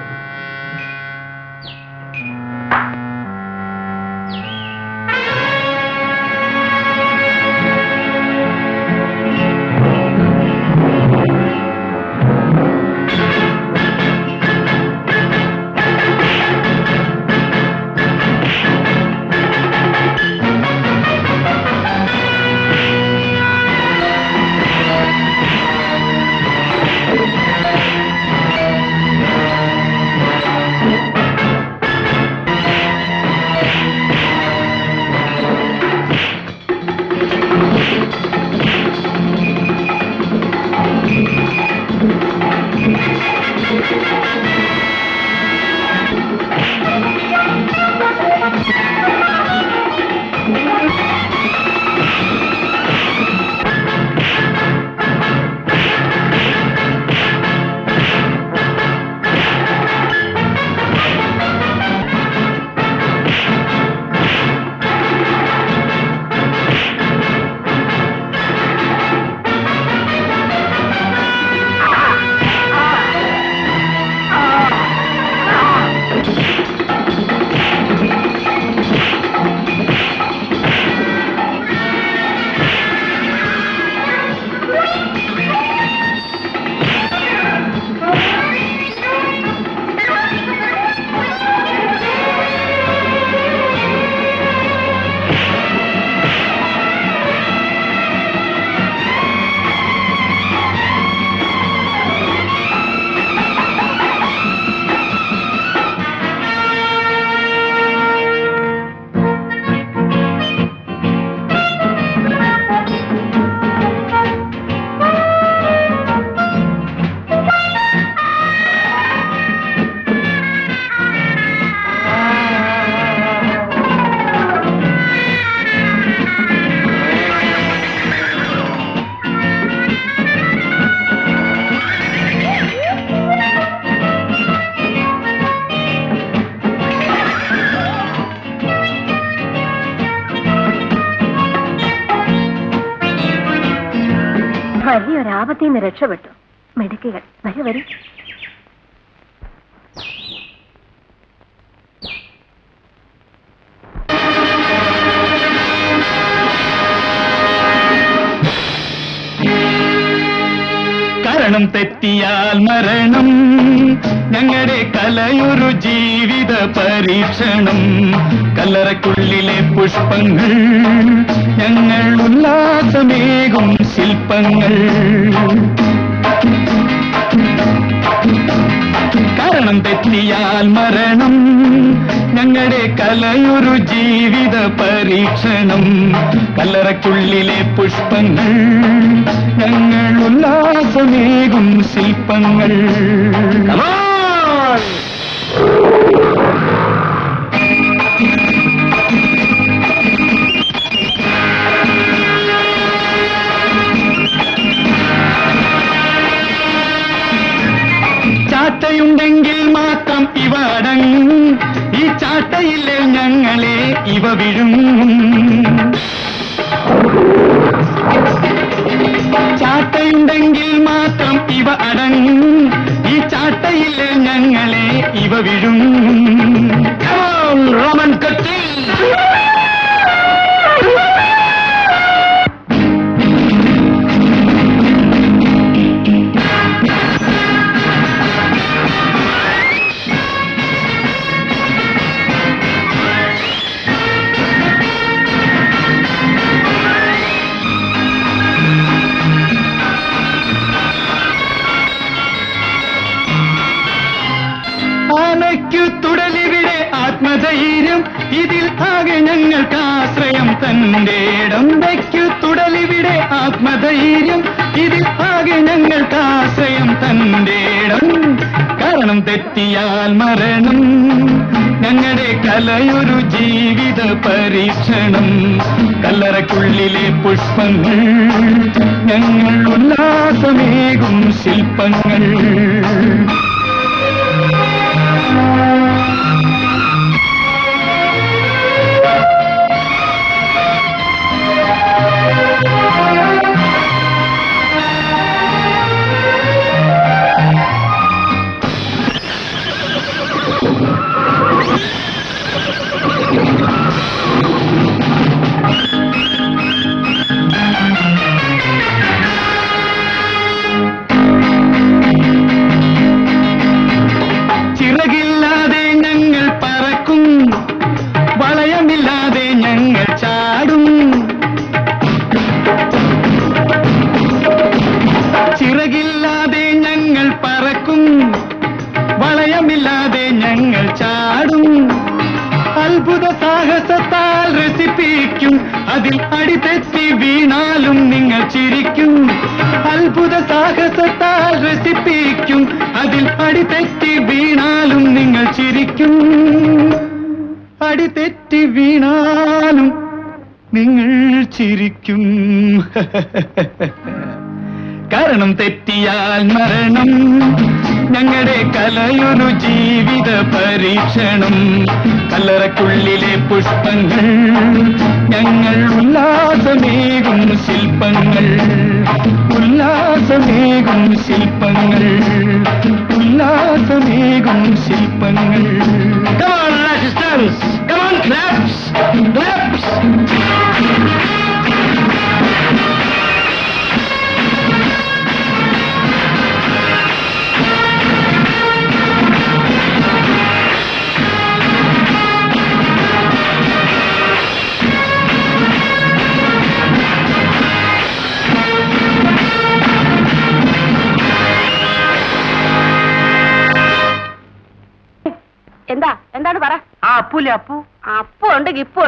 कर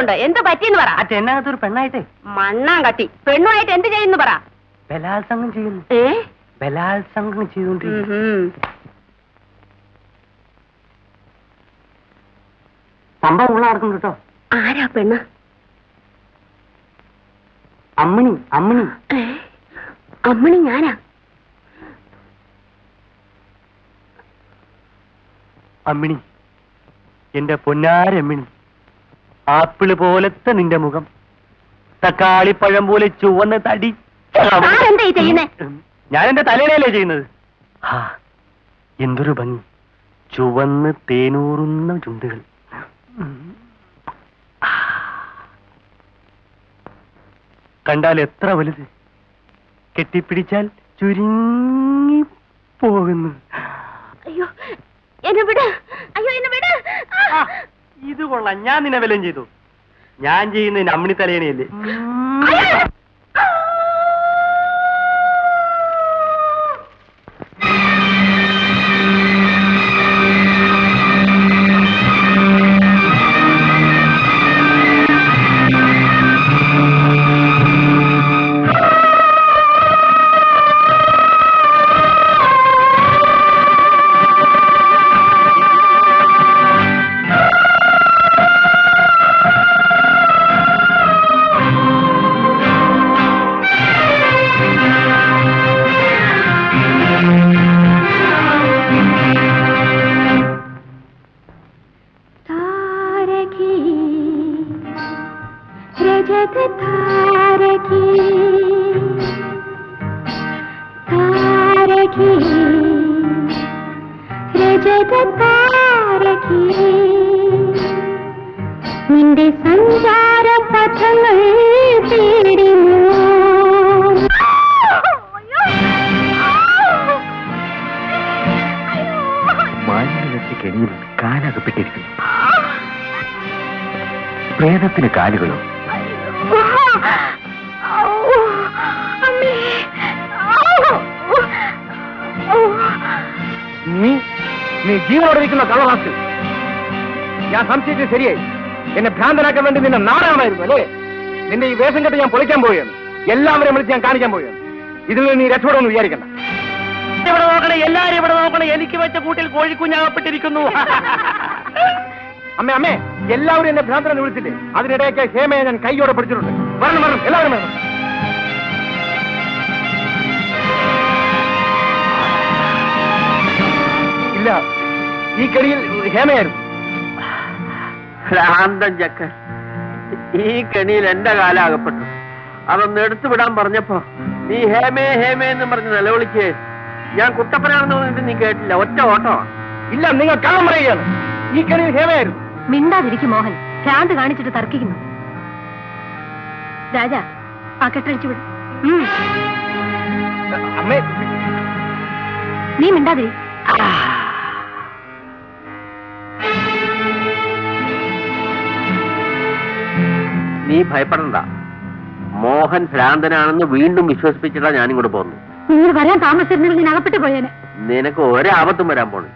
ഉണ്ട്. എന്ത് പറ്റിയെന്ന് പറ. ആ ചെന്നകത്തൊരു പെണ്ണായിട്ടേ. മണ്ണാൻ കത്തി പെണ്ണുമായിട്ട് എന്ത് ചെയ്യുന്നു പറ. ബലാത്സംഗം ചെയ്യുന്നു. ഏ? ബലാത്സംഗം ചെയ്തുകൊണ്ടിരിക്കുന്നു. സംഭവം ഉള്ള ആർക്കും കേട്ടോ? ആരാ പെണ്ണ? അമ്മിണി അമ്മിണി. അമ്മിണി ഞാനാ? അമ്മിണി. എന്റെ പൊന്നാരമ്മിണി. ആപ്പിൾ പോലത്തെ നിന്റെ മുഖം. തക്കാളി പഴം പോലെ ചുവന്ന തടി. ചെയ്യുന്നേ? ഞാൻ എന്റെ തലയിലല്ലേ ചെയ്യുന്നത്? ആ എന്തൊരു ഭംഗി. ചുവന്ന് തേനൂറുന്ന ചുണ്ടുകൾ. കണ്ടാൽ എത്ര വലുത്. കെട്ടിപ്പിടിച്ചാൽ ചുരുങ്ങി പോകുന്നു. അയ്യോ എന്നെ അയ്യോ എന്നെ ഇത് കൊള്ളാം. ഞാൻ നിന്നെ വല്ലതും ചെയ്തു. ഞാൻ ചെയ്യുന്നതിന് അമ്മിണി തലയണയല്ലേ നിന്റെ കാലകപ്പെട്ടിരിക്കുന്നു. പ്രേതത്തിന് കാലുകളോ നീ ജീവനോടിരിക്കുന്ന കള്ളവാക്ക് ഞാൻ സംശയിച്ചത് ശരിയായി. എന്നെ ഭ്രാന്തനാക്കാൻ വേണ്ടി നിന്നെ നാടാണായിരുന്നു അല്ലേ? നിന്റെ ഈ വേഷം കെട്ട് ഞാൻ പൊളിക്കാൻ പോവുകയാണ്. എല്ലാവരെയും വിളിച്ച് ഞാൻ കാണിക്കാൻ പോവുകയാണ്. ഇതിൽ നിന്ന് നീ രക്ഷപ്പെടുമെന്ന് വിചാരിക്കണ്ട. ഇവിടെ നോക്കണേ എല്ലാരും ഇവിടെ നോക്കണേ. എനിക്ക് വെച്ച കൂട്ടിൽ കോഴിക്കുഞ്ഞാകപ്പെട്ടിരിക്കുന്നു [LAUGHS] അമ്മ അമ്മേ എല്ലാവരും എന്നെ ഭ്രാന്തനെ വിളിച്ചില്ലേ അതിനിടയ്ക്ക് ഹേമയെ ഞാൻ കൈയോടെ പിടിച്ചിട്ടുണ്ട്. വരണം വരണം എല്ലാവരും വരണം. ഇല്ല. ഈ കെടിയിൽ ഹേമയായിരുന്നു. ഭ്രാന്തൻ ചക്കൻ ഈ കെണിയിൽ എന്റെ കാലാകപ്പെട്ടു. അതൊന്ന് എടുത്തു വിടാൻ പറഞ്ഞപ്പോ നീ ഹേമേ ഹേമേ എന്ന് പറഞ്ഞ് നിലവിളിക്കേ. ഞാൻ കുട്ടപ്പനാണെന്ന് പറഞ്ഞിട്ട് നീ കേട്ടില്ല. ഒറ്റ ഓട്ടോ ഇല്ല നിങ്ങൾ കള്ളം പറയുകയാണ്. ഈ കെണിയിൽ ഹേമയായിരുന്നു. മിണ്ടാതിരിക്കും മോഹൻ. ഭ്രാന്ത് കാണിച്ചിട്ട് തർക്കിക്കുന്നു. രാജാ ആ കെട്ടഴിച്ചു വിടും. അമ്മേ. നീ മിണ്ടാതിരി. ഭയപ്പെടണ്ട. മോഹൻ ഭ്രാന്തനാണെന്ന് വീണ്ടും വിശ്വസിപ്പിച്ചിട്ടാ ഞാനിങ്ങോട്ട് പോന്നു നിങ്ങൾ വരാൻ താമസിച്ചിരുന്നെങ്കിൽ ഞാൻ അകപ്പെട്ടു പോയേനെ. നിനക്ക് ഒരാപത്തും വരാൻ പോണു.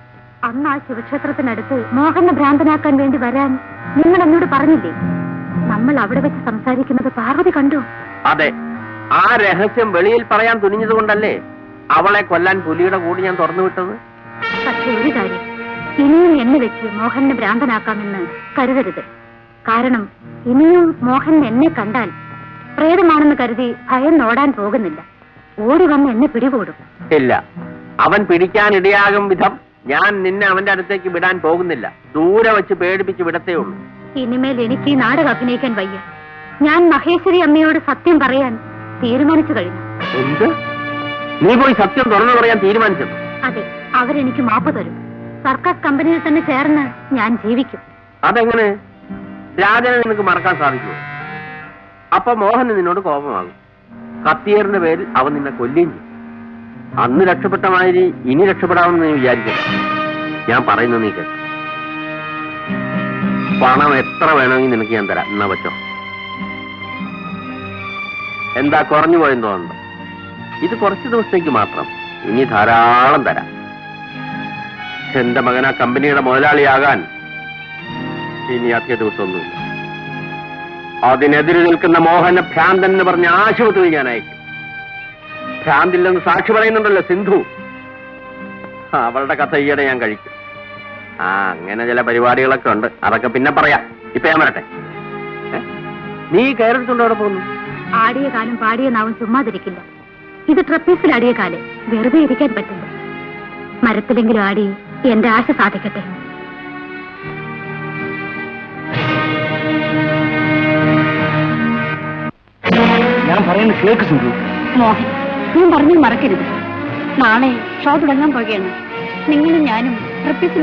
അന്ന് ആ ശിവക്ഷേത്രത്തിനടുത്ത് മോഹനെ ഭ്രാന്തനാക്കാൻ വേണ്ടി വരാൻ നിങ്ങൾ എന്നോട് പറഞ്ഞില്ലേ? നമ്മൾ അവിടെ വെച്ച് സംസാരിക്കുന്നത് പാർവതി കണ്ടു? അതെ. ആ രഹസ്യം വെളിയിൽ പറയാൻ തുനിഞ്ഞത് കൊണ്ടല്ലേ അവളെ കൊല്ലാൻ പുലിയുടെ കൂടി ഞാൻ തുറന്നു വിട്ടത്? പക്ഷെ ഒരു കാര്യം ഇനിയും എന്നെ വെച്ച് മോഹനെ ഭ്രാന്തനാക്കാമെന്ന് കരുതരുത്. കാരണം ഇനിയും മോഹൻ എന്നെ കണ്ടാൽ പ്രേതമാണെന്ന് കരുതി ഭയം നോടാൻ പോകുന്നില്ല. ഓടി വന്ന് എന്നെ പിടികൂടും. ഇല്ല. അവൻ പിടിക്കാൻ ഇടയാകും വിധം ഞാൻ നിന്നെ അവന്റെ അടുത്തേക്ക് വിടാൻ പോകുന്നില്ല. ദൂരെ വെച്ച് പേടിപ്പിച്ച് വിടത്തേ ഉള്ളൂ. ഇനിമേൽ എനിക്ക് ഈ നാടകം അഭിനയിക്കാൻ വയ്യ. ഞാൻ മഹേശ്വരി അമ്മയോട് സത്യം പറയാൻ തീരുമാനിച്ചു കഴിഞ്ഞു. എന്ത്? നീ പോയി സത്യം തുറന്നു പറയാൻ തീരുമാനിച്ചു അതെ അവരെനിക്ക് മാപ്പ് തരും. സർക്കാർ കമ്പനിയിൽ തന്നെ ചേർന്ന് ഞാൻ ജീവിക്കും. അതെങ്ങനെ? രാജനെ നിനക്ക് മറക്കാൻ സാധിക്കുമോ? അപ്പൊ മോഹൻ നിന്നോട് കോപമാകും. കത്തിയേറിന്റെ പേരിൽ അവൻ നിന്നെ കൊല്ലുകയും ചെയ്യും. അന്ന് രക്ഷപ്പെട്ട മാതിരി ഇനി രക്ഷപ്പെടാമെന്ന് നീ വിചാരിക്കണം ഞാൻ പറയുന്നത് നീ കേട്ടോ പണം എത്ര വേണമെങ്കിൽ നിനക്ക് ഞാൻ തരാം. എന്നാ പറ്റോ? എന്താ കുറഞ്ഞു പോയെന്ന് തോന്നുന്നു. ഇത് കുറച്ച് ദിവസത്തേക്ക് മാത്രം. ഇനി ധാരാളം തരാം. എന്റെ മകനാ കമ്പനിയുടെ മുതലാളിയാകാൻ ഇനി അധിക ദിവസമൊന്നുമില്ല. അതിനെതിരെ നിൽക്കുന്ന മോഹന ഭ്രാന്തൻ എന്ന് പറഞ്ഞ ആശുപത്രി ഞാൻ ഭ്രാന്തില്ലെന്ന് സാക്ഷി പറയുന്നുണ്ടല്ലോ സിന്ധു. അവളുടെ കഥ ഈയിടെ ഞാൻ കഴിക്കും. ആ അങ്ങനെ ചില പരിപാടികളൊക്കെ ഉണ്ട്. അതൊക്കെ പിന്നെ പറയാം. ഇപ്പൊ ഞാൻ വരട്ടെ. നീ കയറിട്ടുണ്ടോ അവിടെ പോകുന്നു? ആടിയ കാലം പാടിയ നാവും ചുമ്മാതിരിക്കില്ല. ഇത് ട്രപ്പീസിൽ ആടിയ കാലം. വെറുതെ ഇരിക്കാൻ പറ്റില്ല. മരത്തിലെങ്കിലും ആടി എന്റെ ആശ സാധിക്കട്ടെ. ഞാൻ പറയുന്നത് കേൾക്ക് സുന്ദു. മോഹൻ നീ പറഞ്ഞു മറക്കരുത്. നാളെ ഷോ തുടങ്ങാൻ പോകുകയാണ് നിങ്ങളും ഞാനും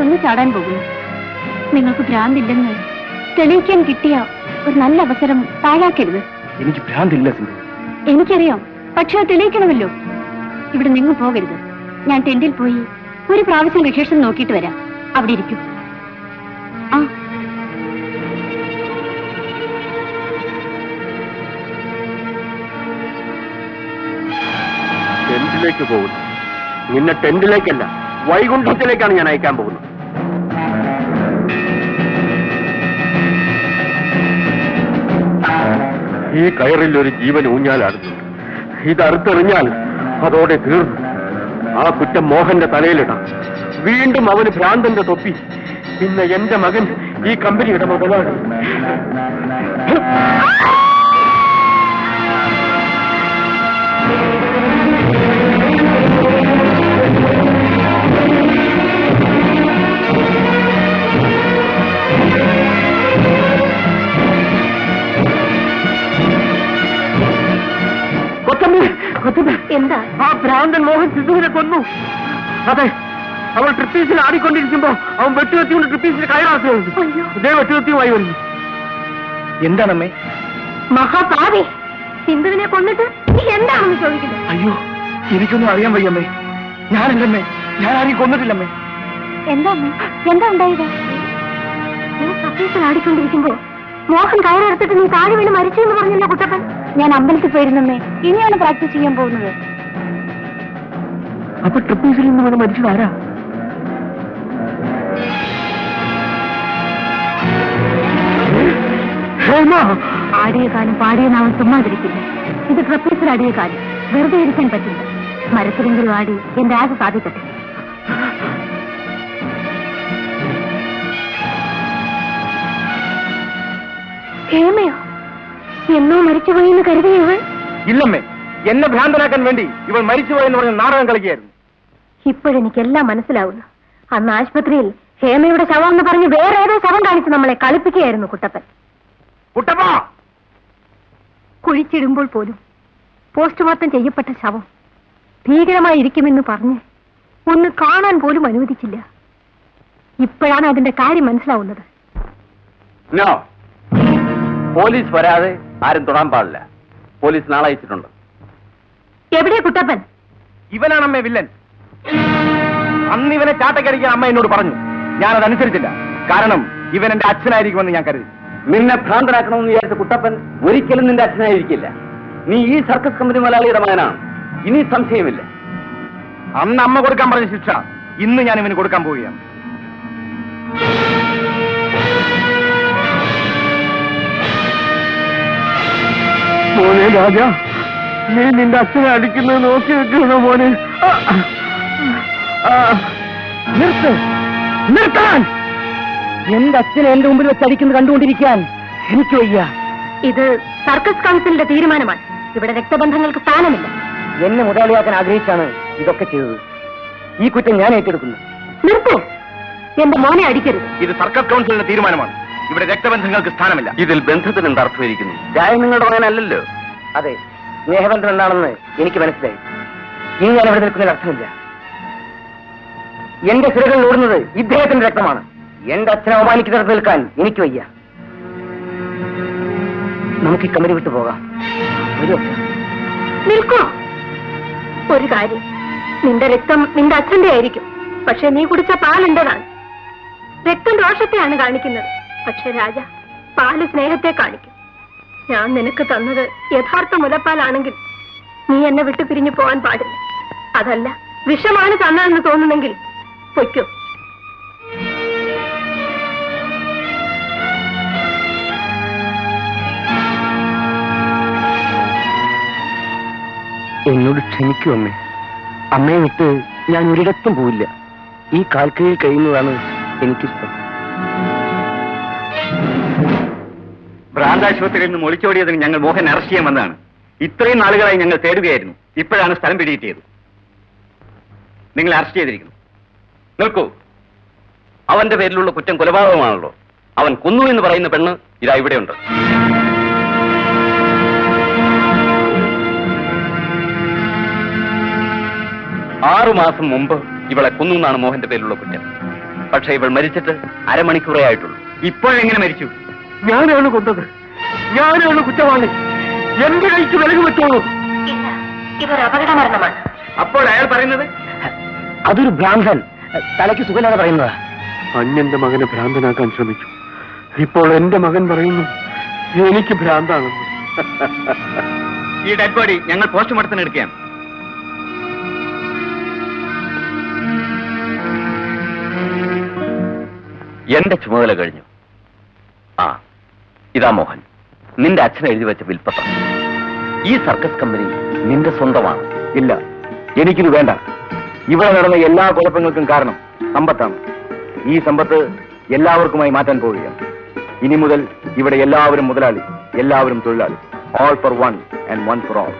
ഒന്ന് ചാടാൻ പോകുന്നു. നിങ്ങൾക്ക് ഭ്രാന്തില്ലെന്ന് തെളിയിക്കാൻ കിട്ടിയ ഒരു നല്ല അവസരം പാഴാക്കരുത് എനിക്ക് ഭ്രാന്തില്ല സിന്ധു എനിക്കറിയാം പക്ഷെ അത് തെളിയിക്കണമല്ലോ. ഇവിടെ നിങ്ങൾ പോകരുത്. ഞാൻ ടെന്റിൽ പോയി ഒരു പ്രാവശ്യം വിശേഷം നോക്കിയിട്ട് വരാം. അവിടെ ഇരിക്കും. ടെന്റിലേക്ക് പോകുന്നു. നിന്നെ ടെന്റിലേക്കല്ല വൈകുണ്ഠത്തിലേക്കാണ് ഞാൻ അയക്കാൻ പോകുന്നത്. ഈ കയറിൽ ഒരു ജീവൻ ഊഞ്ഞാലാടുന്നു ഇത് അറുത്തെറിഞ്ഞാൽ അതോടെ തീർന്നു. ആ കുറ്റം മോഹന്റെ തലയിലിടാം. വീണ്ടും അവന് ഭ്രാന്തന്റെ തൊപ്പി. പിന്നെ എന്റെ മകൻ ഈ കമ്പനിയുടെ മുതലാളി എന്താ? ആ ഭ്രാന്തൻ മോഹൻ സിദ്ധുവിനെ കൊന്നു. അതെ അവൾ ട്രിപ്പീസിൽ ആടിക്കൊണ്ടിരിക്കുമ്പോ അവൻ വെട്ടുകത്തിക്കൊണ്ട് ട്രിപ്പീസിൽ കയറാക്കുകയായിരുന്നു ഇതേ വെട്ടുകത്തിയുമായി വരുന്നു എന്താണമ്മേ? മഹാപാവി സിന്ധുവിനെ കൊന്നിട്ട് നീ എന്താണെന്ന് ചോദിക്കുന്നത് അയ്യോ എനിക്കൊന്നും അറിയാൻ വയ്യമ്മേ. ഞാനല്ലമ്മേ ഞാൻ ആരെയും കൊന്നിട്ടില്ലമ്മേ. എന്താ അമ്മേ? എന്താ ഉണ്ടായത്? നീ സത്യത്തിൽ ആടിക്കൊണ്ടിരിക്കുമ്പോ മോഹൻ കയറെടുത്തിട്ട് നീ താഴെ വീണ് മരിച്ചു എന്ന് പറഞ്ഞില്ല കുട്ടപ്പൻ. ഞാൻ അമ്പലത്തിൽ പോയിരുന്നമ്മേ. ഇനിയാണ് പ്രാക്ടീസ് ചെയ്യാൻ പോകുന്നത്. അപ്പൊ ട്രിപ്പീസിൽ നിന്ന് വന്ന് മരിച്ചത് ആരാ? ഹേമ! ആടിയ കാലം പാടിയ നാമം ചുമ്മാതിരിക്കില്ല ഇത് ട്രപ്പീസിൽ ആടിയ കാലം. വെറുതെ ഇരിക്കാൻ പറ്റില്ല. മരത്തിലെങ്കിലും ആടി എന്റെ ആശ സാധിക്കട്ടെ ഹേമയോ? എന്നോ മരിച്ചുപോയി എന്ന് കരുതിയവൾ ഇല്ലമ്മേ എന്നെ ഭ്രാന്തനാക്കാൻ വേണ്ടി ഇവൾ മരിച്ചുപോയെന്ന് പറഞ്ഞ നാടകം കളിക്കുകയായിരുന്നു. ഇപ്പോഴെനിക്കെല്ലാം മനസ്സിലാവുന്നു. അന്ന് ആശുപത്രിയിൽ ഹേമയുടെ ശവം എന്ന് പറഞ്ഞ് വേറെ ഏതോ ശവം കാണിച്ച് നമ്മളെ കളിപ്പിക്കുകയായിരുന്നു കുട്ടപ്പൻ. കുട്ടപ്പാ! കുഴിച്ചിടുമ്പോൾ പോലും പോസ്റ്റ്മോർട്ടം ചെയ്യപ്പെട്ട ശവം ഭീകരമായിരിക്കുമെന്ന് പറഞ്ഞ് ഒന്ന് കാണാൻ പോലും അനുവദിച്ചില്ല. ഇപ്പോഴാണ് അതിന്റെ കാര്യം മനസ്സിലാവുന്നത്. നോ പോലീസ് വരാതെ ആരും തൊടാൻ പാടില്ല. പോലീസ് നാളെ അയച്ചിട്ടുണ്ട്. എവിടെ കുട്ടപ്പൻ? ഇവനാണമ്മേ വില്ലൻ. അന്ന് ഇവനെ ചാട്ടക്കടിക്കാൻ അമ്മ എന്നോട് പറഞ്ഞു. ഞാനതനുസരിച്ചില്ല കാരണം ഇവൻ എന്റെ അച്ഛനായിരിക്കുമെന്ന് ഞാൻ കരുതി. നിന്നെ ഭ്രാന്തനാക്കണമെന്ന് വിചാരിച്ച കുട്ടപ്പൻ ഒരിക്കലും നിന്റെ അച്ഛനായിരിക്കില്ല. നീ ഈ സർക്കസ് കമ്പനി മലയാളിയുടെ മകനാണ്. ഇനി സംശയമില്ല. അന്ന് അമ്മ കൊടുക്കാൻ പറഞ്ഞ ശിക്ഷ ഇന്ന് ഞാൻ ഇവന് കൊടുക്കാൻ പോവുകയാണ്. മോനെ രാജ. നീ നിന്റെ അച്ഛനെ അടിക്കുന്നത് നോക്കി നിൽക്കണോ മോനെ? ആ, ആ, നിർത്ത്. നിർത്താൻ. എന്റെ അച്ഛനെ എന്റെ മുമ്പിൽ വെച്ച് അടിക്കുന്നത് കണ്ടുകൊണ്ടിരിക്കാൻ എനിക്ക് വയ്യ. ഇത് സർക്കസ് കൗൺസിലിന്റെ തീരുമാനമാണ്. ഇവിടെ രക്തബന്ധങ്ങൾക്ക് സ്ഥാനമില്ല. എന്നെ മുതലാളിയാക്കാൻ ആഗ്രഹിച്ചാണ് ഇതൊക്കെ ചെയ്തത്. ഈ കുറ്റം ഞാൻ ഏറ്റെടുക്കുന്നു. നിർത്തൂ. എന്റെ മോനെ അടിക്കരുത്. ഇത് സർക്കസ് കൗൺസിലിന്റെ തീരുമാനമാണ്. ഇവിടെ രക്തബന്ധങ്ങൾക്ക് സ്ഥാനമില്ല. ഇതിൽ ബന്ധത്തിന് എന്ത് അർത്ഥമായിരിക്കുന്നു? രായ നിങ്ങളുടെ മകനല്ലല്ലോ അതെ സ്നേഹബന്ധം എന്താണെന്ന് എനിക്ക് മനസ്സിലായി. ഇനി ഞാൻ ഇവിടെ നിൽക്കുന്നതിൽ അർത്ഥമില്ല. എന്റെ സിരകളിൽ ഓടുന്നത് ഇദ്ദേഹത്തിന്റെ രക്തമാണ്. എന്റെ അച്ഛനെ അവമാനിക്കുന്നിടത്ത് നിൽക്കാൻ എനിക്ക് വയ്യ. നമുക്ക് ഈ കമ്പനി വിട്ടു പോകാം. വരൂ. അച്ഛാ. നിൽക്കൂ. ഒരു കാര്യം. നിന്റെ രക്തം നിന്റെ അച്ഛന്റെ ആയിരിക്കും. പക്ഷെ നീ കുടിച്ച പാൽ എന്റേതാണ്? രക്തം രോഷത്തെയാണ് കാണിക്കുന്നത്. പക്ഷെ രാജ പാൽ സ്നേഹത്തെ കാണിക്കും. ഞാൻ നിനക്ക് തന്നത് യഥാർത്ഥ മുലപ്പാലാണെങ്കിൽ നീ എന്നെ വിട്ടു പിരിഞ്ഞു പോവാൻ പാടില്ല. അതല്ല വിഷമാണ് തന്നതെന്ന് തോന്നുന്നെങ്കിൽ പൊയ്ക്കോ. എന്നോട് ക്ഷമിക്കൂ അമ്മേ. അമ്മയെ വിട്ട് ഞാൻ ഒരിടത്തും പോവില്ല. ഈ കാൽക്കീഴിൽ കഴിയുന്നതാണ് എനിക്കിഷ്ടം. ഭ്രാന്താശുപത്രിയിൽ നിന്ന് ഒളിച്ചോടിയതിന് ഞങ്ങൾ മോഹൻ അറസ്റ്റ് ചെയ്യാൻ വന്നതാണ്. ഇത്രയും നാളുകളായി ഞങ്ങൾ തേടുകയായിരുന്നു. ഇപ്പോഴാണ് സ്ഥലം പിടികിട്ടിയത്. നിങ്ങൾ അറസ്റ്റ് ചെയ്തിരിക്കുന്നു. നിൽക്കൂ. അവന്റെ പേരിലുള്ള കുറ്റം കൊലപാതകമാണല്ലോ. അവൻ കൊന്നു എന്ന് പറയുന്ന പെണ്ണ് ഇതാ ഇവിടെയുണ്ട്. മാസം മുമ്പ് ഇവളെ കൊന്നു എന്നാണ് മോഹന്റെ പേരിലുള്ള കുറ്റം. പക്ഷെ ഇവൾ മരിച്ചിട്ട് അരമണിക്കൂറേ ആയിട്ടുള്ളൂ. ഇപ്പോഴെങ്ങനെ മരിച്ചു? ഞാനാണ് കൊന്നത്. ഞാനാണ് കുറ്റവാളി. എന്റെ കൈക്ക് വിലക് വെച്ചോളൂ. ഇല്ല ഇതൊരു അപകട മരണമാണ് അപ്പോൾ അയാൾ പറയുന്നത്? അതൊരു ഭ്രാന്തൻ. തലയ്ക്ക് സുഖമില്ലാതെ പറയുന്നതാ. അന്യന്റെ മകനെ ഭ്രാന്തനാക്കാൻ ശ്രമിച്ചു. ഇപ്പോൾ എന്റെ മകൻ പറയുന്നു എനിക്ക് ഭ്രാന്താണെന്ന്. ഈ ഡെഡ് ബോഡി ഞങ്ങൾ പോസ്റ്റ്മോർട്ടത്തിന് എടുക്കുകയാണ്. എന്റെ ചുമതല കഴിഞ്ഞു. ആ ഇതാ മോഹൻ. നിന്റെ അച്ഛൻ എഴുതി വെച്ച വിൽപ്പത്രം. ഈ സർക്കസ് കമ്പനി നിന്റെ സ്വന്തമാണ്. ഇല്ല. എനിക്കിത് വേണ്ട. ഇവിടെ നടന്ന എല്ലാ കുഴപ്പങ്ങൾക്കും കാരണം സമ്പത്താണ്. ഈ സമ്പത്ത് എല്ലാവർക്കുമായി മാറ്റാൻ പോവുകയാണ്. ഇനി മുതൽ ഇവിടെ എല്ലാവരും മുതലാളി എല്ലാവരും തൊഴിലാളി. All for one and one for all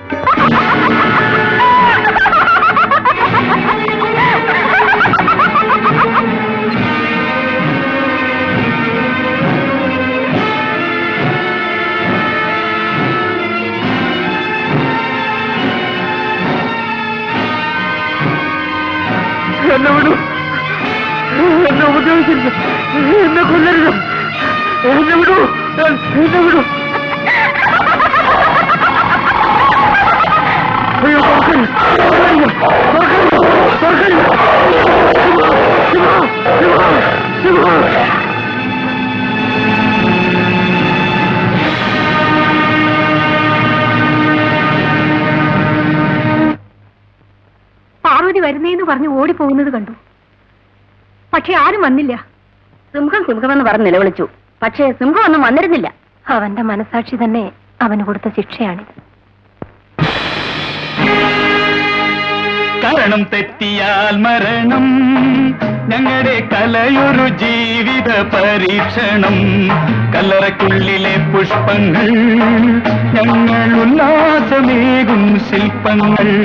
എന്നെ വിടൂ. എന്നെ ഉപദ്രവിച്ചില്ല എന്നെ കൊല്ലരുത്. എന്നെ വിടൂ. എന്നെ വിടൂ. അയ്യോ തുറക്കരുത്. തുറക്കരുത്. പാർവതി വരുന്നേന്ന് പറഞ്ഞ് ഓടിപ്പോകുന്നത് കണ്ടു. പക്ഷെ ആരും വന്നില്ല. സിംഹം സിംഹമെന്ന് പറഞ്ഞ് നിലവിളിച്ചു. പക്ഷേ സിംഹം ഒന്നും വന്നിരുന്നില്ല. അവന്റെ മനസാക്ഷി തന്നെ അവന് കൊടുത്ത ശിക്ഷയാണിത്. കാരണം തെറ്റിയാൽ മരണം. ഞങ്ങളുടെ കലയൊരു ജീവിത പരീക്ഷണം. കല്ലറക്കുള്ളിലെ പുഷ്പങ്ങൾ ഞങ്ങൾ ഉല്ലാസമേകും ശില്പങ്ങൾ.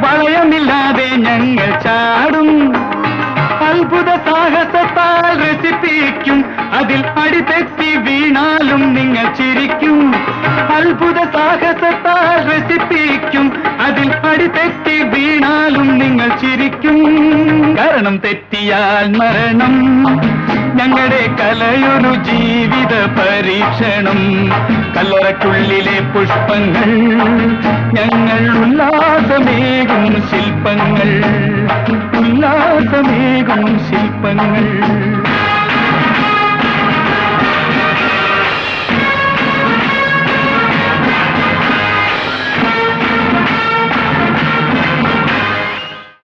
വളയമില്ലാതെ ഞങ്ങൾ ചാടും. അത്ഭുത സാഹസത്താൽ രസിപ്പിക്കും. അതിൽ അടിതെറ്റി വീണാലും നിങ്ങൾ ചിരിക്കും. അത്ഭുത സാഹസത്താൽ രസിപ്പിക്കും. അതിൽ അടിതെറ്റി വീണാലും നിങ്ങൾ ചിരിക്കും. കാരണം തെറ്റിയാൽ മരണം. ഞങ്ങളുടെ കലയൊരു ജീവിത പരീക്ഷണം. കല്ലറക്കുള്ളിലെ പുഷ്പങ്ങൾ ഞങ്ങൾ ഉല്ലാസമേകും ശില്പങ്ങൾ. ഉല്ലാസമേകും ശില്പങ്ങൾ.